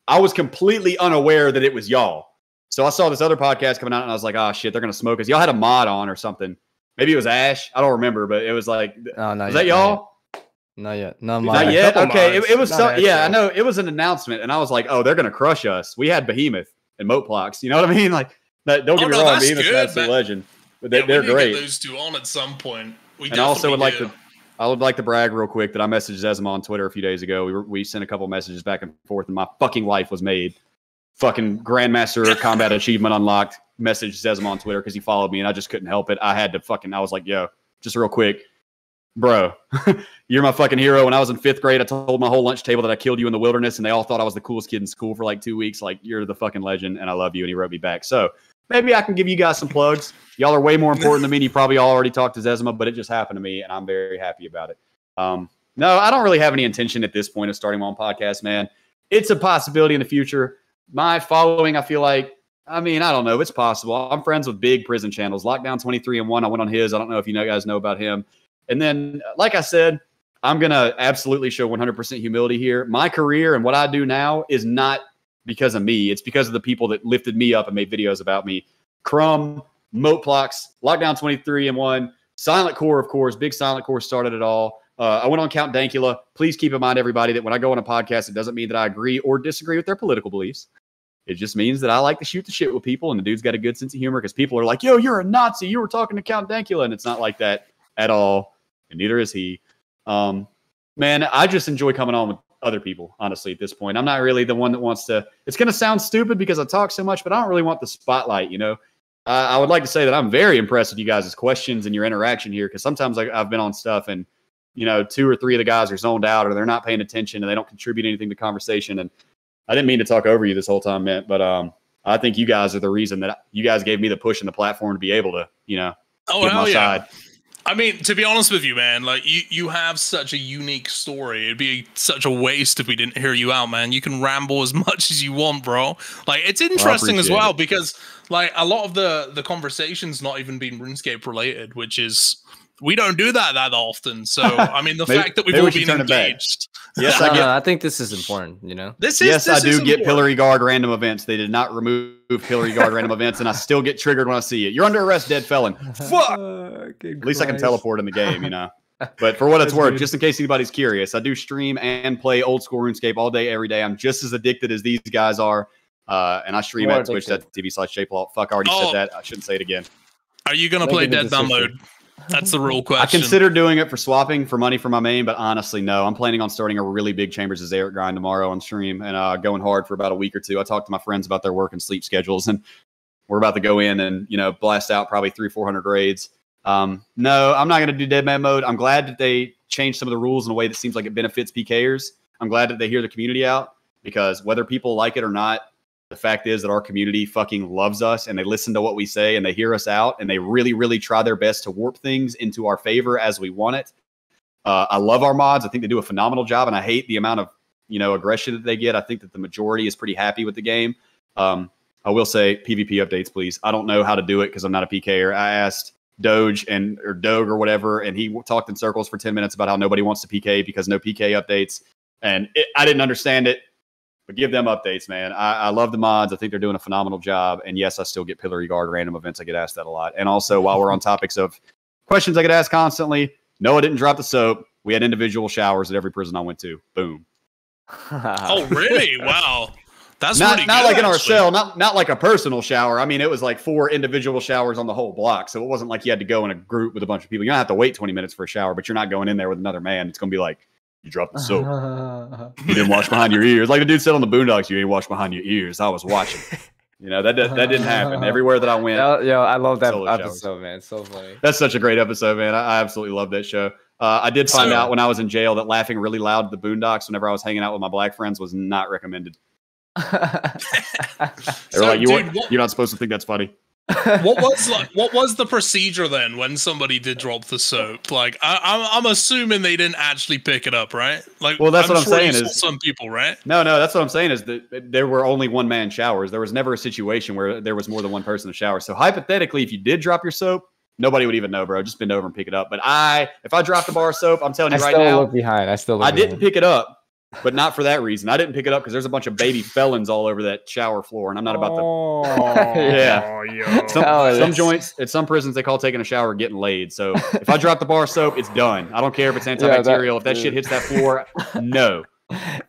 [SPEAKER 4] I was completely unaware that it was y'all. So I saw this other podcast coming out, and I was like, "Oh shit, they're gonna smoke us." Y'all had a mod on or something. Maybe it was Ash. I don't remember, but it was like,
[SPEAKER 3] oh, No,
[SPEAKER 4] was
[SPEAKER 3] yet,
[SPEAKER 4] that y'all?
[SPEAKER 3] Not yet. No,
[SPEAKER 4] Not
[SPEAKER 1] a
[SPEAKER 4] yet. Okay, it, it was
[SPEAKER 1] not
[SPEAKER 4] so.
[SPEAKER 1] actually.
[SPEAKER 4] Yeah, I know. It was an announcement, and I was like, "Oh, they're gonna crush us." We had Behemoth and Moplox. You know what I *laughs* mean? Like, that, don't
[SPEAKER 2] Oh,
[SPEAKER 4] get me
[SPEAKER 2] no,
[SPEAKER 4] wrong,
[SPEAKER 2] that's
[SPEAKER 4] Behemoth's an
[SPEAKER 2] good,
[SPEAKER 4] absolute
[SPEAKER 2] but-
[SPEAKER 4] legend. But they,
[SPEAKER 2] yeah,
[SPEAKER 4] they're
[SPEAKER 2] need
[SPEAKER 4] great.
[SPEAKER 2] Get those two on at some point. We
[SPEAKER 4] and I also would like to. I would like to brag real quick that I messaged Zezima on Twitter a few days ago. We were, we sent a couple messages back and forth, and my fucking life was made. Fucking Grandmaster *laughs* Combat Achievement unlocked. Message Zezima on Twitter because he followed me, and I just couldn't help it. I had to fucking. I was like, yo, just real quick, bro, *laughs* you're my fucking hero. When I was in fifth grade, I told my whole lunch table that I killed you in the wilderness, and they all thought I was the coolest kid in school for like two weeks. Like, you're the fucking legend, and I love you. And he wrote me back. So maybe I can give you guys some plugs. Y'all are way more important than me. You probably all already talked to Zezima, but it just happened to me, and I'm very happy about it. Um, no, I don't really have any intention at this point of starting my own podcast, man. It's a possibility in the future. My following, I feel like, I mean, I don't know. If it's possible. I'm friends with big prison channels. Lockdown 23 and 1. I went on his. I don't know if you know, guys know about him. And then, like I said, I'm going to absolutely show 100% humility here. My career and what I do now is not because of me. It's because of the people that lifted me up and made videos about me. Crumb, Moteplox, Lockdown 23 and 1, Silent Core, of course. Big Silent Core started it all. Uh, I went on Count Dankula. Please keep in mind, everybody, that when I go on a podcast, it doesn't mean that I agree or disagree with their political beliefs. It just means that I like to shoot the shit with people, and the dude's got a good sense of humor because people are like, yo, you're a Nazi. You were talking to Count Dankula. And it's not like that at all. And neither is he. Um, man, I just enjoy coming on with other people, honestly, at this point. I'm not really the one that wants to. It's going to sound stupid because I talk so much, but I don't really want the spotlight, you know? I would like to say that I'm very impressed with you guys' questions and your interaction here because sometimes I, I've been on stuff and, you know, two or three of the guys are zoned out or they're not paying attention and they don't contribute anything to conversation. And I didn't mean to talk over you this whole time, man, but um, I think you guys are the reason that you guys gave me the push and the platform to be able to, you know,
[SPEAKER 2] Oh hell
[SPEAKER 4] my
[SPEAKER 2] yeah!
[SPEAKER 4] side.
[SPEAKER 2] I mean, to be honest with you, man, like you, you have such a unique story. It'd be such a waste if we didn't hear you out, man. You can ramble as *laughs* much as you want, bro. Like it's interesting as well
[SPEAKER 4] it.
[SPEAKER 2] because like a lot of the the conversations not even being RuneScape related, which is we don't do that that often. So I mean, the *laughs*
[SPEAKER 4] Maybe-
[SPEAKER 2] fact that we've all been
[SPEAKER 4] turn it back.
[SPEAKER 2] engaged.
[SPEAKER 4] Yes, *laughs* I
[SPEAKER 3] no,
[SPEAKER 4] get.
[SPEAKER 3] I think this is important. You know.
[SPEAKER 2] This is
[SPEAKER 4] Yes, I do get
[SPEAKER 2] important.
[SPEAKER 4] pillory guard random events. They did not remove pillory guard random *laughs* events, and I still get triggered when I see it. You're under arrest, dead felon. Fuck. At least I can teleport in the game, you know. But for what it's worth, just in case anybody's curious, I do stream and play old school RuneScape all day, every day. I'm just as addicted as these guys are. Uh, and I stream
[SPEAKER 3] More
[SPEAKER 4] at twitch.tv slash jpillault. Fuck, I already
[SPEAKER 2] Oh.
[SPEAKER 4] said that. I shouldn't say it again.
[SPEAKER 2] Are you gonna play
[SPEAKER 3] it a
[SPEAKER 2] Dead Man
[SPEAKER 3] decision.
[SPEAKER 2] mode? That's the real question.
[SPEAKER 4] I consider doing it for swapping for money for my main, but honestly, no. I'm planning on starting a really big Chambers as Xeric grind tomorrow on stream and uh, going hard for about a week or two. I talked to my friends about their work and sleep schedules, and we're about to go in and you know blast out probably three, four hundred raids. Um, no, I'm not going to do dead man mode. I'm glad that they changed some of the rules in a way that seems like it benefits PKers. I'm glad that they hear the community out because whether people like it or not, the fact is that our community fucking loves us and they listen to what we say and they hear us out and they really, really try their best to warp things into our favor as we want it. Uh, I love our mods. I think they do a phenomenal job, and I hate the amount of you know aggression that they get. I think that the majority is pretty happy with the game. Um, I will say PvP updates, please. I don't know how to do it because I'm not a PKer. I asked Doge and or Doge or whatever, and he talked in circles for 10 minutes about how nobody wants to PK because no PK updates, and it, I didn't understand it. But give them updates, man. I, I love the mods. I think they're doing a phenomenal job. And yes, I still get pillory guard random events. I get asked that a lot. And also, while we're on *laughs* topics of questions I get asked constantly, no, I didn't drop the soap. We had individual showers at every prison I went to. Boom. *laughs*
[SPEAKER 2] Oh, really? Wow. That's
[SPEAKER 4] not not
[SPEAKER 2] good,
[SPEAKER 4] like in our
[SPEAKER 2] actually.
[SPEAKER 4] cell, not not like a personal shower. I mean, it was like four individual showers on the whole block, so it wasn't like you had to go in a group with a bunch of people. You don't have to wait twenty minutes for a shower, but you're not going in there with another man. It's gonna be like you dropped the soap, *laughs* you didn't wash behind your ears. Like the dude said on the Boondocks, you didn't wash behind your ears. I was watching. You know that did, that didn't happen. Everywhere that I went,
[SPEAKER 3] Yo, yo, I love that
[SPEAKER 4] Solo showers.
[SPEAKER 3] episode, man. So funny.
[SPEAKER 4] That's such a great episode, man. I, I absolutely love that show. Uh, I did find
[SPEAKER 2] So-
[SPEAKER 4] out when I was in jail that laughing really loud at the Boondocks whenever I was hanging out with my black friends was not recommended. *laughs* They were
[SPEAKER 2] So,
[SPEAKER 4] like, you
[SPEAKER 2] dude, what-
[SPEAKER 4] "You're not supposed to think that's funny."
[SPEAKER 2] What was like what was the procedure then when somebody did drop the soap? Like I, I'm I'm assuming they didn't actually pick it up, right? Like
[SPEAKER 4] Well, that's what I'm
[SPEAKER 2] sure you
[SPEAKER 4] saying is-
[SPEAKER 2] some people, right?
[SPEAKER 4] No, no, that's what I'm saying is that there were only one man showers. There was never a situation where there was more than one person to shower. So hypothetically, if you did drop your soap, nobody would even know, bro. Just bend over and pick it up. But I, if I dropped a bar of soap, I'm telling
[SPEAKER 3] I
[SPEAKER 4] you right
[SPEAKER 3] still
[SPEAKER 4] now,
[SPEAKER 3] look behind. I still look
[SPEAKER 4] I didn't
[SPEAKER 3] behind.
[SPEAKER 4] pick it up, but not for that reason. I didn't pick it up because there's a bunch of baby felons all over that shower floor, and I'm not about to.
[SPEAKER 1] Oh, *laughs*
[SPEAKER 4] Yeah.
[SPEAKER 1] Oh,
[SPEAKER 4] some,
[SPEAKER 3] Oh,
[SPEAKER 4] some joints at some prisons they call taking a shower getting laid. So if I drop the bar soap, it's done. I don't care if it's
[SPEAKER 3] that-
[SPEAKER 4] antibacterial. if that shit hits that floor, *laughs* no.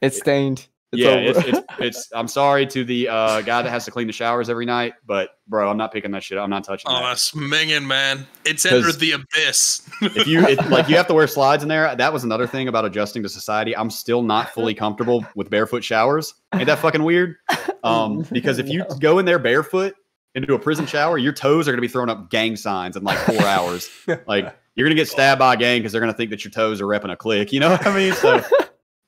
[SPEAKER 3] It's stained. It's
[SPEAKER 4] yeah, it's, it's *laughs* it's. I'm sorry to the uh, guy that has to clean the showers every night, but bro, I'm not picking that shit. up. I'm not touching
[SPEAKER 2] Oh,
[SPEAKER 4] that.
[SPEAKER 2] that's minging, man. It's entered the abyss.
[SPEAKER 4] If you it, *laughs* like, you have to wear slides in there. That was another thing about adjusting to society. I'm still not fully comfortable with barefoot showers. Ain't that fucking weird? Um, *laughs* because if you go in there barefoot into a prison shower, your toes are gonna be throwing up gang signs in like four hours. Like you're gonna get stabbed by a gang because they're gonna think that your toes are repping a click. You know what I mean? So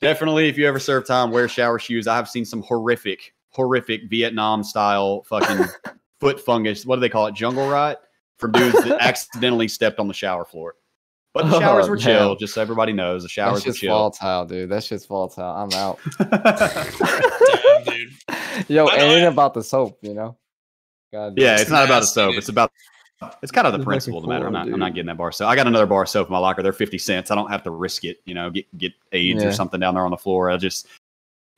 [SPEAKER 4] definitely, if you ever serve time, wear shower shoes. I have seen some horrific, horrific Vietnam style fucking *laughs* foot fungus. What do they call it? Jungle rot from dudes that *laughs* accidentally stepped on the shower floor. But the oh, showers
[SPEAKER 3] Oh,
[SPEAKER 4] were chill,
[SPEAKER 3] damn.
[SPEAKER 4] just so everybody knows. The
[SPEAKER 3] That
[SPEAKER 4] showers were
[SPEAKER 3] shit's
[SPEAKER 4] chill.
[SPEAKER 3] volatile, dude. That shit's volatile. I'm out.
[SPEAKER 2] Damn, *laughs* dude.
[SPEAKER 3] Yo, it ain't about the soap, you know. God
[SPEAKER 4] yeah, it's not about the soap. It's about it's kind of the
[SPEAKER 3] It's
[SPEAKER 4] principle of the matter. I'm not I'm not getting that bar soap. I got another bar of soap in my locker. They're 50 cents. I don't have to risk it, you know, get get AIDS
[SPEAKER 3] Yeah.
[SPEAKER 4] or something down there on the floor. I just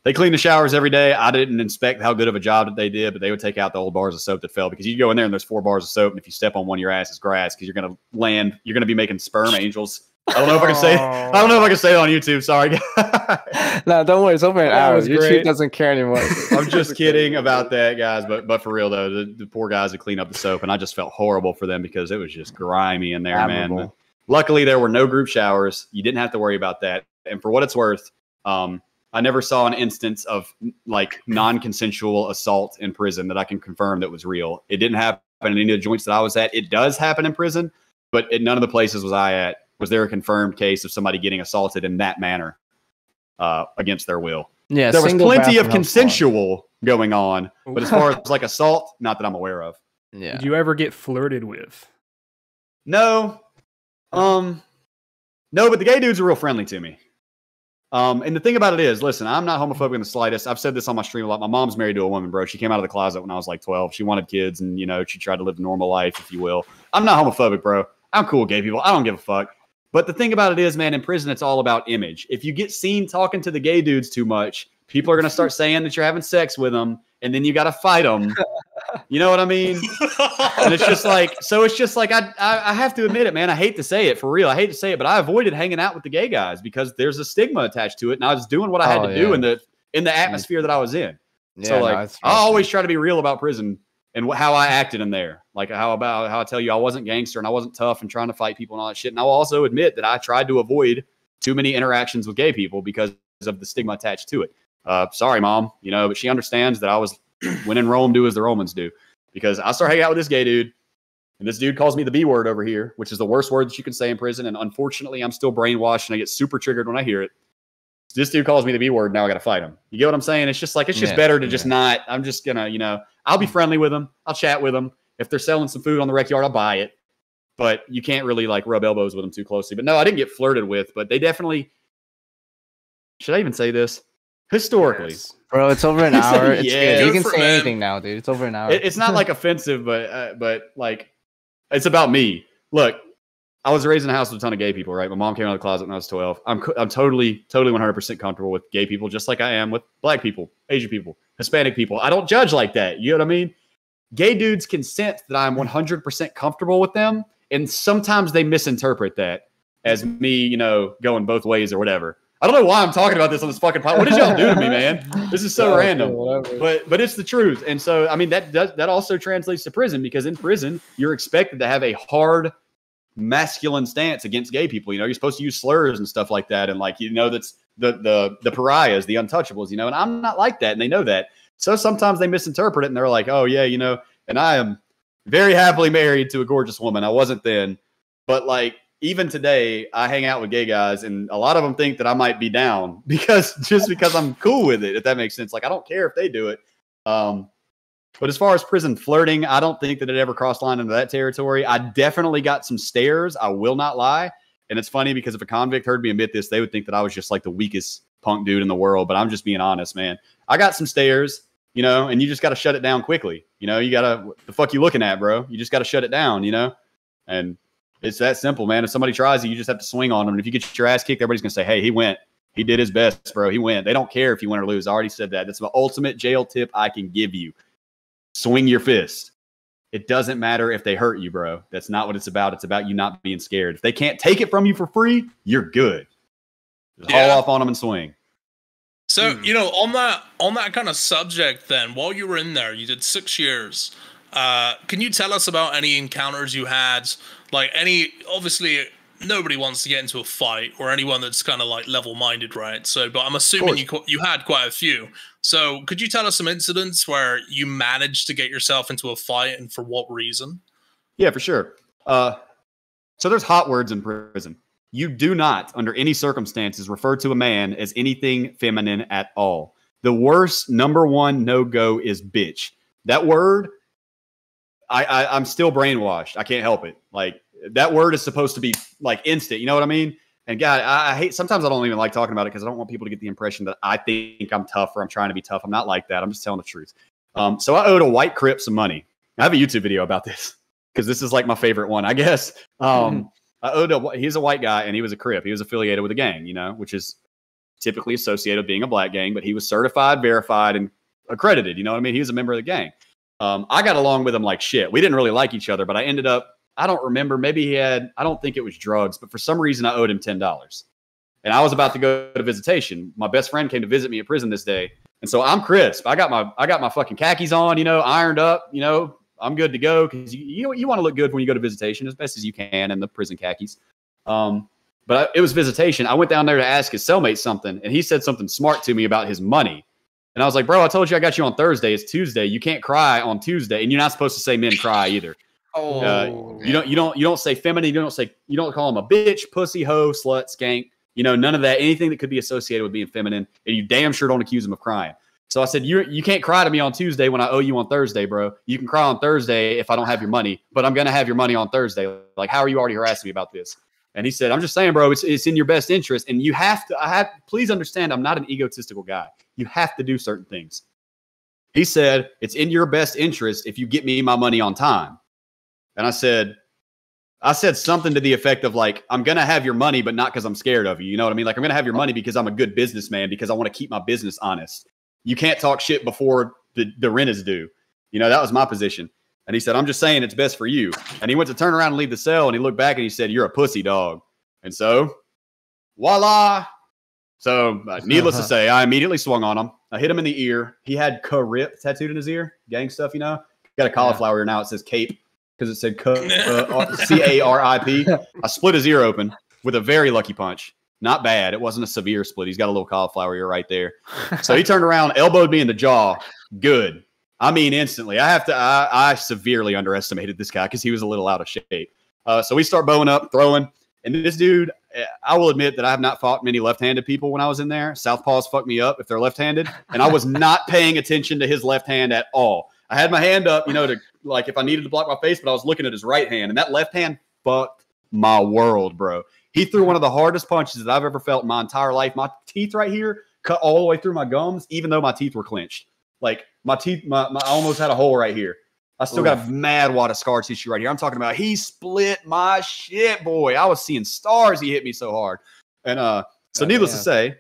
[SPEAKER 4] they clean the showers every day. I didn't inspect how good of a job that they did, but they would take out the old bars of soap that fell because you go in there and there's four bars of soap, and if you step on one, your ass is grass because you're gonna land. You're gonna be making sperm angels. I don't know if I can say. I don't know if I can say it on YouTube. Sorry. *laughs*
[SPEAKER 3] no, don't worry. It's over an hour. YouTube
[SPEAKER 1] great.
[SPEAKER 3] doesn't care anymore. *laughs*
[SPEAKER 4] I'm just kidding about that, guys. But but for real though, the, the poor guys that clean up the soap, and I just felt horrible for them because it was just grimy in there, man.
[SPEAKER 3] Admirable.
[SPEAKER 4] Luckily, there were no group showers. You didn't have to worry about that. And for what it's worth, um, I never saw an instance of like non-consensual assault in prison that I can confirm that was real. It didn't happen in any of the joints that I was at. It does happen in prison, but in none of the places was I at was there a confirmed case of somebody getting assaulted in that manner uh, against their will
[SPEAKER 3] yeah,
[SPEAKER 4] there was plenty of
[SPEAKER 3] helps a lot.
[SPEAKER 4] consensual going on, but as far *laughs* as like assault, not that I'm aware of.
[SPEAKER 3] Yeah.
[SPEAKER 1] Did you ever get flirted with?
[SPEAKER 4] No, um, no, but the gay dudes are real friendly to me. Um, and the thing about it is, listen, I'm not homophobic in the slightest. I've said this on my stream a lot. My mom's married to a woman, bro. She came out of the closet when I was like 12. She wanted kids, and you know, she tried to live a normal life, if you will. I'm not homophobic, bro. I'm cool with gay people. I don't give a fuck. But the thing about it is, man, in prison, it's all about image. If you get seen talking to the gay dudes too much, people are gonna start *laughs* saying that you're having sex with them, and then you got to fight them. You know what I mean? and it's just like so it's just like I, I i have to admit it man i hate to say it for real i hate to say it but i avoided hanging out with the gay guys because there's a stigma attached to it and i was doing what i had
[SPEAKER 3] Oh,
[SPEAKER 4] to do in the in the mm. atmosphere that i was in
[SPEAKER 3] Yeah,
[SPEAKER 4] so like
[SPEAKER 3] it's
[SPEAKER 4] i always try to be real about prison and how i acted in there like how about how i tell you i wasn't gangster and i wasn't tough and trying to fight people and all that shit and i'll also admit that i tried to avoid too many interactions with gay people because of the stigma attached to it uh sorry mom you know but she understands that i was *clears throat* when in rome do as the romans do because I start hanging out with this gay dude, and this dude calls me the B word over here, which is the worst word that you can say in prison. And unfortunately, I'm still brainwashed and I get super triggered when I hear it. This dude calls me the B word. Now I got to fight him. You get what I'm saying? It's just like, it's just
[SPEAKER 3] Yeah,
[SPEAKER 4] better to just not. I'm just going to, you know, I'll be friendly with them. I'll chat with them. If they're selling some food on the rec yard, I'll buy it. But you can't really like rub elbows with them too closely. But no, I didn't get flirted with, but they definitely. Should I even say this? Historically,
[SPEAKER 1] Yes.
[SPEAKER 3] Bro, it's over an *laughs* hour. It's
[SPEAKER 4] Yeah.
[SPEAKER 3] good. You can say
[SPEAKER 2] them.
[SPEAKER 3] anything now, dude. It's over an hour.
[SPEAKER 4] It- it's not like offensive, but uh, but like it's about me. Look, I was raised in a house with a ton of gay people, right? My mom came out of the closet when I was 12. I'm I'm totally totally 100% comfortable with gay people just like I am with black people, Asian people, Hispanic people. I don't judge like that. You know what I mean? Gay dudes can sense that I'm 100% comfortable with them, and sometimes they misinterpret that as me, you know, going both ways or whatever. I don't know why I'm talking about this on this fucking podcast. What did y'all do to me, *laughs* man? This is so random but but it's the truth and so i mean that does that also translates to prison because in prison you're expected to have a hard masculine stance against gay people you know? You're supposed to use slurs and stuff like that and like you know that's the the the pariahs the untouchables you know? And i'm not like that and they know that. So sometimes they misinterpret it and they're like oh yeah you know and i am very happily married to a gorgeous woman. I wasn't then. But like even today i hang out with gay guys and a lot of them think that i might be down *laughs* because just because i'm cool with it if that makes sense. Like i don't care if they do it. Um But as far as prison flirting, I don't think that it ever crossed line into that territory. I definitely got some stares. I will not lie. And it's funny because if a convict heard me admit this, they would think that I was just like the weakest punk dude in the world. But I'm just being honest, man. I got some stares, you know, and you just got to shut it down quickly. You know, you got to, the fuck you looking at, bro? You just got to shut it down, you know? And it's that simple, man. If somebody tries you, you just have to swing on them. And if you get your ass kicked, everybody's going to say, hey, he went. He did his best, bro. He went. They don't care if you win or lose. I already said that. That's the ultimate jail tip I can give you. Swing your fist. It doesn't matter if they hurt you, bro. That's not what it's about. It's about you not being scared. If they can't take it from you for free, you're good. Just haul off on them and swing.
[SPEAKER 2] So
[SPEAKER 1] Hmm.
[SPEAKER 2] you know, on that on that kind of subject, then while you were in there, you did six years. Uh, can you tell us about any encounters you had? Like any, obviously, nobody wants to get into a fight or anyone that's kind of like level-minded, right? So, but I'm assuming you you had quite a few. So, could you tell us some incidents where you managed to get yourself into a fight and for what reason?
[SPEAKER 4] Yeah, for sure. Uh, so there's hot words in prison. You do not, under any circumstances, refer to a man as anything feminine at all. The worst number one no go is bitch. That word, I, I I'm still brainwashed. I can't help it. Like that word is supposed to be like instant. You know what I mean? And God, I, I hate. Sometimes I don't even like talking about it because I don't want people to get the impression that I think I'm tough or I'm trying to be tough. I'm not like that. I'm just telling the truth. Um, so I owed a white crip some money. I have a YouTube video about this *laughs* because this is like my favorite one, I guess. Um, I owed a, he's a white guy and he was a crip. He was affiliated with a gang, you know, which is typically associated with being a black gang, but he was certified, verified, and accredited. You know what I mean? He was a member of the gang. Um, I got along with him like shit. We didn't really like each other, but I ended up, I don't remember, maybe he had, I don't think it was drugs, but for some reason I owed him $10. And I was about to go to visitation. My best friend came to visit me at prison this day. And so I'm crisp. I got my I got my fucking khakis on, you know, ironed up, you know, I'm good to go because you you, you want to look good when you go to visitation as best as you can in the prison khakis. Um, but I, it was visitation. I went down there to ask his cellmate something, and he said something smart to me about his money. And I was like, bro, I told you I got you on Thursday. It's Tuesday. You can't cry on Tuesday, and you're not supposed to say men cry either.
[SPEAKER 3] Oh,
[SPEAKER 4] Uh, You don't you don't you don't say feminine. You don't say you don't call them a bitch, pussy, hoe, slut, skank. You know none of that. Anything that could be associated with being feminine, and you damn sure don't accuse them of crying. So I said, you you can't cry to me on Tuesday when I owe you on Thursday, bro. You can cry on Thursday if I don't have your money, but I'm gonna have your money on Thursday. Like, how are you already harassing me about this? And he said, I'm just saying, bro, it's, it's in your best interest. And you have to, I have, please understand, I'm not an egotistical guy. You have to do certain things. He said, it's in your best interest if you get me my money on time. And I said, I said something to the effect of like, I'm gonna have your money, but not because I'm scared of you. You know what I mean? Like, I'm gonna have your money because I'm a good businessman because I want to keep my business honest. You can't talk shit before the, the rent is due. You know, that was my position. And he said, I'm just saying it's best for you. And he went to turn around and leave the cell and he looked back and he said, You're a pussy dog. And so, voila. So, uh, *laughs* needless to say, I immediately swung on him. I hit him in the ear. He had Carip tattooed in his ear, gang stuff, you know. Got a cauliflower ear now. It says Cape because it said *laughs* C A R I P. *laughs* I split his ear open with a very lucky punch. Not bad. It wasn't a severe split. He's got a little cauliflower ear right there. So he turned around, elbowed me in the jaw. Good. I mean, instantly. I have to. I, I severely underestimated this guy because he was a little out of shape. Uh, so we start bowing up, throwing, and this dude. eh, I will admit that I have not fought many left-handed people when I was in there. Southpaws fuck me up if they're left-handed, and I was not paying attention to his left hand at all. I had my hand up, you know, to like if I needed to block my face, but I was looking at his right hand, and that left hand fucked my world, bro. He threw one of the hardest punches that I've ever felt in my entire life. My teeth right here cut all the way through my gums, even though my teeth were clenched. Like my teeth, my, my I almost had a hole right here. I still got a mad wad of scar tissue right here. I'm talking about he split my shit, boy. I was seeing stars. He hit me so hard. And uh, so
[SPEAKER 3] Oh,
[SPEAKER 4] needless to say,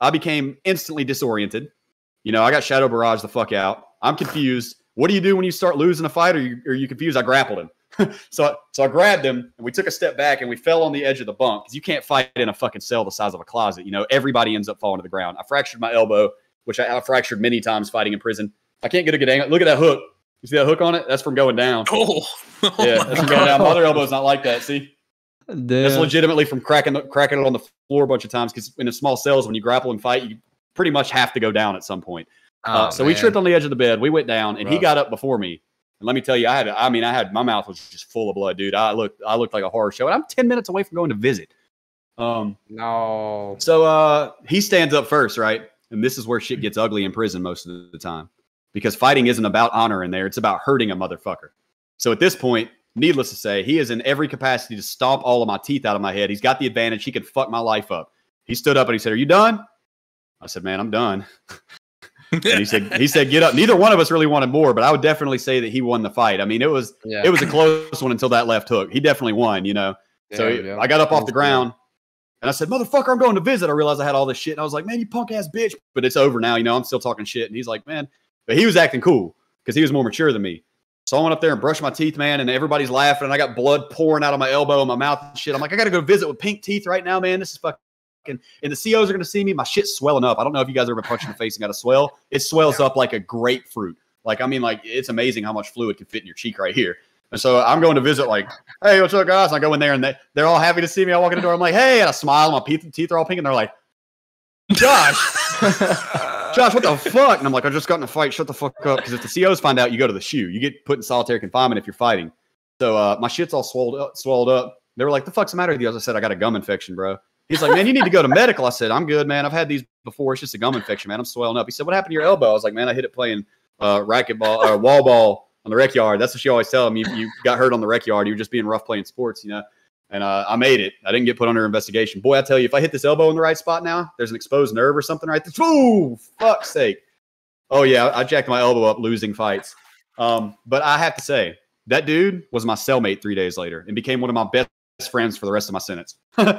[SPEAKER 4] I became instantly disoriented. You know, I got shadow barrage the fuck out. I'm confused. What do you do when you start losing a fight or you, or you confused? I grappled him. *laughs* so, I- so I grabbed him and we took a step back and we fell on the edge of the bunk because you can't fight in a fucking cell the size of a closet. You know, everybody ends up falling to the ground. I fractured my elbow, which I, I fractured many times fighting in prison. I can't get a good angle. Look at that hook. You see that hook on it? That's from going down. *laughs*
[SPEAKER 2] Oh, oh
[SPEAKER 4] yeah, that's from going down. My other elbow's not like that. See, that's legitimately from cracking the- cracking it on the floor a bunch of times because in the small cells when you grapple and fight, you pretty much have to go down at some point. Uh,
[SPEAKER 3] Oh,
[SPEAKER 4] so we tripped on the edge of the bed. We went down, and he got up before me. And let me tell you, I had, I mean, I had my mouth was just full of blood, dude. I looked, I looked like a horror show, and I'm ten minutes away from going to visit. Um,
[SPEAKER 3] No.
[SPEAKER 4] so uh, he stands up first, right? And this is where shit gets ugly in prison most of the time. because fighting isn't about honor in there; it's about hurting a motherfucker. So at this point, needless to say, he is in every capacity to stomp all of my teeth out of my head. He's got the advantage; he could fuck my life up. He stood up and he said, "Are you done?" I said, "Man, I'm done." *laughs* and he said, "He said, get up." Neither one of us really wanted more, but I would definitely say that he won the fight. I mean, it was
[SPEAKER 3] Yeah.
[SPEAKER 4] it was a close one until that left hook. He definitely won, you know. so
[SPEAKER 3] Yeah,
[SPEAKER 4] he-
[SPEAKER 3] yeah.
[SPEAKER 4] I got up off the ground and I said, "Motherfucker, I'm going to visit." I realized I had all this shit, and I was like, "Man, you punk ass bitch!" But it's over now, you know. I'm still talking shit, and he's like, "Man," but he was acting cool because he was more mature than me. So I went up there and brushed my teeth, man, and everybody's laughing, and I got blood pouring out of my elbow and my mouth and shit. I'm like, I got to go visit with pink teeth right now, man. This is fucking. And the COs are going to see me. My shit's swelling up. I don't know if you guys ever punched in the face and got a swell. It swells up like a grapefruit. Like, I mean, like, it's amazing how much fluid can fit in your cheek right here. And so I'm going to visit, like, hey, what's up, guys? And I go in there and they, they're all happy to see me. I walk in the door. I'm like, hey, and I smile. My teeth, teeth are all pink. And they're like, Josh, *laughs* Josh, what the fuck? And I'm like, I just got in a fight. Shut the fuck up. Because if the COs find out, you go to the shoe. You get put in solitary confinement if you're fighting. So uh, my shit's all swelled up, swelled up. They were like, the fuck's the matter with you? I said, I got a gum infection, bro. He's like, man, you need to go to medical. I said, I'm good, man. I've had these before. It's just a gum infection, man. I'm swelling up. He said, what happened to your elbow? I was like, man, I hit it playing uh, racquetball or wall ball on the rec yard. That's what she always tell him. You, you got hurt on the rec yard. You were just being rough playing sports, you know. And uh, I made it. I didn't get put under investigation. Boy, I tell you, if I hit this elbow in the right spot now, there's an exposed nerve or something right there. Oh, fuck's sake. Oh yeah, I jacked my elbow up losing fights. Um, but I have to say, that dude was my cellmate three days later and became one of my best friends for the rest of my sentence. *laughs* *laughs* I'm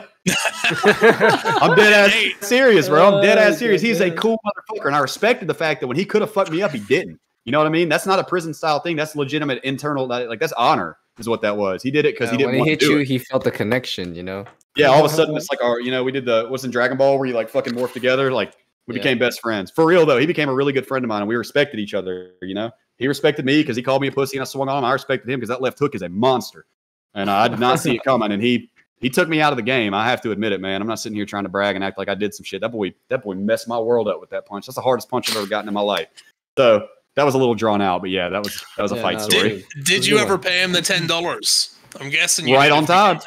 [SPEAKER 4] dead ass serious, bro. I'm dead
[SPEAKER 3] Oh,
[SPEAKER 4] ass serious. He's a cool motherfucker, and I respected the fact that when he could have fucked me up, he didn't. You know what I mean? That's not a prison style thing. That's legitimate internal. Like that's honor, is what that was. He did it because
[SPEAKER 3] Yeah,
[SPEAKER 4] he didn't
[SPEAKER 3] when he
[SPEAKER 4] want
[SPEAKER 3] hit
[SPEAKER 4] to do
[SPEAKER 3] you,
[SPEAKER 4] it.
[SPEAKER 3] he felt the connection. You know.
[SPEAKER 4] Yeah, all of a sudden *laughs* it's like our, you know, we did the what's in Dragon Ball where you like fucking morph together. Like we
[SPEAKER 3] Yeah.
[SPEAKER 4] became best friends. For real though, he became a really good friend of mine and we respected each other, you know. He respected me because he called me a pussy and I swung on him. I respected him because that left hook is a monster. And I did not see it coming. And he he took me out of the game. I have to admit it, man. I'm not sitting here trying to brag and act like I did some shit. That boy, that boy messed my world up with that punch. That's the hardest punch I've ever gotten in my life. So that was a little drawn out, but yeah, that was that was a fight
[SPEAKER 3] no,
[SPEAKER 4] story.
[SPEAKER 3] dude.
[SPEAKER 2] Did you ever pay him the ten dollars? I'm guessing you
[SPEAKER 4] Right on time.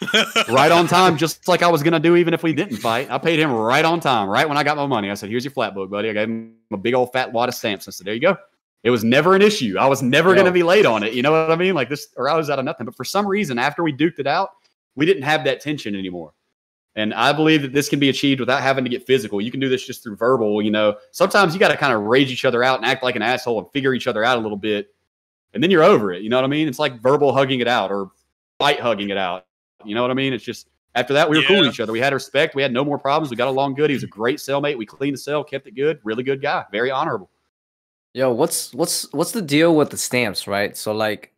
[SPEAKER 4] *laughs* right on time, just like I was gonna do even if we didn't fight. I paid him right on time, right when I got my money. I said, "Here's your flat book, buddy." I gave him a big old fat wad of stamps. I said, "There you go." It was never an issue. I was never
[SPEAKER 3] Yo.
[SPEAKER 4] gonna be late on it. You know what I mean? Like this, or I was out of nothing. But for some reason, after we duked it out, we didn't have that tension anymore. And I believe that this can be achieved without having to get physical. You can do this just through verbal. You know, sometimes you got to kind of rage each other out and act like an asshole and figure each other out a little bit, and then you're over it. You know what I mean? It's like verbal hugging it out or fight hugging it out. You know what I mean? It's just after that we were cool with each other. We had respect. We had no more problems. We got along good. He was a great cellmate. We cleaned the cell, kept it good. Really good guy. Very honorable.
[SPEAKER 3] Yo, what's what's what's the deal with the stamps, right? So like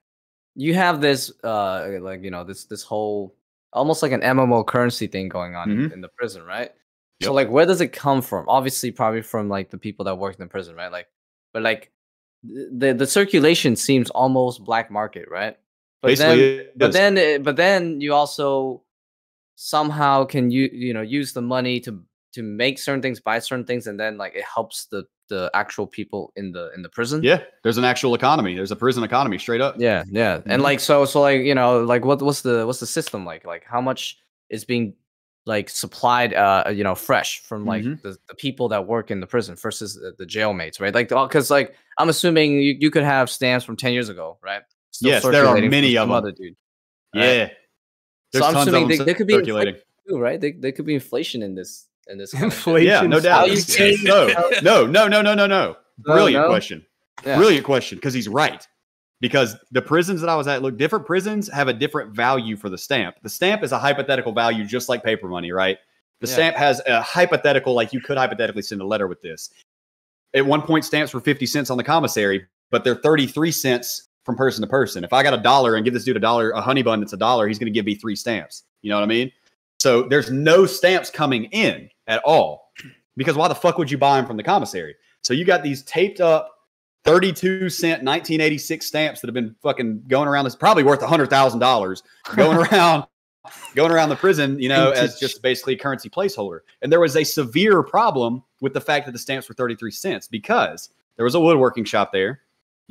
[SPEAKER 3] you have this uh like you know this this whole almost like an MMO currency thing going on in,
[SPEAKER 4] Mhm.
[SPEAKER 3] in the prison, right?
[SPEAKER 4] Yep.
[SPEAKER 3] So like where does it come from? Obviously probably from like the people that work in the prison, right? Like but like the the circulation seems almost black market, right? But
[SPEAKER 4] Basically,
[SPEAKER 3] then but then it- but then you also somehow can you you know use the money to to make certain things buy certain things and then like it helps the the actual people in the in the prison
[SPEAKER 4] yeah, there's an actual economy. There's a prison economy straight up.
[SPEAKER 3] yeah yeah and
[SPEAKER 4] Mhm.
[SPEAKER 3] like so so like you know like what what's the what's the system like like how much is being like supplied uh you know fresh from like
[SPEAKER 4] Mhm.
[SPEAKER 3] the, the people that work in the prison versus the, the jailmates right like because like i'm assuming you, you could have stamps from 10 years ago right Still
[SPEAKER 4] Yes, there are many of them.
[SPEAKER 3] other dude
[SPEAKER 4] Yeah.
[SPEAKER 3] Right.
[SPEAKER 4] There's
[SPEAKER 3] So I'm assuming they- they could be
[SPEAKER 4] circulating.
[SPEAKER 3] too, right they, they could be inflation in this in this kind of shit.
[SPEAKER 1] Inflation.
[SPEAKER 4] Yeah, no doubt.
[SPEAKER 3] How you *laughs* change-
[SPEAKER 4] no, no, no, no, no, no, no.
[SPEAKER 3] No,
[SPEAKER 4] Brilliant
[SPEAKER 3] no?
[SPEAKER 4] question.
[SPEAKER 3] Yeah.
[SPEAKER 4] Brilliant question because he's right. Because the prisons that I was at, look, different prisons have a different value for the stamp. The stamp is a hypothetical value, just like paper money, right? The
[SPEAKER 3] Yeah.
[SPEAKER 4] stamp has a hypothetical, like you could hypothetically send a letter with this. At one point, stamps were 50 cents on the commissary, but they're 33 cents from person to person. If I got a dollar and give this dude a dollar, a honey bun that's a dollar, he's going to give me three stamps. You know what I mean? So there's no stamps coming in at all because why the fuck would you buy them from the commissary? So you got these taped up 32 cent 1986 stamps that have been fucking going around this probably worth $100,000 going *laughs* around going around the prison, you know, as just basically a currency placeholder. And there was a severe problem with the fact that the stamps were 33 cents because there was a woodworking shop there.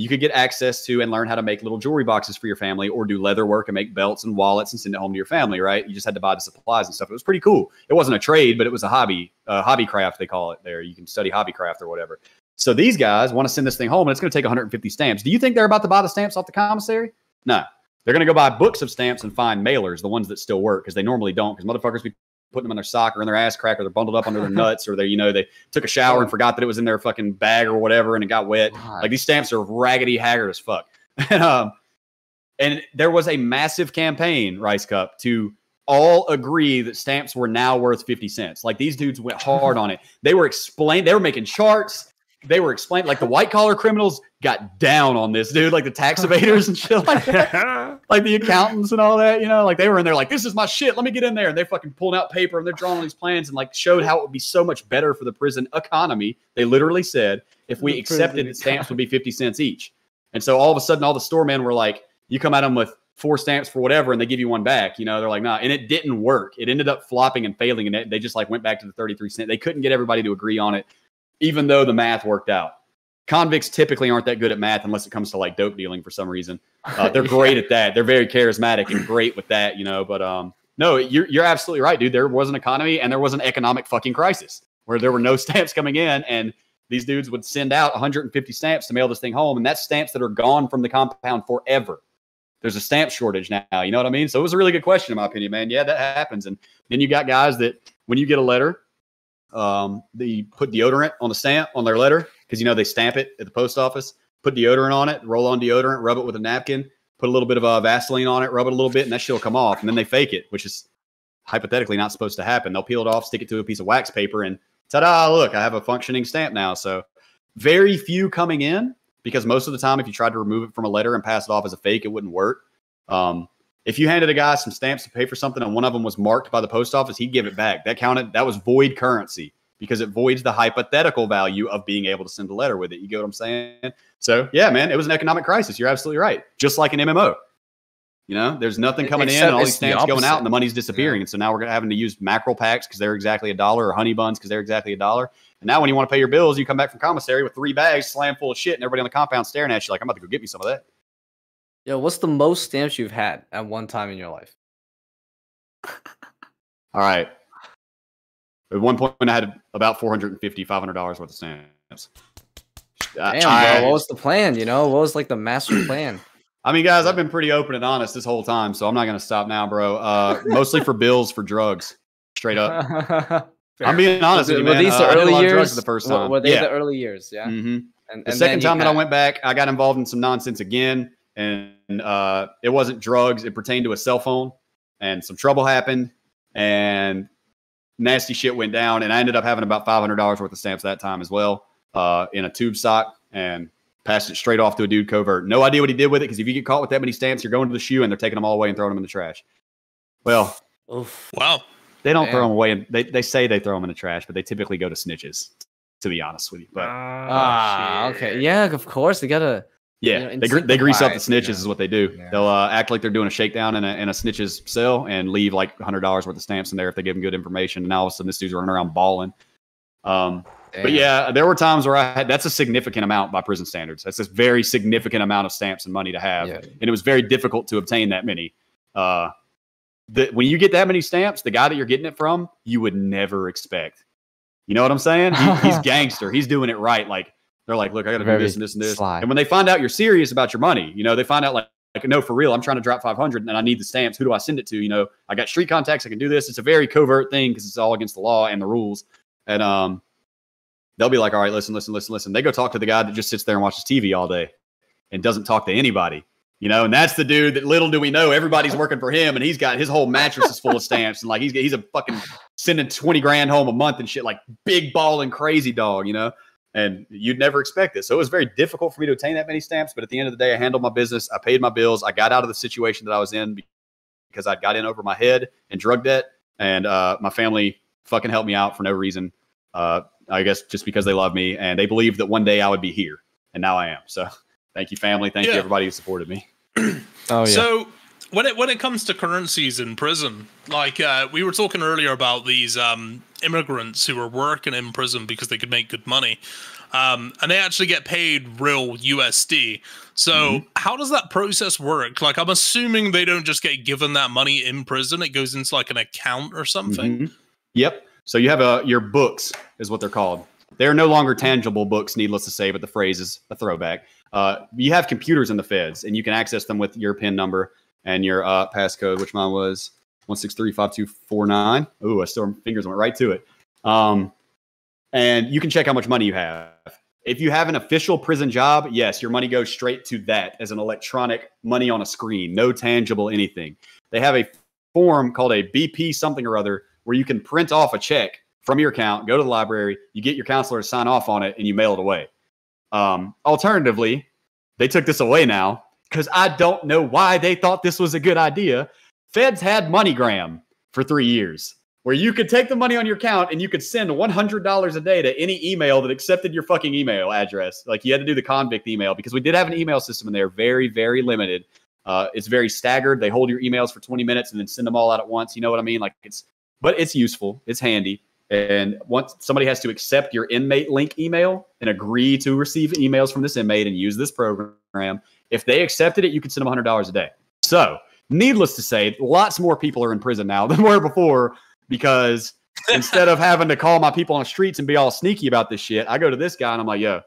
[SPEAKER 4] You could get access to and learn how to make little jewelry boxes for your family or do leather work and make belts and wallets and send it home to your family, right? You just had to buy the supplies and stuff. It was pretty cool. It wasn't a trade, but it was a hobby, uh, hobby craft, they call it there. You can study hobby craft or whatever. So these guys want to send this thing home, and it's going to take 150 stamps. Do you think they're about to buy the stamps off the commissary? No, they're going to go buy books of stamps and find mailers, the ones that still work, because they normally don't. Because motherfuckers be putting them in their sock or in their ass crack, or they're bundled up under their *laughs* nuts, or they, you know, they took a shower and forgot that it was in their fucking bag or whatever, and it got wet.
[SPEAKER 3] God.
[SPEAKER 4] Like these stamps are raggedy haggard as fuck. *laughs* and, um, and there was a massive campaign, RiceCup, to all agree that stamps were now worth 50 cents. Like these dudes went hard *laughs* on it. They were explaining, they were making charts. They were explaining like the white collar criminals got down on this, dude, like the tax oh, evaders and shit like that. *laughs* Like the accountants and all that, you know, like they were in there like, this is my shit. Let me get in there. And they fucking pulling out paper and they're drawing these plans and like showed how it would be so much better for the prison economy. They literally said if we
[SPEAKER 3] The
[SPEAKER 4] accepted that stamps would be 50 cents each. And so all of a sudden, all the store men were like, you come at them with four stamps for whatever, and they give you one back. You know, they're like, nah. And it didn't work. It ended up flopping and failing, and they just like went back to the 33 cent. They couldn't get everybody to agree on it, even though the math worked out. Convicts typically aren't that good at math unless it comes to like dope dealing for some reason. Uh, they're *laughs* great at that. They're very charismatic and great with that, you know. But um, no, you're you're absolutely right, dude. There was an economy and there was an economic fucking crisis where there were no *laughs* stamps coming in, and these dudes would send out 150 stamps to mail this thing home, and that's stamps that are gone from the compound forever. There's a stamp shortage now. You know what I mean? So it was a really good question, in my opinion, man. Yeah, that happens. And then you got guys that when you get a letter, um, they put deodorant on the stamp on their letter because you know they stamp it at the post office. Put deodorant on it, roll on deodorant, rub it with a napkin, put a little bit of uh, Vaseline on it, rub it a little bit, and that shit'll come off. And then they fake it, which is hypothetically not supposed to happen. They'll peel it off, stick it to a piece of wax paper, and ta-da! Look, I have a functioning stamp now. So very few coming in because most of the time, if you tried to remove it from a letter and pass it off as a fake, it wouldn't work. Um, if you handed a guy some stamps to pay for something and one of them was marked by the post office, he'd give it back. That counted. That was void currency because it voids the hypothetical value of being able to send a letter with it. You get what I'm saying? So yeah, man, it was an economic crisis. You're absolutely right. Just like an MMO. You know, there's nothing coming in, and all these
[SPEAKER 3] it's the
[SPEAKER 4] stamps going out, and the money's disappearing. And so now we're having to use mackerel packs because they're exactly a dollar, or honey buns because they're exactly a dollar. And now when you want to pay your bills, you come back from commissary with three bags slam full of shit, and everybody on the compound staring at you like, I'm about to go get me some of that.
[SPEAKER 3] Yo, what's the most stamps you've had at one time in your life? *laughs*
[SPEAKER 4] All right. At one point, I had about 450 $500 worth of stamps.
[SPEAKER 3] Damn,
[SPEAKER 4] I,
[SPEAKER 3] bro, what was the plan? You know, what was like the master *clears throat* plan?
[SPEAKER 4] I mean, guys, I've been pretty open and honest this whole time, so I'm not going to stop now, bro. Uh, mostly for bills for drugs, straight up. *laughs* I'm being honest with you,
[SPEAKER 3] were
[SPEAKER 4] man.
[SPEAKER 3] these
[SPEAKER 4] Uh,
[SPEAKER 3] the
[SPEAKER 4] a
[SPEAKER 3] early years?
[SPEAKER 4] the first time.
[SPEAKER 3] Were they
[SPEAKER 4] yeah.
[SPEAKER 3] the early years? Yeah.
[SPEAKER 4] hmm
[SPEAKER 3] And,
[SPEAKER 4] The second time that I went back, I got involved in some nonsense again, and uh, it wasn't drugs. It pertained to a cell phone, and some trouble happened, and nasty shit went down, and I ended up having about five hundred dollars worth of stamps that time as well, uh, in a tube sock, and passed it straight off to a dude covert. No idea what he did with it, because if you get caught with that many stamps, you're going to the shoe, and they're taking them all away and throwing them in the trash. Well,
[SPEAKER 3] Oof.
[SPEAKER 2] Wow.
[SPEAKER 4] they don't throw them away, and they, they say they throw them in the trash, but they typically go to snitches. To be honest with you, but
[SPEAKER 3] Ah, okay. Yeah, of course. They gotta.
[SPEAKER 4] Yeah,
[SPEAKER 3] you know,
[SPEAKER 4] they, they grease up the
[SPEAKER 3] you
[SPEAKER 4] snitches
[SPEAKER 3] know.
[SPEAKER 4] is what they do.
[SPEAKER 3] Yeah.
[SPEAKER 4] They'll uh, act like they're doing a shakedown in a, in a snitch's cell and leave like hundred dollars worth of stamps in there if they give them good information. And all of a sudden this dude's running around balling. Um, but yeah, there were times where I had that's a significant amount by prison standards. That's a very significant amount of stamps and money to have,
[SPEAKER 3] Yeah.
[SPEAKER 4] and it was very difficult to obtain that many. Uh, the, when you get that many stamps, the guy that you're getting it from, you would never expect. You know what I'm saying? He- he's *laughs* gangster. He's doing it right. Like they're like, look, I got to do this and this and this.
[SPEAKER 3] sly.
[SPEAKER 4] And when they find out you're serious about your money, you know, they find out like, like, no, for real, I'm trying to drop 500 and I need the stamps. Who do I send it to? You know, I got street contacts. I can do this. It's a very covert thing because it's all against the law and the rules. And um, they'll be like, all right, listen, listen, listen, listen. They go talk to the guy that just sits there and watches TV all day and doesn't talk to anybody. You know, and that's the dude that little do we know everybody's working for him, and he's got his whole mattress is full of stamps, and like he's he's a fucking sending twenty grand home a month and shit, like big ball and crazy dog, you know. And you'd never expect this, so it was very difficult for me to obtain that many stamps. But at the end of the day, I handled my business, I paid my bills, I got out of the situation that I was in because I got in over my head and drug debt, and uh, my family fucking helped me out for no reason. Uh, I guess just because they love me and they believed that one day I would be here, and now I am. So, thank you, family. Thank you, everybody who supported me. *clears throat*
[SPEAKER 3] Oh yeah.
[SPEAKER 2] So when it when it comes to currencies in prison, like uh, we were talking earlier about these um, immigrants who are working in prison because they could make good money, um, and they actually get paid real USD. So
[SPEAKER 4] Mm-hmm.
[SPEAKER 2] how does that process work? Like I'm assuming they don't just get given that money in prison; it goes into like an account or something.
[SPEAKER 4] Mhm. Yep. So you have a your books is what they're called. They are no longer tangible books, needless to say, but the phrase is a throwback. Uh, you have computers in the feds, and you can access them with your PIN number and your uh, passcode, which mine was one six three five two four nine. Ooh, I still fingers went right to it. Um, and you can check how much money you have. If you have an official prison job, yes, your money goes straight to that as an electronic money on a screen, no tangible anything. They have a form called a BP something or other where you can print off a check from your account, go to the library, you get your counselor to sign off on it, and you mail it away. Um, alternatively, they took this away now because I don't know why they thought this was a good idea. Feds had MoneyGram for three years, where you could take the money on your account and you could send $100 a day to any email that accepted your fucking email address. Like you had to do the convict email because we did have an email system in there, very, very limited. Uh, it's very staggered. They hold your emails for 20 minutes and then send them all out at once. You know what I mean? Like it's, but it's useful. It's handy. And once somebody has to accept your inmate link email and agree to receive emails from this inmate and use this program, if they accepted it, you could send them $100 a day. So, needless to say, lots more people are in prison now *laughs* than were before because *laughs* instead of having to call my people on the streets and be all sneaky about this shit, I go to this guy and I'm like, yo,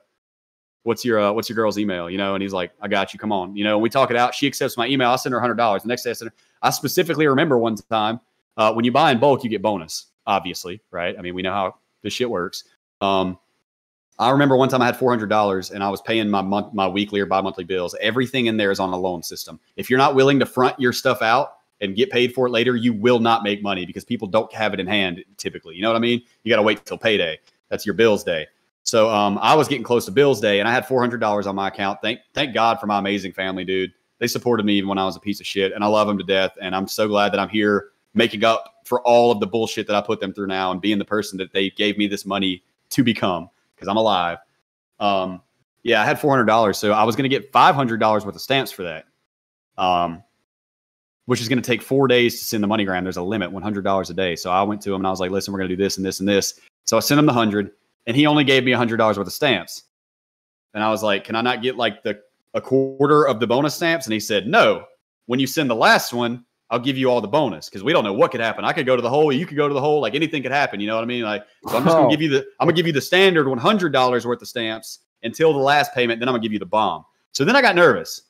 [SPEAKER 4] what's your uh, what's your girl's email? You know, and he's like, I got you. Come on. You know, and we talk it out. She accepts my email. I send her hundred dollars. The next day I send her. I specifically remember one time uh, when you buy in bulk, you get bonus. Obviously, right? I mean, we know how this shit works. Um, I remember one time I had four hundred dollars and I was paying my month, my weekly or bi-monthly bills. Everything in there is on a loan system. If you're not willing to front your stuff out and get paid for it later, you will not make money because people don't have it in hand typically. You know what I mean? You got to wait till payday. That's your bills day. So um, I was getting close to bills day and I had four hundred dollars on my account. Thank thank God for my amazing family, dude. They supported me even when I was a piece of shit, and I love them to death. And I'm so glad that I'm here making up for all of the bullshit that I put them through now and being the person that they gave me this money to become because I'm alive. Um, yeah, I had four hundred dollars, so I was going to get five hundred dollars worth of stamps for that. Um, which is going to take four days to send the MoneyGram. There's a limit, one hundred dollars a day. So I went to him and I was like, "Listen, we're going to do this and this and this." So I sent him the hundred, and he only gave me hundred dollars worth of stamps. And I was like, "Can I not get like the a quarter of the bonus stamps?" And he said, "No. When you send the last one, I'll give you all the bonus because we don't know what could happen. I could go to the hole, you could go to the hole, like anything could happen. You know what I mean? Like, so I'm just gonna
[SPEAKER 3] Oh.
[SPEAKER 4] give you the I'm gonna give you the standard one hundred dollars worth of stamps until the last payment. Then I'm gonna give you the bomb. So then I got nervous.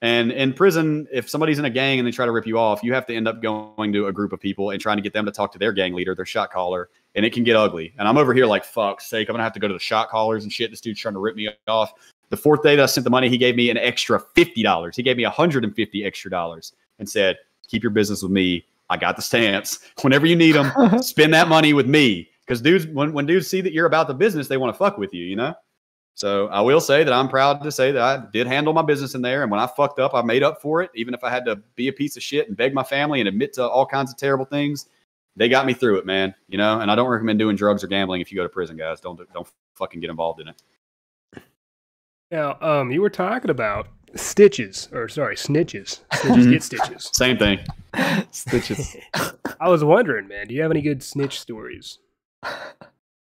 [SPEAKER 4] And in prison, if somebody's in a gang and they try to rip you off, you have to end up going to a group of people and trying to get them to talk to their gang leader, their shot caller, and it can get ugly. And I'm over here like, fuck's sake, I'm gonna have to go to the shot callers and shit. This dude's trying to rip me off. The fourth day that I sent the money, he gave me an extra fifty dollars. He gave me 150 extra dollars and said, "Keep your business with me. I got the stamps. *laughs* Whenever you need them, *laughs* spend that money with me." Because dudes, when when dudes see that you're about the business, they want to fuck with you. You know. So I will say that I'm proud to say that I did handle my business in there, and when I fucked up, I made up for it. Even if I had to be a piece of shit and beg my family and admit to all kinds of terrible things, they got me through it, man. You know. And I don't recommend doing drugs or gambling if you go to prison, guys. Don't don't fucking get involved in it.
[SPEAKER 1] Now, um, you were talking about stitches, or sorry, snitches. Snitches get stitches. *laughs*
[SPEAKER 4] Same thing.
[SPEAKER 3] Stitches. *laughs*
[SPEAKER 1] I was wondering, man, do you have any good snitch stories?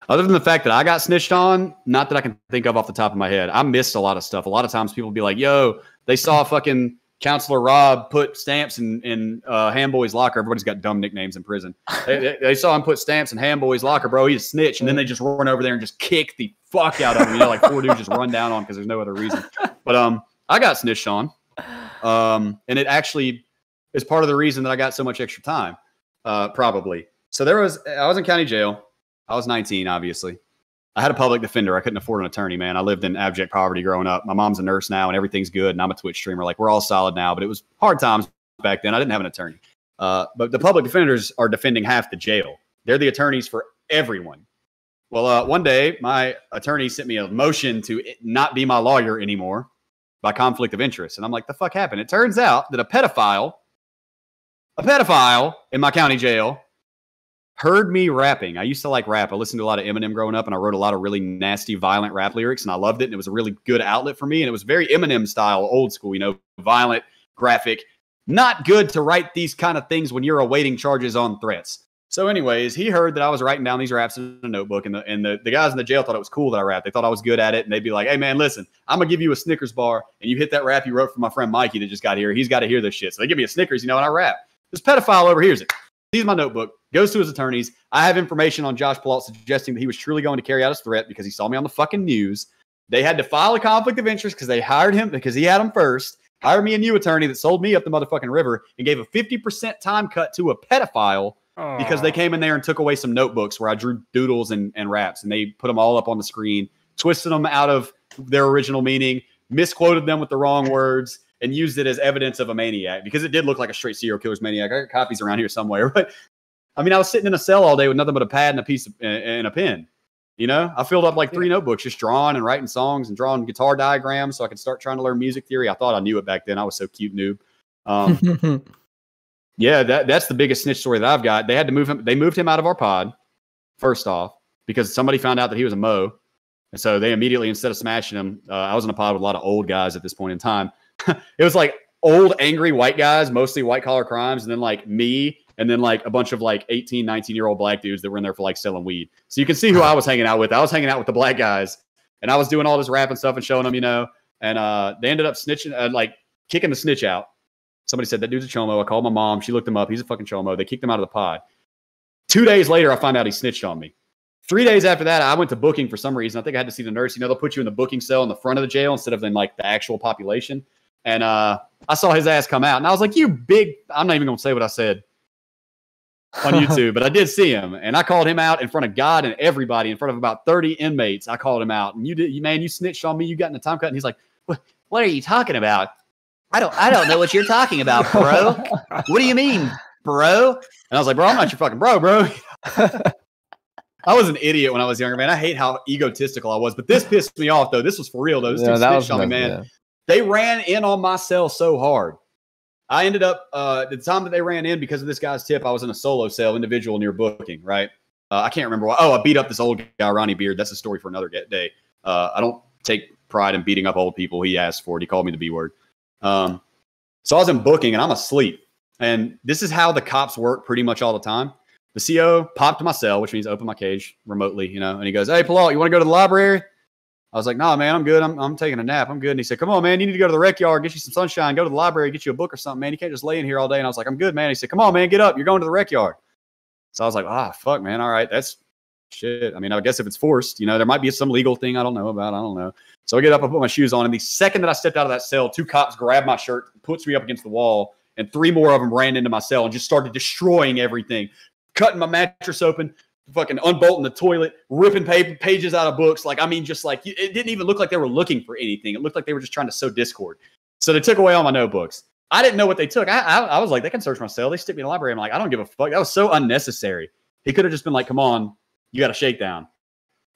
[SPEAKER 4] Other than the fact that I got snitched on, not that I can think of off the top of my head. I missed a lot of stuff. A lot of times people be like, yo, they saw fucking Counselor Rob put stamps in, in uh, Handboy's locker. Everybody's got dumb nicknames in prison. they, they- they saw him put stamps in Handboy's locker, bro. He's a snitch. And then they just run over there and just kick the fuck out of him. You know, like four dudes just run down on him because there's no other reason. But um, I got snitched on. Um, and it actually is part of the reason that I got so much extra time, uh, probably. So there was, I was in county jail. I was 19, obviously. I had a public defender. I couldn't afford an attorney, man. I lived in abject poverty growing up. My mom's a nurse now, and everything's good. And I'm a Twitch streamer. Like we're all solid now, but it was hard times back then. I didn't have an attorney. Uh, but the public defenders are defending half the jail. They're the attorneys for everyone. Well, uh, one day my attorney sent me a motion to not be my lawyer anymore by conflict of interest, and I'm like, the fuck happened? It turns out that a pedophile, a pedophile in my county jail heard me rapping. I used to like rap. I listened to a lot of Eminem growing up, and I wrote a lot of really nasty, violent rap lyrics, and I loved it. And it was a really good outlet for me. And it was very Eminem style, old school, you know, violent, graphic. Not good to write these kind of things when you're awaiting charges on threats. So, anyways, he heard that I was writing down these raps in a notebook, and the and the, the guys in the jail thought it was cool that I rapped. They thought I was good at it, and they'd be like, "Hey, man, listen, I'm gonna give you a Snickers bar, and you hit that rap you wrote for my friend Mikey that just got here. He's got to hear this shit." So they give me a Snickers, you know, and I rap. This pedophile overhears it. Sees my notebook, Goes to his attorneys. I have information on Josh Pillault suggesting that he was truly going to carry out his threat because he saw me on the fucking news. They had to file a conflict of interest because they hired him because he had him first. Hired me a new attorney that sold me up the motherfucking river and gave a 50% time cut to a pedophile because they came in there and took away some notebooks where I drew doodles and, and raps and they put them all up on the screen, twisted them out of their original meaning, misquoted them with the wrong words, and used it as evidence of a maniac because it did look like a straight serial killer's maniac. I got copies around here somewhere, *laughs* but I mean, I was sitting in a cell all day with nothing but a pad and a piece of, and- and a pen. You know, I filled up like three notebooks just drawing and writing songs and drawing guitar diagrams so I could start trying to learn music theory. I thought I knew it back then. I was so cute noob. Um, *laughs* yeah, that that's the biggest snitch story that I've got. They had to move him. They moved him out of our pod first off because somebody found out that he was a mo, and so they immediately instead of smashing him, uh, I was in a pod with a lot of old guys at this point in time. *laughs* it was like old angry white guys, mostly white collar crimes, and then like me, and then like a bunch of like 18, 19 year old black dudes that were in there for like selling weed. So you can see who I was hanging out with. I was hanging out with the black guys, and I was doing all this rap and stuff and showing them, you know. And uh, they ended up snitching, uh, like kicking the snitch out. Somebody said that dude's a chomo. I called my mom. She looked him up. He's a fucking chomo. They kicked him out of the pod. Two days later, I find out he snitched on me. Three days after that, I went to booking for some reason. I think I had to see the nurse. You know, they'll put you in the booking cell in the front of the jail instead of in like the actual population. And uh, I saw his ass come out, and I was like, "You big!" I'm not even gonna say what I said on *laughs* YouTube, but I did see him, and I called him out in front of God and everybody, in front of about 30 inmates. I called him out, and you did, you man, you snitched on me. You got in the time cut, and he's like, "What? What are you talking about? I don't, I don't know what you're talking about, bro. *laughs* What do you mean, bro?" And I was like, "Bro, I'm not your fucking bro, bro." *laughs* I was an idiot when I was younger, man. I hate how egotistical I was, but this pissed me off though. This was for real though. This
[SPEAKER 3] Yeah, that
[SPEAKER 4] snitched
[SPEAKER 3] was
[SPEAKER 4] on me, man
[SPEAKER 3] yeah.
[SPEAKER 4] they ran in on my cell so hard. I ended up uh, the time that they ran in because of this guy's tip. I was in a solo cell, individual near booking. Right, uh, I can't remember why. Oh, I beat up this old guy, Ronnie Beard. That's a story for another day. Uh, I don't take pride in beating up old people. He asked for it. He called me the B word. Um, so I was in booking and I'm asleep. And this is how the cops work pretty much all the time. The CO popped my cell, which means open my cage remotely, you know, and he goes, Hey, Paul, you want to go to the library? I was like, nah, man, I'm good. I'm, I'm taking a nap. I'm good. And he said, come on, man, you need to go to the rec yard, get you some sunshine, go to the library, get you a book or something, man. You can't just lay in here all day. And I was like, I'm good, man. He said, come on, man, get up. You're going to the rec yard. So I was like, ah, fuck, man. All right. That's shit. I mean, I guess if it's forced, you know, there might be some legal thing I don't know about. I don't know. So I get up, I put my shoes on. And the second that I stepped out of that cell, two cops grabbed my shirt, puts me up against the wall, and three more of them ran into my cell and just started destroying everything, cutting my mattress open, fucking unbolting the toilet, ripping pa- pages out of books. Like, I mean, just like it didn't even look like they were looking for anything. It looked like they were just trying to sow discord. So they took away all my notebooks. I didn't know what they took. I, I, I was like, they can search my cell. They stick me in the library. I'm like, I don't give a fuck. That was so unnecessary. He could have just been like, come on, you got a shakedown.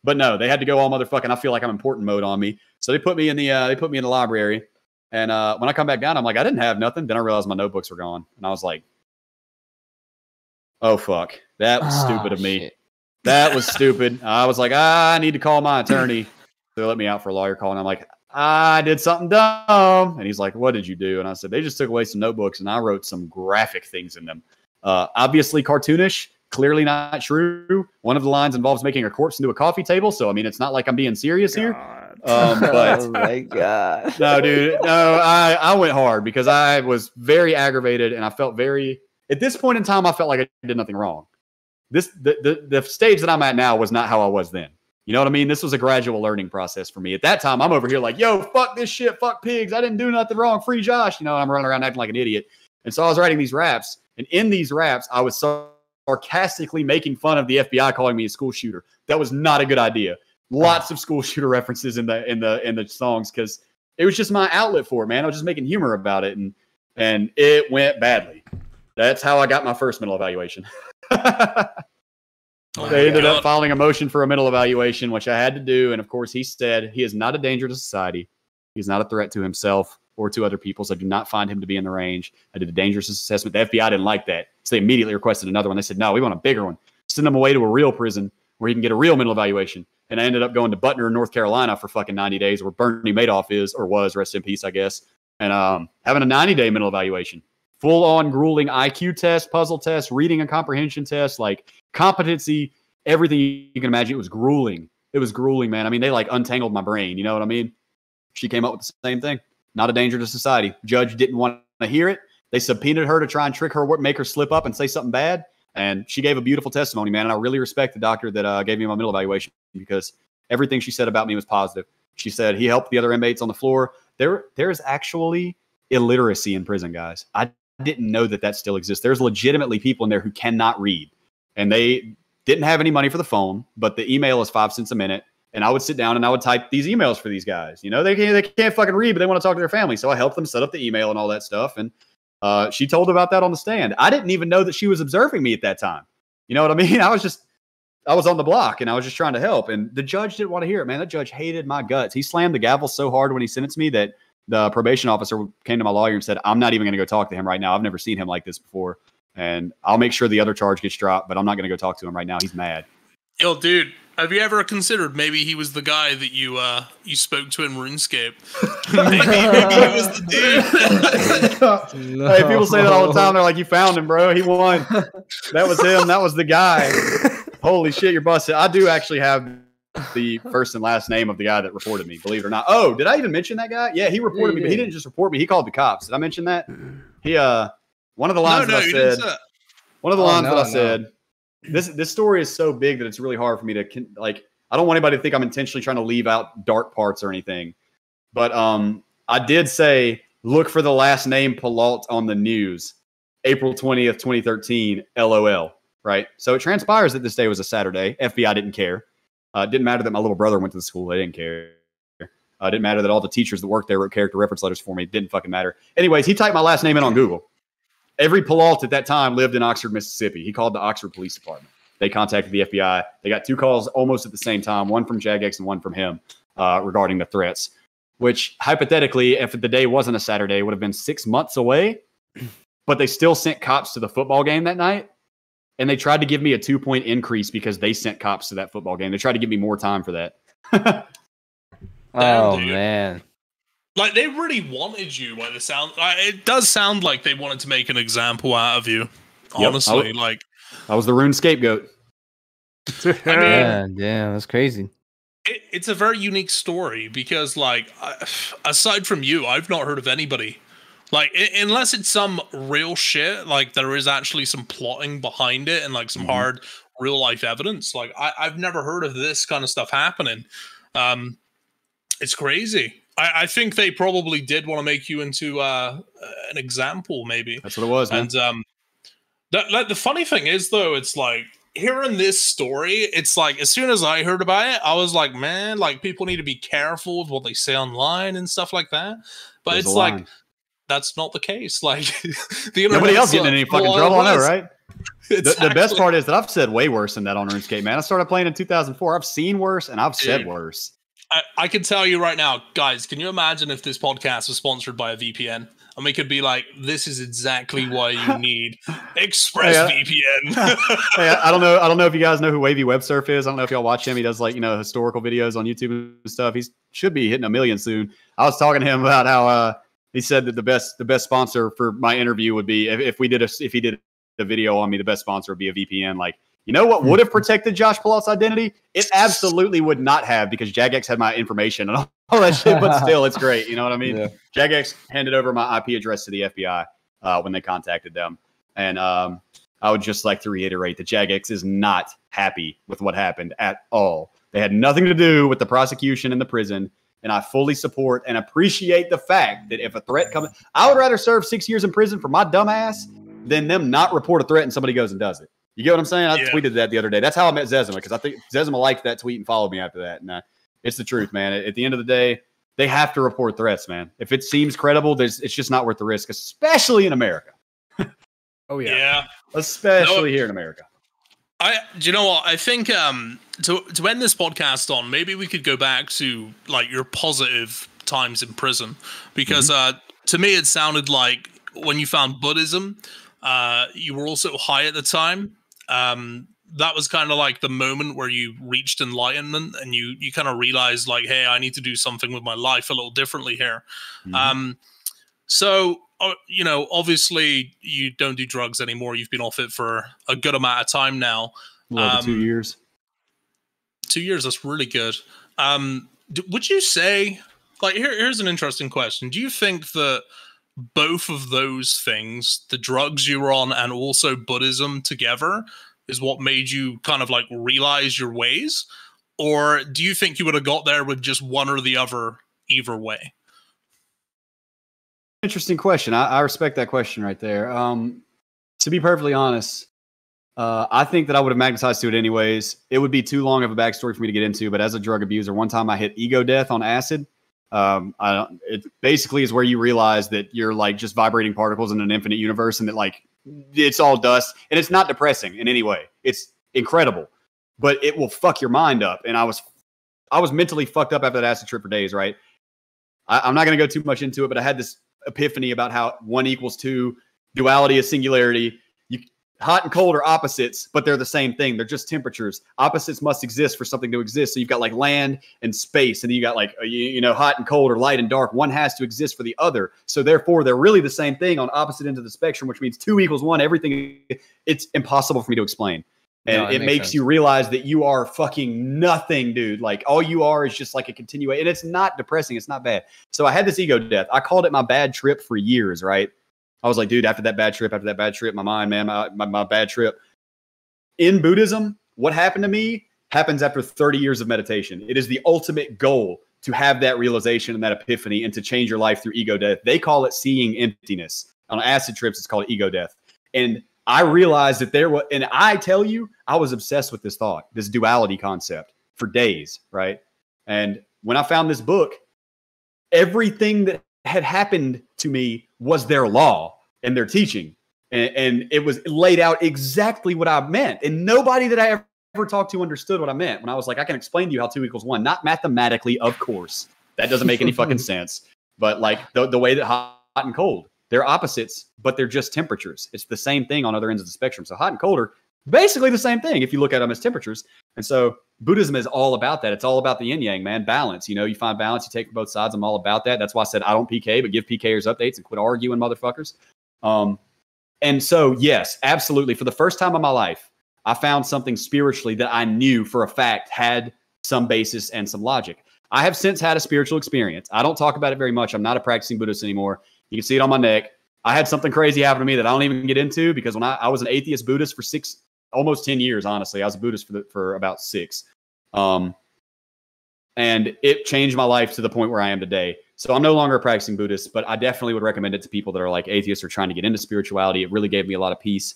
[SPEAKER 4] But no, they had to go all motherfucking. I feel like I'm important mode on me. So they put me in the uh, they put me in the library. And uh, when I come back down, I'm like, I didn't have nothing. Then I realized my notebooks were gone, and I was like, Oh fuck, that was stupid
[SPEAKER 3] Ah,
[SPEAKER 4] of me.
[SPEAKER 3] shit.
[SPEAKER 4] That was *laughs* stupid. I was like, ah, I need to call my attorney. So they let me out for a lawyer call, and I'm like, I did something dumb. And he's like, What did you do? And I said, They just took away some notebooks, and I wrote some graphic things in them. Uh, obviously cartoonish, clearly not true. One of the lines involves making a corpse into a coffee table. So I mean, it's not like I'm being serious here. Um, *laughs* but
[SPEAKER 3] oh my god. *laughs*
[SPEAKER 4] no, dude, no, I, I went hard because I was very aggravated and I felt very, at this point in time, I felt like I did nothing wrong. This, the, the, the stage that I'm at now was not how I was then. You know what I mean? This was a gradual learning process for me. At that time, I'm over here like, yo, fuck this shit, fuck pigs. I didn't do nothing wrong. Free Josh. You know, I'm running around acting like an idiot. And so I was writing these raps. And in these raps, I was sarcastically making fun of the FBI calling me a school shooter. That was not a good idea. Lots of school shooter references in the in the in the songs because it was just my outlet for it, man. I was just making humor about it, and and it went badly. That's how I got my first mental evaluation. *laughs*
[SPEAKER 2] Oh
[SPEAKER 4] they ended
[SPEAKER 2] God.
[SPEAKER 4] up filing a motion for a mental evaluation, which I had to do. And of course, he said he is not a danger to society. He's not a threat to himself or to other people. So I do not find him to be in the range. I did a dangerous assessment. The FBI didn't like that. So they immediately requested another one. They said, no, we want a bigger one. Send him away to a real prison where he can get a real mental evaluation. And I ended up going to Butner, North Carolina for fucking 90 days, where Bernie Madoff is or was, rest in peace, I guess. And um, having a 90 day mental evaluation, full on grueling IQ test, puzzle test, reading and comprehension test, like competency, everything you can imagine. It was grueling. It was grueling, man. I mean, they like untangled my brain. You know what I mean? She came up with the same thing. Not a danger to society. Judge didn't want to hear it. They subpoenaed her to try and trick her, make her slip up and say something bad. And she gave a beautiful testimony, man. And I really respect the doctor that uh, gave me my mental evaluation because everything she said about me was positive. She said he helped the other inmates on the floor. There, there is actually illiteracy in prison, guys. I didn't know that that still exists. There's legitimately people in there who cannot read, and they didn't have any money for the phone, but the email is five cents a minute. And I would sit down and I would type these emails for these guys. You know, they can't, they can't fucking read, but they want to talk to their family. So I helped them set up the email and all that stuff. And uh, she told about that on the stand. I didn't even know that she was observing me at that time. You know what I mean? *laughs* I was just, I was on the block and I was just trying to help. And the judge didn't want to hear it, man. That judge hated my guts. He slammed the gavel so hard when he sentenced me that the probation officer came to my lawyer and said, I'm not even going to go talk to him right now. I've never seen him like this before. And I'll make sure the other charge gets dropped, but I'm not going to go talk to him right now. He's mad.
[SPEAKER 2] Yo, dude, have you ever considered maybe he was the guy that you uh you spoke to in RuneScape? maybe, *laughs* maybe he was the dude.
[SPEAKER 3] No. *laughs*
[SPEAKER 4] Hey, people say that all the time. They're like, "You found him, bro. He won. That was him. That was the guy." *laughs* Holy shit, you're busted. I do actually have the first and last name of the guy that reported me. Believe it or not. Oh, did I even mention that guy? Yeah, he reported
[SPEAKER 3] you
[SPEAKER 4] me, but he
[SPEAKER 3] did.
[SPEAKER 4] didn't just report me. He called the cops. Did I mention that? He uh, one of the lines
[SPEAKER 2] no,
[SPEAKER 4] that I
[SPEAKER 2] you didn't
[SPEAKER 4] said.
[SPEAKER 2] say.
[SPEAKER 4] One of the
[SPEAKER 3] Oh,
[SPEAKER 4] lines
[SPEAKER 3] no,
[SPEAKER 4] that I
[SPEAKER 3] no.
[SPEAKER 4] said. This this story is so big that it's really hard for me to like. I don't want anybody to think I'm intentionally trying to leave out dark parts or anything. But um, I did say look for the last name Pillault on the news, April twentieth, twenty thirteen. LOL. Right. So it transpires that this day was a Saturday. FBI didn't care. Uh, it didn't matter that my little brother went to the school. They didn't care. Uh, didn't matter that all the teachers that worked there wrote character reference letters for me. It didn't fucking matter. Anyways, he typed my last name in on Google. Every Pillault at that time lived in Oxford, Mississippi. He called the Oxford Police Department. They contacted the FBI. They got two calls almost at the same time, one from Jagex and one from him uh, regarding the threats, which hypothetically, if the day wasn't a Saturday, would have been six months away. *clears throat* But they still sent cops to the football game that night. And they tried to give me a two point increase because they sent cops to that football game. They tried to give me more time for that. *laughs*
[SPEAKER 3] Oh
[SPEAKER 2] dude.
[SPEAKER 3] man.
[SPEAKER 2] Like they really wanted you. By the sound, like, it does sound like they wanted to make an example out of you.
[SPEAKER 4] I
[SPEAKER 2] Honestly,
[SPEAKER 4] would-
[SPEAKER 2] like
[SPEAKER 4] I was the rune scapegoat.
[SPEAKER 2] I mean- *laughs*
[SPEAKER 3] Yeah, damn, that's crazy.
[SPEAKER 2] it, it's a very unique story because, like, I, aside from you, I've not heard of anybody. Like, i- unless it's some real shit, like there is actually some plotting behind it and like some
[SPEAKER 4] Mhm.
[SPEAKER 2] hard real life evidence. Like, I, I've never heard of this kind of stuff happening. Um, it's crazy. I, I think they probably did want to make you into uh, an example, maybe.
[SPEAKER 4] That's what it was, man.
[SPEAKER 2] And um, that, like the funny thing is though, it's like hearing this story. It's like as soon as I heard about it, I was like, man, like people need to be careful with what they say online and stuff like that. But
[SPEAKER 4] There's
[SPEAKER 2] it's like that's not the case. *laughs* Like the
[SPEAKER 4] nobody else getting in any fucking trouble. I know, right? *laughs* The, the best part is that I've said way worse than that on RuneScape, man. I started playing in 2004. I've seen worse and I've said
[SPEAKER 2] Dude.
[SPEAKER 4] worse.
[SPEAKER 2] I, I can tell you right now, guys. Can you imagine if this podcast was sponsored by a VPN? And we could be like, this is exactly why you *laughs* need ExpressVPN.
[SPEAKER 4] Hey, I, *laughs* I don't know. I don't know if you guys know who Wavy Web Surf is. I don't know if y'all watch him. He does like you know historical videos on YouTube and stuff. He should be hitting a million soon. I was talking to him about how uh, he said that the best the best sponsor for my interview would be if, if we did a if he did a video on me, the best sponsor would be a VPN. Like you know what would have protected Josh Pillault's identity? It absolutely would not have because Jagex had my information and all, *laughs* all that shit. But *laughs* still, it's great. You know what I mean?
[SPEAKER 3] Yeah.
[SPEAKER 4] Jagex handed over my IP address to the FBI uh, when they contacted them. And um, I would just like to reiterate that Jagex is not happy with what happened at all. They had nothing to do with the prosecution and the prison. And I fully support and appreciate the fact that if a threat comes, I would rather serve six years in prison for my dumb ass than them not report a threat and somebody goes and does it. You get what I'm saying? I
[SPEAKER 2] Yeah.
[SPEAKER 4] tweeted that the other day. That's how I met Zezima because I think Zezima liked that tweet and followed me after that. And uh, it's the truth, man. At, at the end of the day, they have to report threats, man. If it seems credible, there's, it's just not worth the risk, especially in America. *laughs*
[SPEAKER 1] Oh
[SPEAKER 2] yeah.
[SPEAKER 1] yeah.
[SPEAKER 4] Especially here in America.
[SPEAKER 2] I do you know what I think um to to end this podcast on maybe we could go back to like your positive times in prison because uh to me it sounded like when you found Buddhism uh you were also high at the time um that was kind of like the moment where you reached enlightenment and you you kind of realized like hey I need to do something with my life a little differently here
[SPEAKER 4] Mhm.
[SPEAKER 2] um, so uh, you know, obviously you don't do drugs anymore. You've been off it for a good amount of time now.
[SPEAKER 4] Over two
[SPEAKER 2] um,
[SPEAKER 4] years.
[SPEAKER 2] Two years. That's really good. Um, d- would you say, like, here, here's an interesting question. Do you think that both of those things, the drugs you were on and also Buddhism together, is what made you kind of like realize your ways? Or do you think you would have got there with just one or the other either way?
[SPEAKER 4] Interesting question. I, I respect that question right there. Um, to be perfectly honest, uh, I think that I would have magnetized to it anyways. It would be too long of a backstory for me to get into. But as a drug abuser, one time I hit ego death on acid. Um, it basically is where you realize that you're like just vibrating particles in an infinite universe, and that like it's all dust, and it's not depressing in any way. It's incredible, but it will fuck your mind up. And I was, I was mentally fucked up after that acid trip for days. Right. I, I'm not going to go too much into it, but I had this epiphany about how one equals two, duality is singularity. Hot and cold are opposites, but they're the same thing. They're just temperatures. Opposites must exist for something to exist. So you've got like land and space, and then you got like you, you know hot and cold or light and dark. One has to exist for the other. So therefore, they're really the same thing on opposite ends of the spectrum, which means two equals one. Everything it's impossible for me to explain. And
[SPEAKER 3] No, it
[SPEAKER 4] it,
[SPEAKER 3] makes
[SPEAKER 4] makes you realize that you are fucking nothing, dude. Like all you are is just like a continuation. And it's not depressing. It's not bad. So I had this ego death. I called it my bad trip for years, right? I was like, dude, after that bad trip, after that bad trip, my mind, man, my, my, my bad trip. In Buddhism, what happened to me happens after 30 years of meditation. It is the ultimate goal to have that realization and that epiphany and to change your life through ego death. They call it seeing emptiness. On acid trips, it's called ego death. And I realized that there was, and I tell you, I was obsessed with this thought, this duality concept for days, right? And when I found this book, everything that had happened to me was their law and their teaching. And, and it was laid out exactly what I meant. And nobody that I ever, ever talked to understood what I meant when I was like, I can explain to you how two equals one, not mathematically, of course. That doesn't make any fucking *laughs* sense. But like the, the way that hot and cold, they're opposites, but they're just temperatures. It's the same thing on other ends of the spectrum. So hot and cold are basically the same thing if you look at them as temperatures. And so Buddhism is all about that. It's all about the yin yang, man. Balance. You know, you find balance, you take both sides. I'm all about that. That's why I said I don't PK, but give PKers updates and quit arguing, motherfuckers. Um, and so, yes, absolutely. For the first time in my life, I found something spiritually that I knew for a fact had some basis and some logic. I have since had a spiritual experience. I don't talk about it very much. I'm not a practicing Buddhist anymore. You can see it on my neck. I had something crazy happen to me that I don't even get into because when I, I was an atheist Buddhist for six, almost 10 years, honestly, I was a Buddhist for, the, for about six. Um, and it changed my life to the point where I am today. So I'm no longer a practicing Buddhist, but I definitely would recommend it to people that are like atheists or trying to get into spirituality. It really gave me a lot of peace.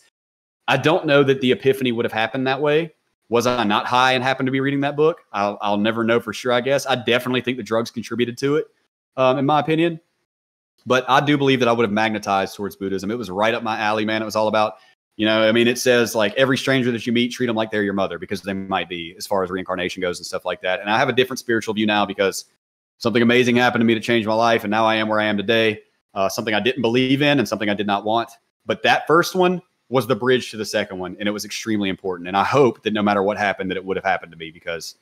[SPEAKER 4] I don't know that the epiphany would have happened that way. Was I not high and happened to be reading that book? I'll, I'll never know for sure, I guess. I definitely think the drugs contributed to it, um, in my opinion. But I do believe that I would have magnetized towards Buddhism. It was right up my alley, man. It was all about, you know, I mean, it says like every stranger that you meet, treat them like they're your mother because they might be, as far as reincarnation goes and stuff like that. And I have a different spiritual view now because something amazing happened to me to change my life. And now I am where I am today. Uh, something I didn't believe in and something I did not want. But that first one was the bridge to the second one. And it was extremely important. And I hope that no matter what happened, that it would have happened to me because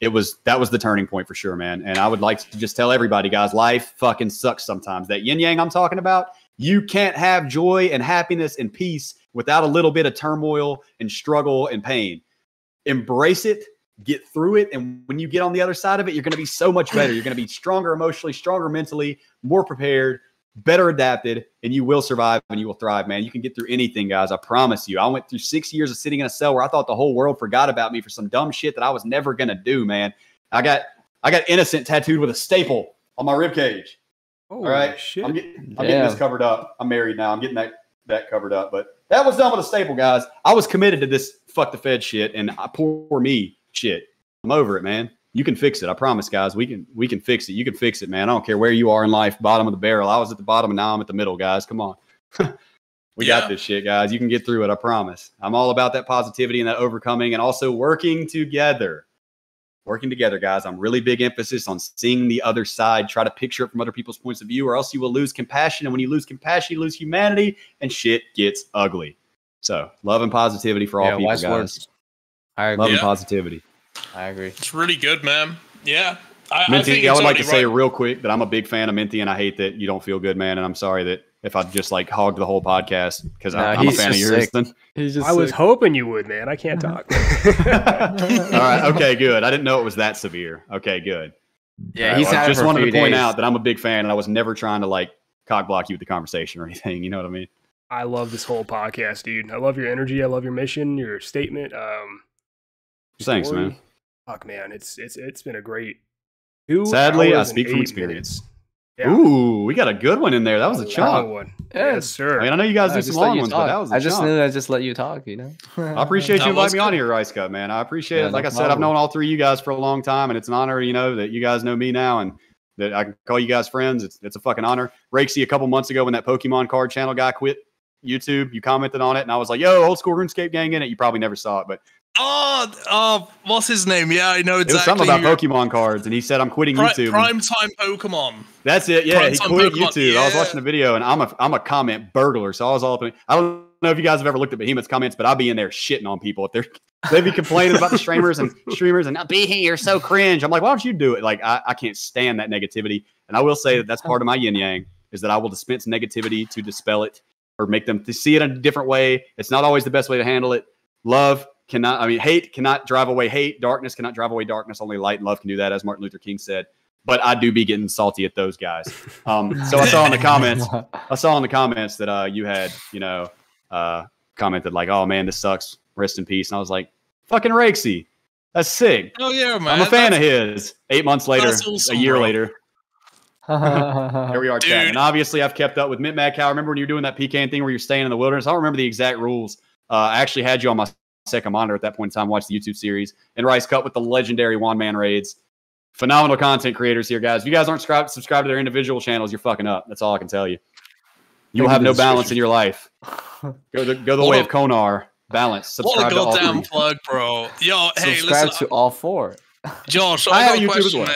[SPEAKER 4] it was that was the turning point for sure, man. And I would like to just tell everybody, guys, life fucking sucks sometimes. That yin yang I'm talking about, you can't have joy and happiness and peace without a little bit of turmoil and struggle and pain. Embrace it, get through it, and when you get on the other side of it, you're going to be so much better. You're going to be stronger emotionally, stronger mentally, more prepared, better adapted, and you will survive and you will thrive, man. You can get through anything, guys. I promise you. I went through six years of sitting in a cell where I thought the whole world forgot about me for some dumb shit that I was never gonna do, man. I got I got innocent tattooed with a staple on my rib cage.
[SPEAKER 1] Oh,
[SPEAKER 4] All right,
[SPEAKER 1] shit.
[SPEAKER 4] I'm getting I'm getting this covered up. I'm married now. I'm getting that that covered up, but that was done with a staple, guys. I was committed to this fuck the Fed shit, and I poor me shit. I'm over it, man. You can fix it. I promise, guys. We can we can fix it. You can fix it, man. I don't care where you are in life, bottom of the barrel. I was at the bottom and now I'm at the middle, guys. Come on. *laughs* we
[SPEAKER 2] Yeah.
[SPEAKER 4] got this shit, guys. You can get through it. I promise. I'm all about that positivity and that overcoming and also working together. Working together, guys. I'm really big emphasis on seeing the other side. Try to picture it from other people's points of view, or else you will lose compassion. And when you lose compassion, you lose humanity, and shit gets ugly. So, love and positivity for all
[SPEAKER 3] Yeah,
[SPEAKER 4] people, guys.
[SPEAKER 3] words. I agree.
[SPEAKER 4] Love and positivity.
[SPEAKER 3] I agree.
[SPEAKER 2] It's really good, man. Yeah. I, I
[SPEAKER 4] Minty,
[SPEAKER 2] think
[SPEAKER 4] I, would like to
[SPEAKER 2] totally
[SPEAKER 4] say real quick that I'm a big fan of Minty, and I hate that you don't feel good, man. And I'm sorry that if I just like hogged the whole podcast because
[SPEAKER 3] Nah,
[SPEAKER 4] I'm a
[SPEAKER 3] he's
[SPEAKER 4] fan of yours.
[SPEAKER 3] sick.
[SPEAKER 4] Then.
[SPEAKER 3] He's just
[SPEAKER 1] I was hoping you would, man. I can't talk. *laughs* *laughs*
[SPEAKER 4] All right, okay, good. I didn't know it was that severe. Okay, good.
[SPEAKER 3] yeah,
[SPEAKER 4] All right,
[SPEAKER 3] he's
[SPEAKER 4] well, I
[SPEAKER 3] had it
[SPEAKER 4] just wanted to
[SPEAKER 3] few
[SPEAKER 4] point
[SPEAKER 3] days.
[SPEAKER 4] out that I'm a big fan, and I was never trying to like cock block you with the conversation or *laughs* anything. You know what I mean?
[SPEAKER 1] I love this whole podcast, dude. I love your energy. I love your mission, your statement. Um,
[SPEAKER 4] Thanks,
[SPEAKER 1] story.
[SPEAKER 4] man.
[SPEAKER 1] Fuck, man, it's it's it's been a great. Two
[SPEAKER 4] Sadly, I
[SPEAKER 1] hours and
[SPEAKER 4] speak from experience.
[SPEAKER 1] minutes. Yeah.
[SPEAKER 4] Ooh, we got a good one in there. That was a
[SPEAKER 1] Long
[SPEAKER 4] chunk.
[SPEAKER 1] one.
[SPEAKER 3] Yeah.
[SPEAKER 1] Yes, sir.
[SPEAKER 4] I mean, I know you guys
[SPEAKER 3] I
[SPEAKER 4] do
[SPEAKER 3] just
[SPEAKER 4] some
[SPEAKER 3] let
[SPEAKER 4] long
[SPEAKER 3] you
[SPEAKER 4] ones, but that was a
[SPEAKER 3] I just
[SPEAKER 4] chunk.
[SPEAKER 3] knew I just let you talk. You know. *laughs* *laughs*
[SPEAKER 4] I appreciate you
[SPEAKER 2] was
[SPEAKER 4] inviting me on
[SPEAKER 2] good.
[SPEAKER 4] here, RiceCup, man. I appreciate
[SPEAKER 3] Yeah,
[SPEAKER 4] it. Like
[SPEAKER 3] no
[SPEAKER 4] I said, I've known all three of you guys for a long time, and it's an honor, you know, that you guys know me now and that I can call you guys friends. It's it's a fucking honor. Raikesy, a couple months ago when that Pokemon card channel guy quit YouTube, you commented on it, and I was like, yo, old school RuneScape gang in it. You probably never saw it, but
[SPEAKER 2] Oh, uh, what's his name? Yeah, I know exactly.
[SPEAKER 4] it was something about Pokemon cards, and he said, I'm quitting
[SPEAKER 2] Pri-
[SPEAKER 4] YouTube.
[SPEAKER 2] Prime time Pokemon.
[SPEAKER 4] That's it. Yeah,
[SPEAKER 2] Prime
[SPEAKER 4] he quit
[SPEAKER 2] Pokemon,
[SPEAKER 4] YouTube. I was watching the video, and I'm a I'm a comment burglar, so I was all up in. I don't know if you guys have ever looked at Behemoth's comments, but I'll be in there shitting on people if they're they'd be complaining about the *laughs* streamers and streamers and not be here. You're so cringe. I'm like, why don't you do it? Like, I, I can't stand that negativity, and I will say that that's part of my yin yang is that I will dispense negativity to dispel it or make them to see it in a different way. It's not always the best way to handle it. Love cannot. I mean, hate cannot drive away hate. Darkness cannot drive away darkness. Only light and love can do that, as Martin Luther King said but I do be getting salty at those guys. Um, so I saw in the *laughs* comments, I saw in the comments that uh, you had, you know, uh, commented like, "Oh man, this sucks. Rest in peace." And I was like, "Fucking Raikesy, that's sick.
[SPEAKER 2] Oh yeah, man.
[SPEAKER 4] I'm a fan
[SPEAKER 2] That's-
[SPEAKER 4] of his." Eight months later,
[SPEAKER 2] that's awesome,
[SPEAKER 4] a year
[SPEAKER 2] bro.
[SPEAKER 4] later, *laughs* here we are chatting. And obviously, I've kept up with Mintmadcow. Remember when you were doing that PKing thing where you're staying in the wilderness? I don't remember the exact rules. Uh, I actually had you on my second monitor at that point in time. watch the YouTube series and RiceCup with the legendary one man raids. Phenomenal content creators here, guys. If you guys aren't subscribed, subscribed to their individual channels, you're fucking up. That's all I can tell you. You will have no balance in your life. *laughs* Go the, go the way
[SPEAKER 2] a-
[SPEAKER 4] of Konar. Balance.
[SPEAKER 2] What
[SPEAKER 4] Subscribe
[SPEAKER 2] a
[SPEAKER 4] to
[SPEAKER 2] goddamn plug, bro. Yo, hey,
[SPEAKER 3] Subscribe
[SPEAKER 2] listen,
[SPEAKER 3] to all four.
[SPEAKER 2] Josh, *laughs*
[SPEAKER 4] I
[SPEAKER 2] I
[SPEAKER 4] have
[SPEAKER 2] got a
[SPEAKER 4] YouTube as
[SPEAKER 2] question,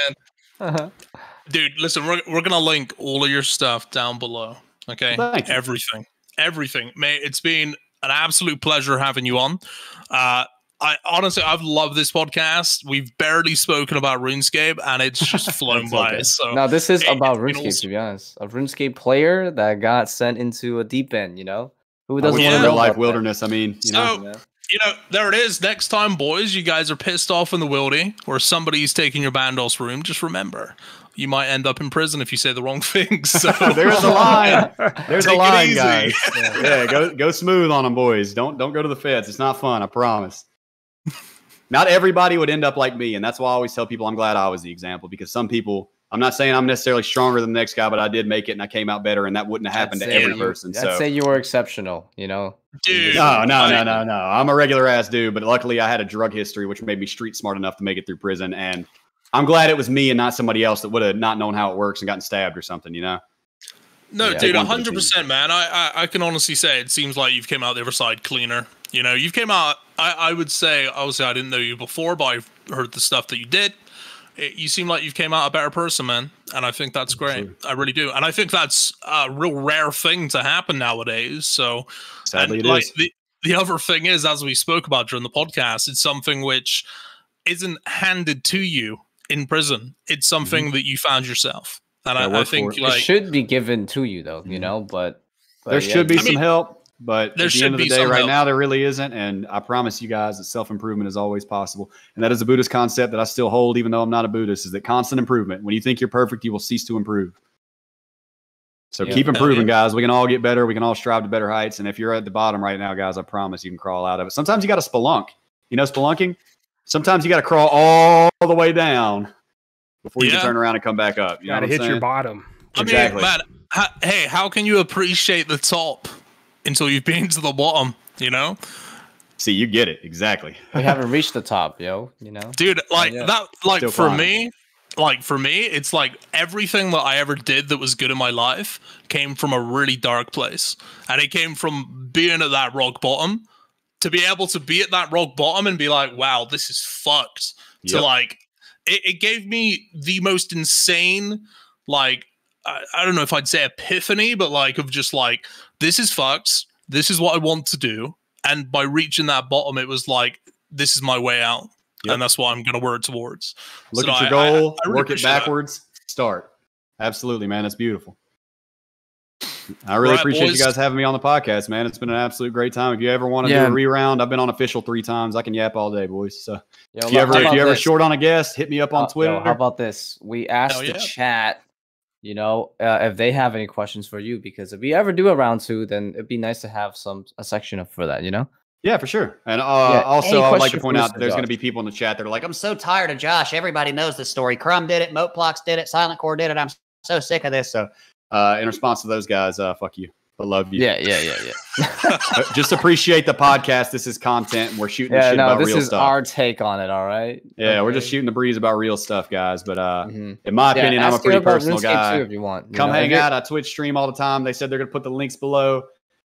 [SPEAKER 4] well.
[SPEAKER 2] man. *laughs* Dude, listen, we're, we're gonna link all of your stuff down below. Okay,
[SPEAKER 4] Thank you.
[SPEAKER 2] everything, everything. May it's been an absolute pleasure having you on. Uh, I honestly, I've loved this podcast. We've barely spoken about RuneScape, and it's *laughs* just flown by.
[SPEAKER 4] okay.
[SPEAKER 2] So
[SPEAKER 3] now this is
[SPEAKER 2] Hey,
[SPEAKER 3] about
[SPEAKER 2] you know,
[SPEAKER 3] RuneScape, to be honest. A RuneScape player that got sent into a deep end. You know, who doesn't want to
[SPEAKER 4] real
[SPEAKER 3] know
[SPEAKER 4] life
[SPEAKER 3] about
[SPEAKER 4] wilderness. I mean, you know.
[SPEAKER 2] So-
[SPEAKER 3] that, you know?
[SPEAKER 2] you know, there it is. Next time, boys, you guys are pissed off in the wildy, or somebody's taking your Bandos room. Just remember, you might end up in prison if you say the wrong *laughs* things. So *laughs*
[SPEAKER 4] There's a line. There's
[SPEAKER 2] Take
[SPEAKER 4] a line, guys. *laughs* yeah, go go smooth on them, boys. Don't don't go to the feds. It's not fun. I promise. Not everybody would end up like me, and that's why I always tell people I'm glad I was the example because some people. I'm not saying I'm necessarily stronger than the next guy, but I did make it and I came out better, and that wouldn't have happened
[SPEAKER 3] I'd
[SPEAKER 4] to every
[SPEAKER 3] you-
[SPEAKER 4] person.
[SPEAKER 3] I'd
[SPEAKER 4] So
[SPEAKER 3] say you were exceptional. You know,
[SPEAKER 2] dude,
[SPEAKER 4] no, no, no, no, no. I'm a regular ass dude, but luckily I had a drug history, which made me street smart enough to make it through prison. And I'm glad it was me and not somebody else that would have not known how it works and gotten stabbed or something. You know?
[SPEAKER 2] No,
[SPEAKER 3] Yeah,
[SPEAKER 2] dude,
[SPEAKER 4] one for the
[SPEAKER 2] hundred percent, man. I, I I can honestly say it seems like you've came out the other side cleaner. You know, you've came out. I I would say obviously I didn't know you before, but I've heard the stuff that you did. It, you seem like you've came out a better person, man, and I think that's great. I really do, and I think that's a real rare thing to happen nowadays. So,
[SPEAKER 4] Sadly,
[SPEAKER 2] and,
[SPEAKER 4] it
[SPEAKER 2] like,
[SPEAKER 4] is.
[SPEAKER 2] The, the other thing is, as we spoke about during the podcast, it's something which isn't handed to you in prison. It's something that you found yourself, and
[SPEAKER 4] Gotta
[SPEAKER 2] I, I think
[SPEAKER 4] it.
[SPEAKER 3] it should be given to you, though. You
[SPEAKER 4] Mhm.
[SPEAKER 3] know, but, but
[SPEAKER 4] there
[SPEAKER 3] yeah,
[SPEAKER 4] should be
[SPEAKER 2] I
[SPEAKER 4] some
[SPEAKER 2] mean,
[SPEAKER 4] help, but
[SPEAKER 2] there
[SPEAKER 4] at the
[SPEAKER 2] should
[SPEAKER 4] end of the
[SPEAKER 2] be
[SPEAKER 4] day,
[SPEAKER 2] some
[SPEAKER 4] right
[SPEAKER 2] help.
[SPEAKER 4] now, there really isn't. And I promise you guys that self improvement is always possible. And that is a Buddhist concept that I still hold, even though I'm not a Buddhist, is that constant improvement. When you think you're perfect, you will cease to improve. So
[SPEAKER 3] Yeah.
[SPEAKER 4] keep improving,
[SPEAKER 2] yeah.
[SPEAKER 4] guys. We can all get better. We can all strive to better heights. And if you're at the bottom right now, guys, I promise you can crawl out of it. Sometimes you got to spelunk. You know, spelunking? Sometimes you got to crawl all the way down before you
[SPEAKER 2] Yeah.
[SPEAKER 4] can turn around and come back up. You know
[SPEAKER 1] Gotta
[SPEAKER 4] what I'm
[SPEAKER 1] hit your
[SPEAKER 4] saying?
[SPEAKER 1] bottom.
[SPEAKER 2] I
[SPEAKER 4] Exactly.
[SPEAKER 2] mean, man, ha- hey, how can you appreciate the top until you've been to the bottom? You know,
[SPEAKER 4] See, you get it. Exactly.
[SPEAKER 3] we haven't reached the top, yo. You know,
[SPEAKER 2] dude, like
[SPEAKER 3] yeah.
[SPEAKER 2] that, like
[SPEAKER 4] Still
[SPEAKER 2] for
[SPEAKER 4] climbing.
[SPEAKER 2] me, like for me, it's like everything that I ever did that was good in my life came from a really dark place, and it came from being at that rock bottom. To be able to be at that rock bottom and be like, "Wow, this is fucked," to like, it, it gave me the most insane, like, I, I don't know if I'd say epiphany, but like of just like, this is fucked. This is what I want to do, and by reaching that bottom, it was like, this is my way out,
[SPEAKER 4] Yep.
[SPEAKER 2] and that's what I'm gonna work towards.
[SPEAKER 4] Look
[SPEAKER 2] So
[SPEAKER 4] at your
[SPEAKER 2] I- I-
[SPEAKER 4] goal,
[SPEAKER 2] I really
[SPEAKER 4] work it
[SPEAKER 2] appreciate that.
[SPEAKER 4] backwards, start. Absolutely, man. That's beautiful. *laughs* I really
[SPEAKER 2] Right,
[SPEAKER 4] appreciate
[SPEAKER 2] boys.
[SPEAKER 4] you guys having me on the podcast, man. It's been an absolute great time. If you ever want to
[SPEAKER 3] Yeah.
[SPEAKER 4] do a re-round, I've been on official three times. I can yap all day, boys. So
[SPEAKER 3] Yo,
[SPEAKER 4] if you ever if you ever
[SPEAKER 3] this?
[SPEAKER 4] short on a guest, hit me up on
[SPEAKER 3] Uh, yo,
[SPEAKER 4] Twitter.
[SPEAKER 3] how about this? We asked
[SPEAKER 2] Hell
[SPEAKER 3] the
[SPEAKER 2] yeah.
[SPEAKER 3] chat, you know, uh, if they have any questions for you, because if we ever do a round two, then it'd be nice to have some a section up for that, you know.
[SPEAKER 4] Yeah, for sure. And uh,
[SPEAKER 3] Yeah,
[SPEAKER 4] also, I would like to point out
[SPEAKER 3] Mr.
[SPEAKER 4] there's going to be people in the chat that are like,
[SPEAKER 6] I'm so tired of Josh. Everybody knows this story. Crumb did it. Moteplox did it. Silent Core did it. I'm so sick of this.
[SPEAKER 4] so uh, in response to those guys, uh, fuck you. I love you.
[SPEAKER 3] Yeah, yeah, yeah, yeah. *laughs* *laughs*
[SPEAKER 4] Just appreciate the podcast. This is content, and we're shooting the
[SPEAKER 3] yeah,
[SPEAKER 4] shit
[SPEAKER 3] no,
[SPEAKER 4] about
[SPEAKER 3] this
[SPEAKER 4] real
[SPEAKER 3] is
[SPEAKER 4] stuff.
[SPEAKER 3] our take on it. All right.
[SPEAKER 4] yeah, we're just shooting the breeze about real stuff, guys. But uh,
[SPEAKER 3] Mhm.
[SPEAKER 4] in my
[SPEAKER 3] Yeah,
[SPEAKER 4] opinion, I'm a pretty personal guy.
[SPEAKER 3] too if you want. you
[SPEAKER 4] Come
[SPEAKER 3] know,
[SPEAKER 4] hang out. I Twitch stream all the time. They said they're going to put the links below.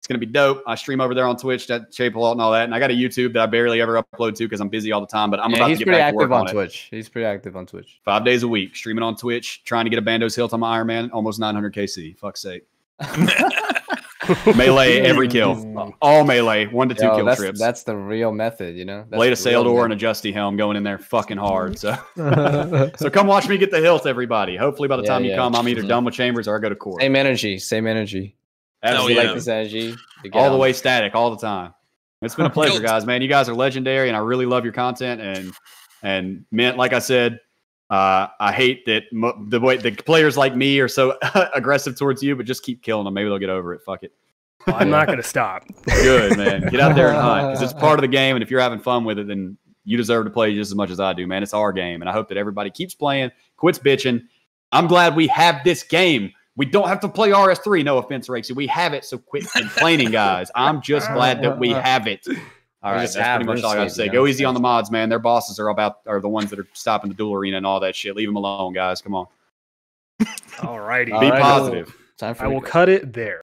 [SPEAKER 4] It's going to be dope. I stream over there on Twitch, that Shape and all that. And I got a YouTube that I barely ever upload to because I'm busy all the time. But I'm
[SPEAKER 3] Yeah,
[SPEAKER 4] about to get back to work
[SPEAKER 3] active on,
[SPEAKER 4] on it.
[SPEAKER 3] Twitch. He's pretty active on Twitch.
[SPEAKER 4] Five days a week, streaming on Twitch, trying to get a Bandos Hilt on my Iron Man, almost 900 KC. Fuck's sake. *laughs* melee every kill. *laughs* All melee, one to two
[SPEAKER 3] Yo,
[SPEAKER 4] kill
[SPEAKER 3] that's,
[SPEAKER 4] trips.
[SPEAKER 3] that's the real method, you know. That's
[SPEAKER 4] Blade of
[SPEAKER 3] the real
[SPEAKER 4] Saeldor and a. Justy Helm going in there fucking hard. So *laughs* so come watch me get the hilt, everybody. Hopefully by the
[SPEAKER 3] Yeah,
[SPEAKER 4] time you
[SPEAKER 3] yeah.
[SPEAKER 4] come, I'm either done with chambers or I go to court.
[SPEAKER 3] Same energy, same energy.
[SPEAKER 2] Hell
[SPEAKER 4] Absolutely.
[SPEAKER 3] You
[SPEAKER 2] yeah.
[SPEAKER 3] like this energy? you get
[SPEAKER 4] all the way static all the time. It's been a pleasure, guys, man. You guys are legendary and I really love your content and and man, like I said, uh, I hate that mo- the way the players like me are so *laughs* aggressive towards you, but just keep killing them. Maybe they'll get over it. Fuck it.
[SPEAKER 1] I'm not going to stop.
[SPEAKER 4] Good man. Get out there and hunt because it's part of the game. And if you're having fun with it, then you deserve to play just as much as I do, man. It's our game, and I hope that everybody keeps playing, quits bitching. I'm glad we have this game. We don't have to play RS3. No offense, Rexy. We have it, so quit complaining, guys. I'm just glad that we have it. *laughs* All
[SPEAKER 3] We
[SPEAKER 4] right,
[SPEAKER 3] just
[SPEAKER 4] that's pretty much all I got to say. Go easy on the mods, man. Their bosses are about are the ones that are stopping the duel arena and all that shit. Leave them alone, guys. Come on,
[SPEAKER 1] All righty.
[SPEAKER 4] Be
[SPEAKER 3] right,
[SPEAKER 4] positive.
[SPEAKER 3] Time for
[SPEAKER 1] I will cut it there.